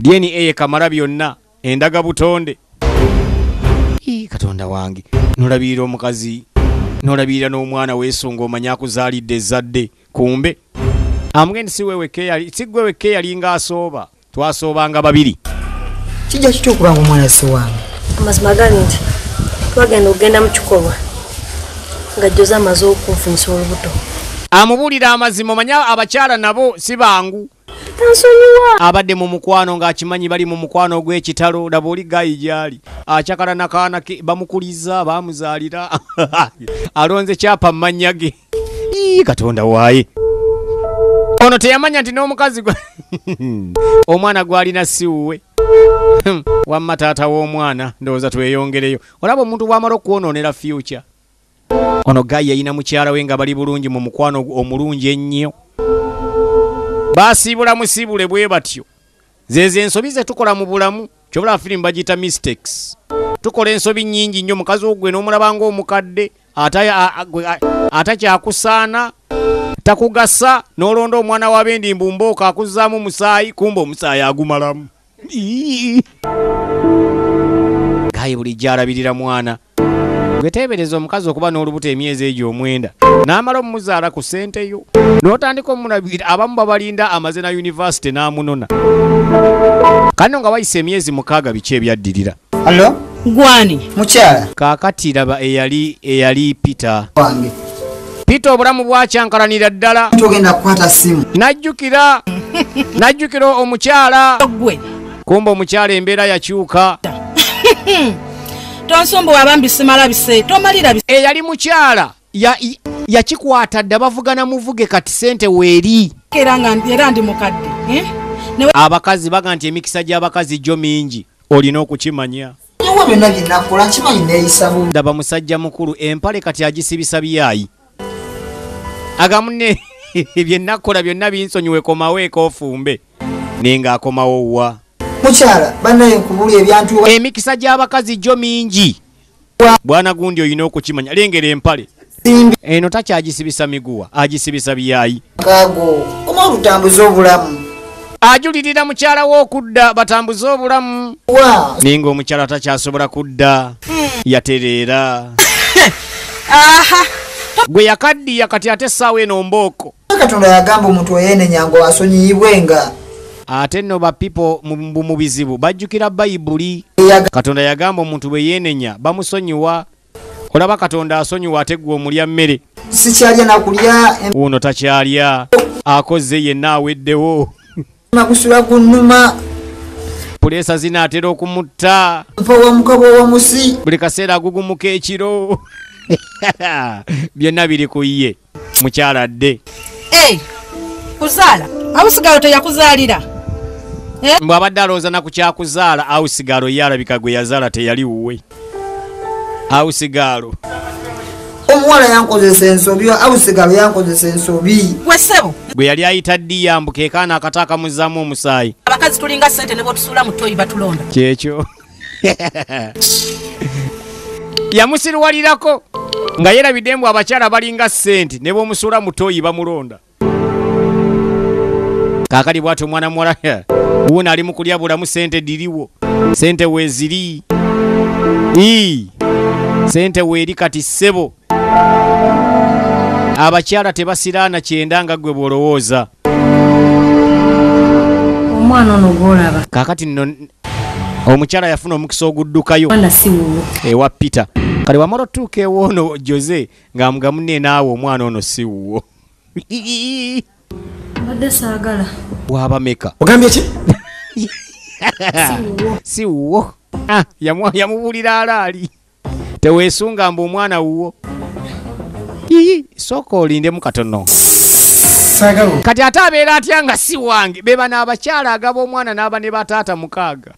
dna ye kamala byonna endaga butonde Ii, katonda wange nolabirira omukazi nolabirira n'omwana weesonga omanye akuzaalidde ezzadde kumbe? Amugendi si gwe wekka eyalinga asooba twasoobanga babiri. Kijja kitya okuba nga omwana si wange? Amazima gali nti? Twagenda okugenda mu kikolwa nga jjoze amaze okunfunyisa olubuto. Amubuulira amazima omanye abakyala nabo si bangu tansonyiwa. Abadde mu mukwano ng'akimanyi bali mu mukwano ogw'ekitalo laba oli gayi gyali. Akyakala nakaana ke bamukuliza baamuzaalira alonze kyapa mu mannya ge katonda waaye. Ono teyamanya nti n'omukazi gwa omwana gwalina siwuwe Hmm, wamma taata w'omwana ndowooza tweyongereyo. Olaba omuntu bw'amala okwonoonera fyuca ono gayi yayina mukyala we nga bali bulungi mu mukwano omulungi ennyo baasiibula musiibule bwe batyo. Zezo ensobi ze tukola mu bulamu kyobula firimu bagiyita mistakes. Tukola ensobi nnyingi nnyo mukazi ogwe n'omulaba ng'omukadde atakyakusaana takugasa n'olonda omwana wa bendi mbumbooka akuzzaamu musaayi kumba omusaayi agumalamu. Gaye bulijjo alabirira mwana gweteebereza omukazi okuba n'olubuto emyezi egyo omwenda. N'amala omumuzaala ku ssente yo. N'otandika omulabirira abamu babalinda amaze na yunivasite n'amunona. Kano nga wayise emyezi mukaaga biki ebyaddirira alo gwani. Mukyala? Kaakati laba eyali eyali peter. Wange. Peter obulamu bwakyankalanira ddala. Togenda kukwata simu. Najjukira najjukira omukyala. Gwe kumba omukyala embeera yakyuka tonsumbu wabambi simala bise tomalira bise. Eyali mukyala ya- y- yakikwata dda bavugana muvuge kati sente weeri. Era ndi mukadde eh? Abakazi baga nti emikisa gy'abakazi gyo mingi olina okukimanya. Nyowa byonna byenakola nkimanyi neeyisa bubi ndaba musajja mukulu empale kati agisibisa byayi. Agamunne byennakola byonna binsonyiwe komaweeko ofumbe naye ng'akomawo wa mukyala bannaye nkubuli ebyantu emikisa gy'abakazi gyo mingi. Bwana gundi olina okukimanya. Lengera empale. Eno takyagisibisa miguwa agisibisa byayi. Kaago koma olutambuza obulamu. Ajulirira mukyala we okudda batambuze obulamu. Naye ng'omukyala takyasobola kudda yatereera. Aha! Gwe yakaddiya kati ate essaawa eno mbooko. Katonda yagamba omuntu eyeenenyango asonyiyibwe nga ate nno bapipo mu bizibu bajjukira bayibuli katonda yagamba omuntu bwe yeenenya bamusonyiwa. Olaba katonda asonyiwa ate gwe omulya mmere. Sikyalya nakulya wuuno takyalya akoze yenna aweddewo. Emakusula kunnuma puleesa zinaatera okumutta. Mpa wamukabo wamusi buli kaseera agugumuka ekiro. Byonna biri ku ye mukyala dde kuzaala. Abusigalo teyakuzaalira bw'abadde alowooza naku kyakuzaala awusigaalo ye alabika gwe yazaala teyali wuwe. Awusigaalo omuwala yankozesa ensobi awusigalo yankozesa ensobi. Gwe ssebo. Gwe yali ayita ddi yambuka ekaana akata akamuzzaamu omusaayi. Abakazi tulinga ssente ne bwetusuula mu toyi batulonda. Kyekyo. Yamusirwalirako nga yerabidde mbu abakyala balinga ssente ne bw'omusuula mu tooyi bamulonda. Kaakali bw'ati omwana muwala wuuno ali mu kulya bulamu sente diriwo. Sente weeziri ii sente weeri kati ssebo. Abakyala tebasiraana kyenda nga ggwe bw'olowooza. Omwana ono gwolaba. Kaakati nno omukyala yafuna omukisa oguddukayo. Ewa peter. Kale wamala otuuka ewoono jose ng'amuga munne naawe omwana ono si wuwo mbadde saagala. Waba meka ogambye ki? Si wuwo Ah, yamu- yamubuulira alaali. Teweesunga mbu omwana wuwo. Ii, sooka olindemu katono. Kati ate abeera atya nga si wange? Beba n'abakyala agaba omwana n'aba ne bataata mukaaga.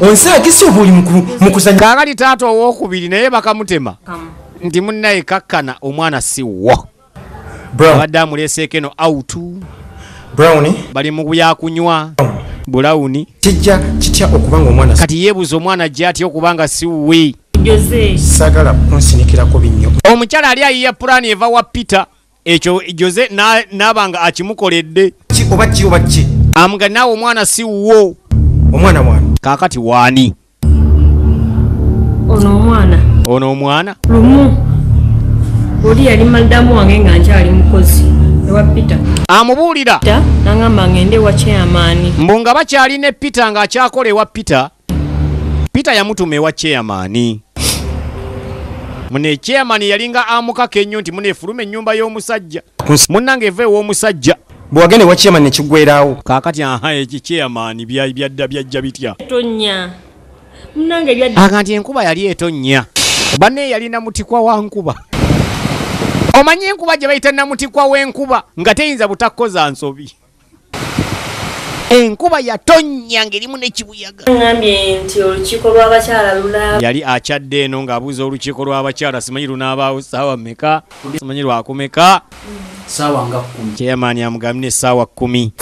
Onsaagisa oba oli muku- mu kuzanya kaakali taata owookubiri naye bakamutema. Nti munnaye kakkana omwana si wo. Abadde amuleeseeko eno autu brown bali mu byakunywa. Bulawuni kijja kitya okuba nga omwana kati yeebuuza omwana ajja atya okubanga si wuwe saagala kunsinikirako binnyo omukyala ali ayiya pulaani eva wa peter. Ekyo jose na- naaba nga akimukoledde. Ki oba ki oba ki? Amuga naawe omwana si wuwo omwana wano kaakati waani ono omwana. Ono omwana? Lumu. Oli yali maddamu wange nga nkyali mukozi ewa peter. Amubuulira. Nagamba ngende ewa chairmaani mbu nga bakyali ne peter ng'akyakola ewa peter. Peter yamutuma ewa chairmaani mune chairman yalinga amukako ennyo nti muneefuluma ennyumba y'omusajja. Munnange eva ew'omusajja bwe wagenda ewa chairman nekigwerawo kaakati aha ekikyeyamaani byadda byajja bitya? Tonya munange byadda aga nti enkuba yali etonnya. Banne yalina mutikwa wa nkuba omanyi enkuba gye bayita namutikwa w'enkuba nga teyinza butakkoza nsobi. Enkuba yatonnya ng'erimu n'ekibuyaga. Ŋambye nti olukiiko lw'abakyala lulaba. Yali akyadde eno ng'abuuza olukiiko lw'abakyala simanyi lunaabaawo saawa mmeka? Simanyi lwakumeka saawa nga kkumi kyeyamaani amugambye essaawa kkumi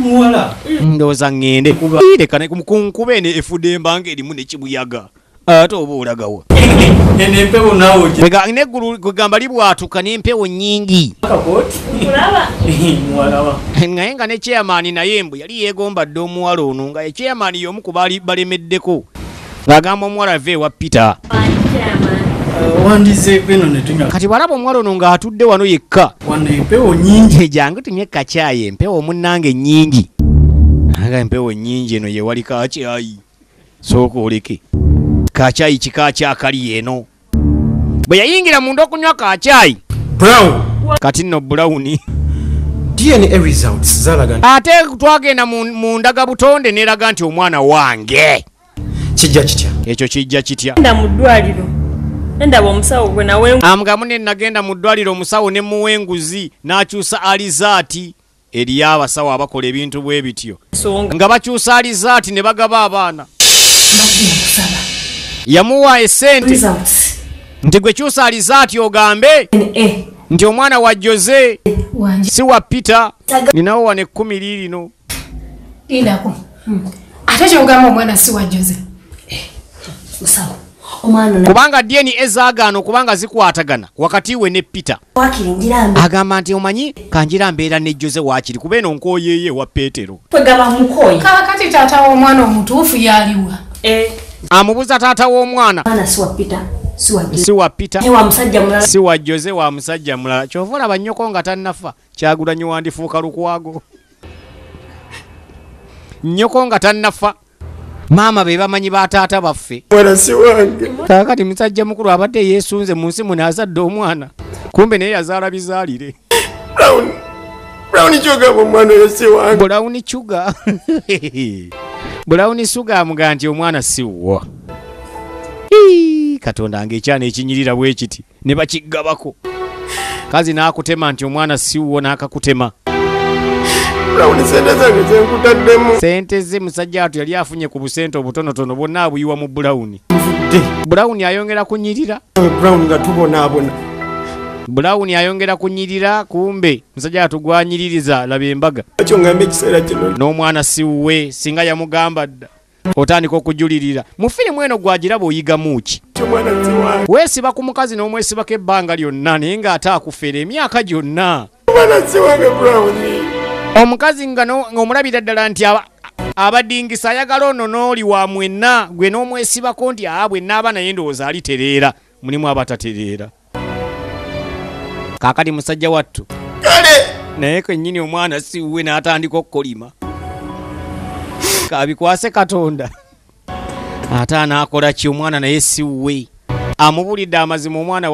muwala? Ndowooza ŋŋende leka ne- ku nkuba eno efudde embanga erimu n'ekibuyaga ate oba olagawa neggulu kwegamba libwatuka n'empewo wa naye nga ne chairman naye mbu yali yeegomba dde omuwala ono nga chairman y'omu ku baali balemeddeko. Ng'agamba omuwala ave ewa peter. Netunywa kati bwalaba omuwala ono ng'atudde wano yekka. Wano empewo nyingi jangu tunywe kacyayi empewo munnange nnyingi. Anga empewo nnyingi eno yewali kacyayi sooka oleke kacyayi kika kyakali eno bwe yayingira munda okunywa kacyayi brown. Kati nno bulawuni ate twagenda mu mu ndagabutonde n'eraga nti omwana wange. Kijja kitya? Ekyo kijja kitya? Mu ddwaliro. Endaba omusawo gwe nawe. Amugamu ne nagenda mu ddwaliro omusawo ne muwa enguzi n'akyusa alizaati eri abasawo abakola ebintu bwe bityo. Nga bakyusa alizaati ne bagaba abaana yamuwa esente. Results. Nti gwe kyusa alizaati ogambe eh nti omwana wa jose wanje si wa peter ninawo wano ekkumi liirino lindako. Ate kyogamba omwana si musawo. Omwana na kubanga dni ezaagaana okubanga zikwatagana wakati we ne peter. Agamba nti omanyi kanjira mbeera ne jose waakiri kuba eno nkooyeeye wa peetero. Mukoyi kaakati taata w'omwana omutuufu yaliwa amubuuza taata w'omwana omwana si wa peter si wa si wa musajja mulala. Kyova olaba nnyoko nga tannafa kyagulanyi wandifuuka lukwago. Nnyoko nga tannafa. Maama be bamanyi ba taata baffe. Mwana si wange. Kaakati musajja mukulu abadde yeesunze mu nsi muno azadde omwana. Kumbe naye yazaala bizaalire brown brown kyogamba omwana oyo si wange. Bulawuni cuga bulawuni suga amugaa nti omwana siwwa Hii, katonda ng'ekyana ekinyirira bwe kiti ne bakiggabako. Kazi n'akutema nti omwana siwwo n'akakutema. Brown sente ze musajja atu yali afunye ku busente obutonotono bwonna abuyiwa mu bulawuni. Bulawuni ayongera kunyirira. Nga tubonaabona bulawuni ayongera kunyirira kumbe musajja atu gwanyiririza laba embaga. Akyo ngambe ekiseera kino. N'omwana siwwe singa yamugamba dda otandika okujulirira. Mu firimu eno gwagiraba oyigamu ki weesiba ku mukazi n'omwesibako ebbanga lyonna naye ng'ate akufeera emyaka gyonna. Omukazi nga ng'omulabira ddala nti aba- abadingisa ayagala ono n'oli wa mwenna gwe n'omwesibako nti aa bwe nnaaba naye ndowooza alitereera. Mulimu abatatereera kaakati musajja wattu. Kale! Naye kennyini omwana siwwe n'atandika okukolima. Kabikwase katonda. Ate anaakola ki? Omwana naye siwwe amubulidde amazima omwana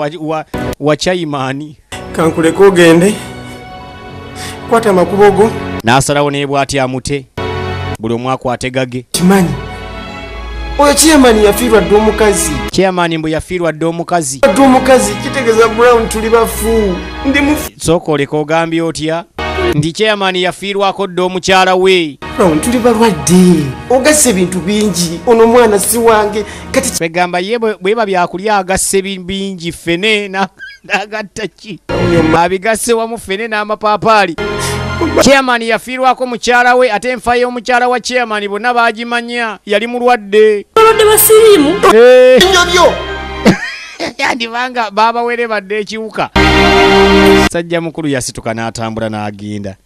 wa, chaimaani kankuleka ogende. Kwata amakubo go. N'asalawo naye bw'ati amute. Buli omu akwate gage. Kimanyi oyo kiyamani yafiirwa dde omukazi. Chairman mbwe yafiirwa dde omukazi. Dde omukazi kitegeeza brown tuli bafu. Ndi mufu sooka oleka ogambye otya? Nti chairman yafiirwako dde omukyala we. Brown tuli balwadde. Ogasse ebintu bingi. Ono omwana si wange. Kati kwegamba ye bwe- bweba byakulya agasse bi- bingi fene na- n'agatta ki? Abigasse wamu fene n'amapaapaali chairman yafiirwako mukyala we ate enfa y'omukyala wa chairman bonna baagimanya yali mulwadde. Balwadde basiriimu Eh. nyobyo yandibanga babawere badde ekiwuka. Sajja mukulu yasituka n'atambula n'agenda.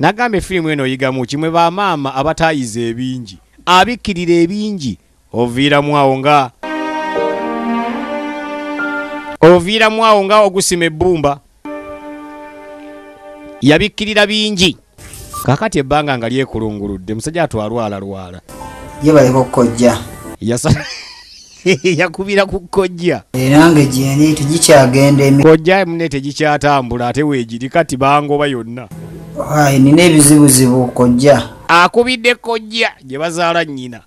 Nagamba efirimu eno oyigamu kimwe bamaama abatayiza ebingi abikkirira ebingi oviiramu awo nga oviiramu awo nga ogusima ebbumba yabikkirira bingi. Kakati ebbanga nga lyekulunguludde musajja atwalwalalwala ye baleka okukojja yasa yakubira ku kkojja erange gyendi tegikyagenda emi kojja mune tegikyatambula ate weegiri kati bangoba yonna. Ai, nina ebizibuzibu kojja. Akubidde kojja gye bazaala nnyina.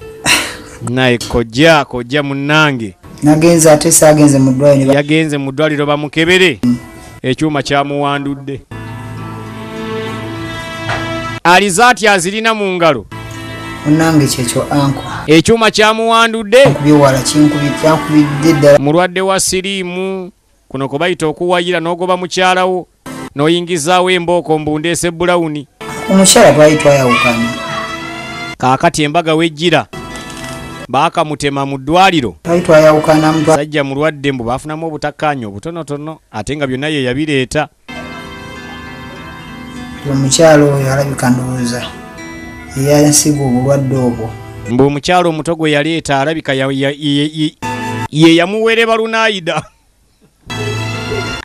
Naye kojja kojja munnange. Nagenze ate saagenze mu ddwaliro. Yagenze mu ddwaliro bamukebere ekyuma kyamuwandudde. Alizaati azirina mu ngalo. Munnange kyekyo anko. Ekyuma kyamuwandudde? Kubyewala kyankubidde ddala. Mulwadde wa siriimu. Kuno kwe bayita okuwayira n'ogoba mukyalawo n'oyingizaawo embooko mbundeese bulawuni omukyala twali twayawukana. Kaakati embaga wejjira baakamutema mu ddwaliro. Sajja mulwadde mbu baafunamu obutakkaanya obutonotono ate nga byonna ye yabireeta. Omukyala oyo alabika ndowooza eyansiga obulwadde obwo. Mbu omukyalo omuto gwe yaleeta alabika ye- ye- ye yamuweere balunaayida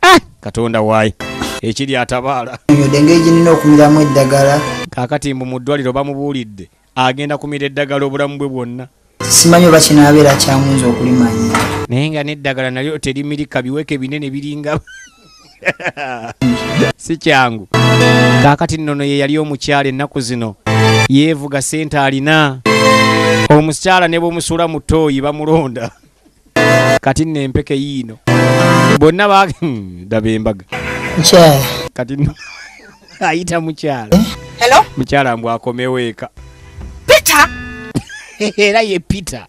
Ah, katonda waayi ekiri atabaala. Nyode engeri gyenina okumiramu eddagala. Kaakati mbu mu ddwaliro bamubuulidde agenda kumira eddagala obulamu bwe bwonna simanyi oba kinaabeera kyamunza okulimanya. Naye nga n'eddagala nalyo terimirika biweke binene biringa. Si kyangu. Kaakati nnono ye yali omukyala ennaku zino yeevuga sente alina. Omukyala ne bwemusula mu ttooyi bamulonda. Kati nno empeke yiino. Bonna ba Hmm, daba embaga. Mukyala. Kati nno ayita mukyala. Hello? mukyala mbw akomewo eka. Peter? era ye peter.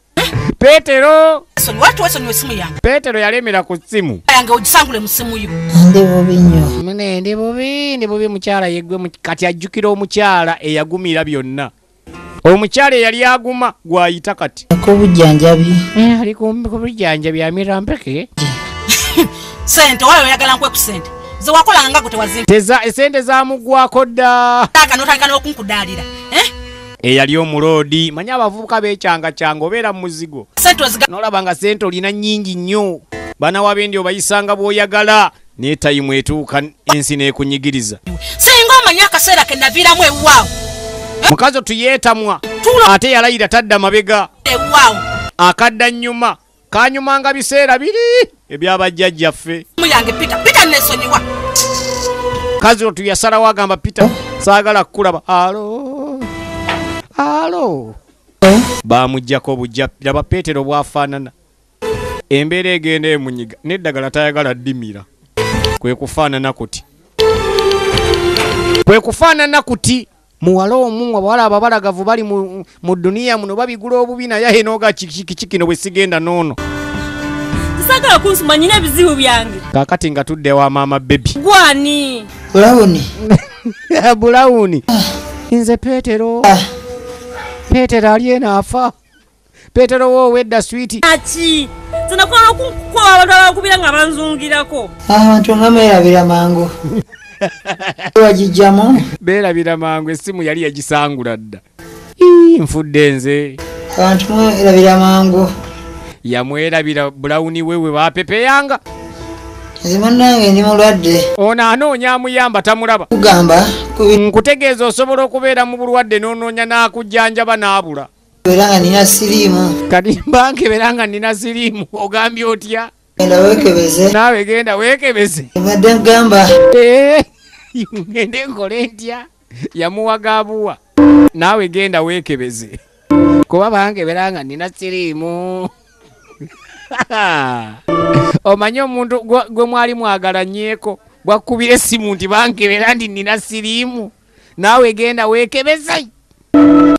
Yange peetero yalemera ku ssimu ndi bubi ndi bubi mukyala yeggwe mu- kati ajjukira omukyala eyagumira byonna. Omukyala eyali aguma gwayita kati ak'obujjanjabi ali ku ku bujjanjabi amira mpeke sente wayo oyagala nkwe ku sente. Ze wakolanga nga gwe tewazimba teza esente zamugwako dda. Aka notandika n'okunkudaalira. Eh? Eyali omuloodi. Manyi abavubuka bekyangacanga obeera mu muzigo. Nolaba nga sente olina nnyingi nnyo. Baana wabendi obayisanga bw'oyagala. Naye tayimu etuuka ensi n'ekunyigiriza. Singa omanyi akaseera ke naviiramu ewaawo. Mukazi tuyeetamwa Tuula. ate yalayira tadda mabega. Ewaawo. Akadda nnyuma. Kanyumanga biseera biri. Ebyabajjajjaffe mu yange pita pita nesonyiwa kazi otu yasalawo agamba peter saagala kukulaba. Alo alo. Bamugjako bujja laba peetero bwafaanana. Embeera egenda emunyiga n'eddagala tayagala ddimira. Kwe kufaanana kuti. Kwe kufaanana kuti muwala omu abawala ababalagavu bali mu, mu duniya muno babigula obubi naye ahe nooga kiki kino bwe sigenda noono. Tisagala kunsuma nyina ebizibu byange. Kaakati nga tudde wa maama bebi gwani? Bulawuni. Bulawuni. Nze peetero peetero ali eno afa. Peetero woowedda switi aki zenakola okukola abantu abakubira nga banzungirako. Abantu nga mwerabira mangu. Wagijjamu? Beerabira mangu essimu yali yagisangula dda. Nfudde nze. Abantu mwerabira mangu. Yamwerabira bulawuni we we bapepeyanga nzima nange ndi mulwadde. Ono anoonya amuyamba tamulaba. Kugamba nkutegeeza osobola okubeera mu bulwadde n'onoonya n'akujjanjaba n'abula. Kubeera nga nina siriimu. Kati mbankebera nga nina siriimu ogambye otya? Genda weekebeze. Naawe genda weekebeze. Mbadde nkugamba Eh, ngende nkole ntya? Yamuwagabuwa naawe genda weekebeze. Kuba bankebera nga nina siriimu omanyi omuntu gwe- mwali mwagala nyeeko bwakubira essimu nti bankebera ndi nina siriimu naawe genda weekebeze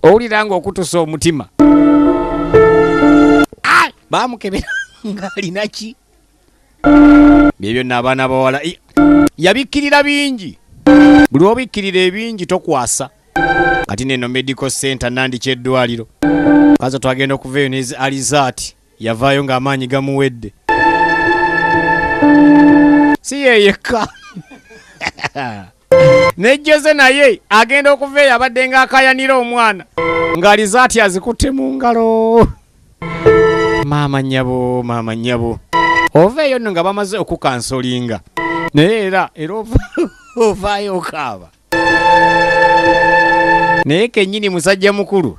owulira nga okutusa omutima bamukebera ng'alina ki? Byebyo nno abaana bawala yabikkirira bingi. Buli obikkirira ebingi tokwasa. Kati neno medical center nandika eddwaliro. Kaza twagenda okuvaeyo ne alizaati yavaayo ng'amaanyi gamuwedde. Si yeyekka ne jose naye agenda okuvaeyo abadde ng'akayanira omwana. Ng'alizaati azikutte mu ngalo. Maama nnyabo maama nnyabo. Ovaeyo nno nga bamaze okukansolinga. Naye era era ova- ovaayo okaaba. Naye kennyini musajja mukulu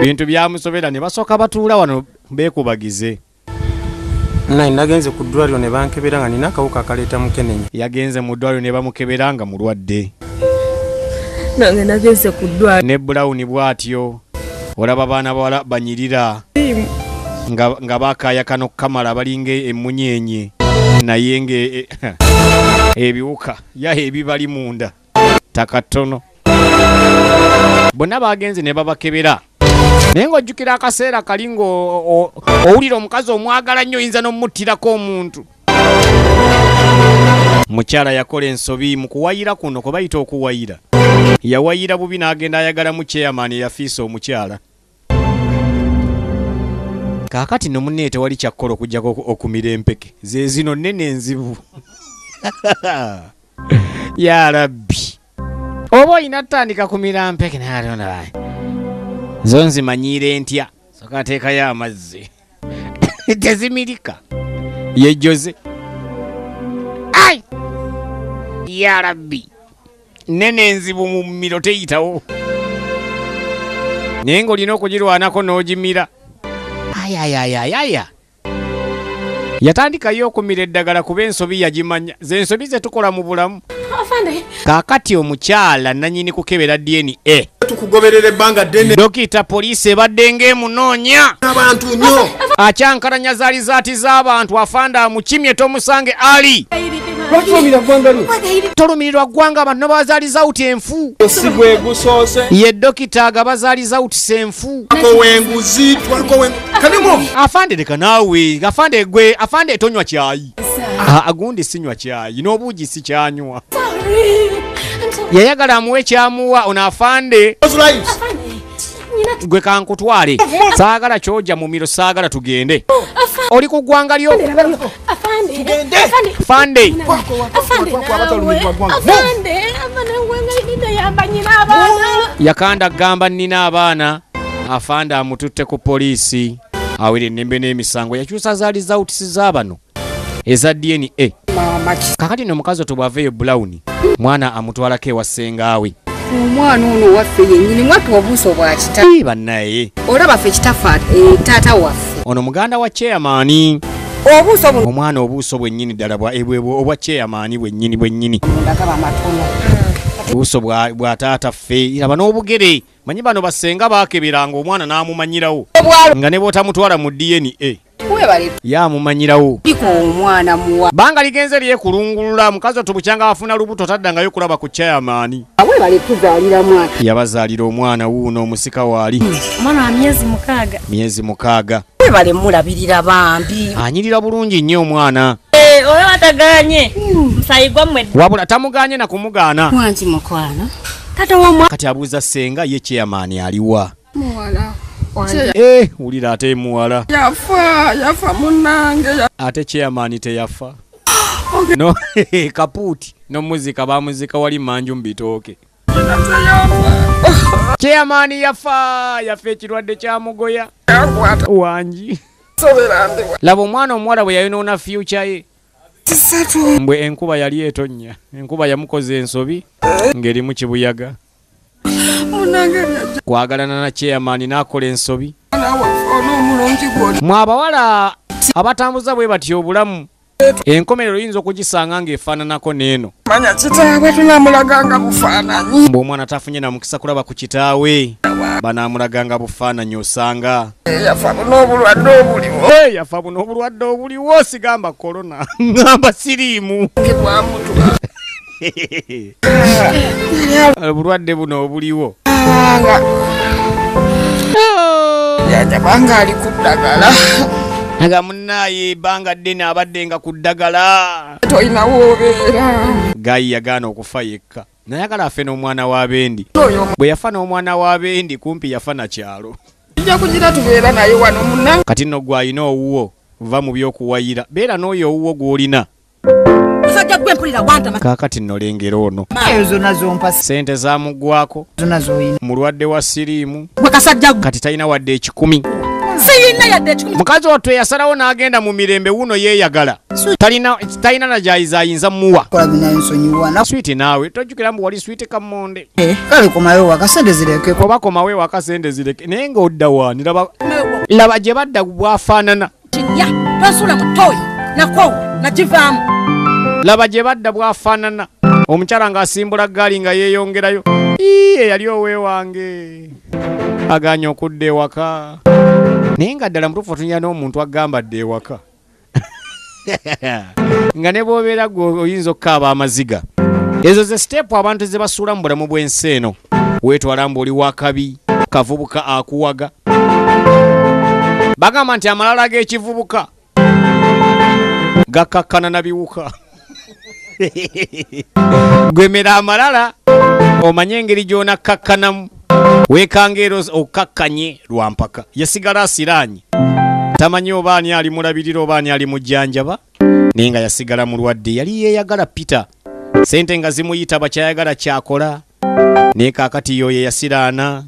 bintu byamusobera ne basooka batuula wano beekubagize. Naye nagenze ku ddwaliro ne bankebera nga nina akawuka akaleeta mukenenya yagenze mu ddwaliro ne bamukebera nga mulwadde. Nange nagenze ku ddwaliro. Ne bulawuni bw'atyo olaba baana bawala banyirira. Nga, nga bakaya kano kamala balinga emunyenye naye nga e- ebiwuka yaha ebibali munda. Takatono. Bonna bagenze ne babakebera naye ng'ojjukira akaseera kali nga owulira omukazi omwagala nnyo oyinza n'omuttirako omuntu. Mukyala yakola ensobi mu kuwayira kuno kwe bayita okuwayira. Yawayira bubi n'agenda ayagala mu chairman eyafiisa omukyala. Kaakati no munne tewali kyakkola okugjako oku- okumira empeke. Ze zino nnene enzibu ya rabbi. Oba oyina tutandika kumira mpeke naalonda bayi zo nzimanyiire ntya? Soka teekayo amazzi. Tezimirika. Yejjoze. Ai! Ya rabbi. Nene enzibu mu mmiro teyitawo. Naye ng'olina okugirwanako n'ogimira. Ayayayayaya yatandikayo okumira eddagala kuba ensobi yagimanya. Ze ensobi ze tukola mu bulamu. Kaakati omukyala nanyini kukebera dna tukugoberera ebbanga ddene. Dokita poliisi ebadde ng'emunoonya. Abantu nnyo akyankalanya zaali zaati z'abantu afanda amukimye tomusange ali. Tolumirirwa ggwanga abantu nobazaaliza wuti enfu. Ye dokita agabazaaliza wutisa enfu ko wenguzi twako wenguzi kalimu afande leka naawe afande gwe afande tonywa kyayi. Ah, agundi sinywa kyayi n'obuugi si kyanywa yayagala amuwe kyamuwa ono afande gwe kankutwale saagala kyoja mu miro saagala tugende oli ku ggwanga lyo fande yakanda gamba nnina abaana afande amututte ku poliisi awere ennembe n'emisango yakyusa zaali zawutisi z'abano eza dna kakati no omukazi oto bw'aveeyo bulawuni mwana amutwalako ewa ssengaawe omwana ono waffe yennyini mwatuwa obuuso bwa kita bannaye. Olaba ffe kitaffe taata waffe. Ono muganda wa chairmaani obuuso buno omwana obuuso bwennyini ddala bwa- ebwe- obwa chairmaani bwennyini bwennyini. Ndagaba matono obuuso bwa taata ffe iraba n'obugere. Manyi bano bassenga baakeberanga omwana n'amumanyirawo. Nga ne bw'otamutwala mu dna webale yaamumanyirawo liko omwana muwa. Banga ligenze lyekulungulula mukazi otubukyanga afuna lubuto taddangayo kulaba ku tuzaalira mwana yabazaalira omwana wuuno omusika waali. Wa myezi mukaaga. Webale mulabirira bambi. Anyirira bulungi nnyo omwana. Eh, oyo ataganye. Musayi gwammwe wabula tamuganye na kumugaana. Wangi womwa kati abuuza ssenga ye chairmaani aliwa. Muwala wulira ate muwala. yafa yafa munange ate chairmaani teyafa no kapuuti. Nomuzika bamuzika wali manju mubitooke chairmaani yafa yafa ekirwadde kyamugoya yankwata wangi. Laba omwana omuwala bwe yayonoona fyuca ye. Mbwe enkuba yali etonnya enkuba yamukoza ensobi ng'erimu kibuyaga kwagalana na chairmaani n'akola ensobi. Waffe onoomulungi gwoli mwe abawala abatambuza bwe batyo obulamu enkomerero oyinza okugisanga ng'efaananako n'eno. Manya kitaabwe tunamulaganga bufaananyi. Mbwe omwana tafunye na mukisa kulaba ku kitaawe banaamulaganga bufaananyi osanga. Yafa obuliwo. "Hey, yafa buno obulwadde obuliwo sigamba korona ngamba siriimu. Bwamutula obulwadde buno obuliwo nga yajabanga ali ku ddagala. Nga munaaye ebbanga ddene abadde nga ku ddagala. Tolinawo obeera gayi yagaana okufa yekka. Nayagala afe n'omwana w'abendi bwe yafa n'omwana w'abendi kumpi yafa na kyalo. Ojja kugira tubeera naye wano munange. Kati nno gwe alina owuwo va mu by'okuwayira. Beera n'oyo owuwo gw'olina musajja gwe mpulira wantama kaakati nno lengera ono. Eyo zonna zompa sente zoyina mulwadde wa siriimu. Gwe kasajja kati talina wadde ekikumi. Siyina yadde ekikumi. Mukazi wattu eyasalawo n'agenda mu mirembe wuno yeeyagala. Talina talina na gyayiza ayinza muwa. Kola binayo nsonyiwa na switi naawe tojjukira mbu wali switi kammonde. Kale komayo wakasente zirekeko oba komawe wakasente zireke naye ng'odda waani laba laba gye badda bwafaanana. Kinya tosula mu toyi nakwowa nakivaamu laba gye badda bwafaanana. Omukyala ng'asimbula gaali nga yeeyongerayo iye yali oweewange aganye okudda ewaka naye nga ddala mutuufu otunya n'omuntu agamba dda ewaka nga ne bw'obeera gwe oyinza okukaaba amaziga ezo ze siteepu abantu ze basuula mu bulamu bw'ensi eno weetwala mbu oli wakabi kavubuka akuwaga bagamba nti amalala g'ekivubuka gakkakkana na biwuka gwemera amalala omanye engeri gy'onakkakkanamu. Weekanga ero okkakkanye lwampaka yasigala asiraanye tamanyi oba ani ali mulabirira oba ani ali mujjanjaba naye nga yasigala mulwadde yali yeeyagala peter. Sente nga zimuyita bakyayagala kyakola. Naye kaakati yo ye yasiraana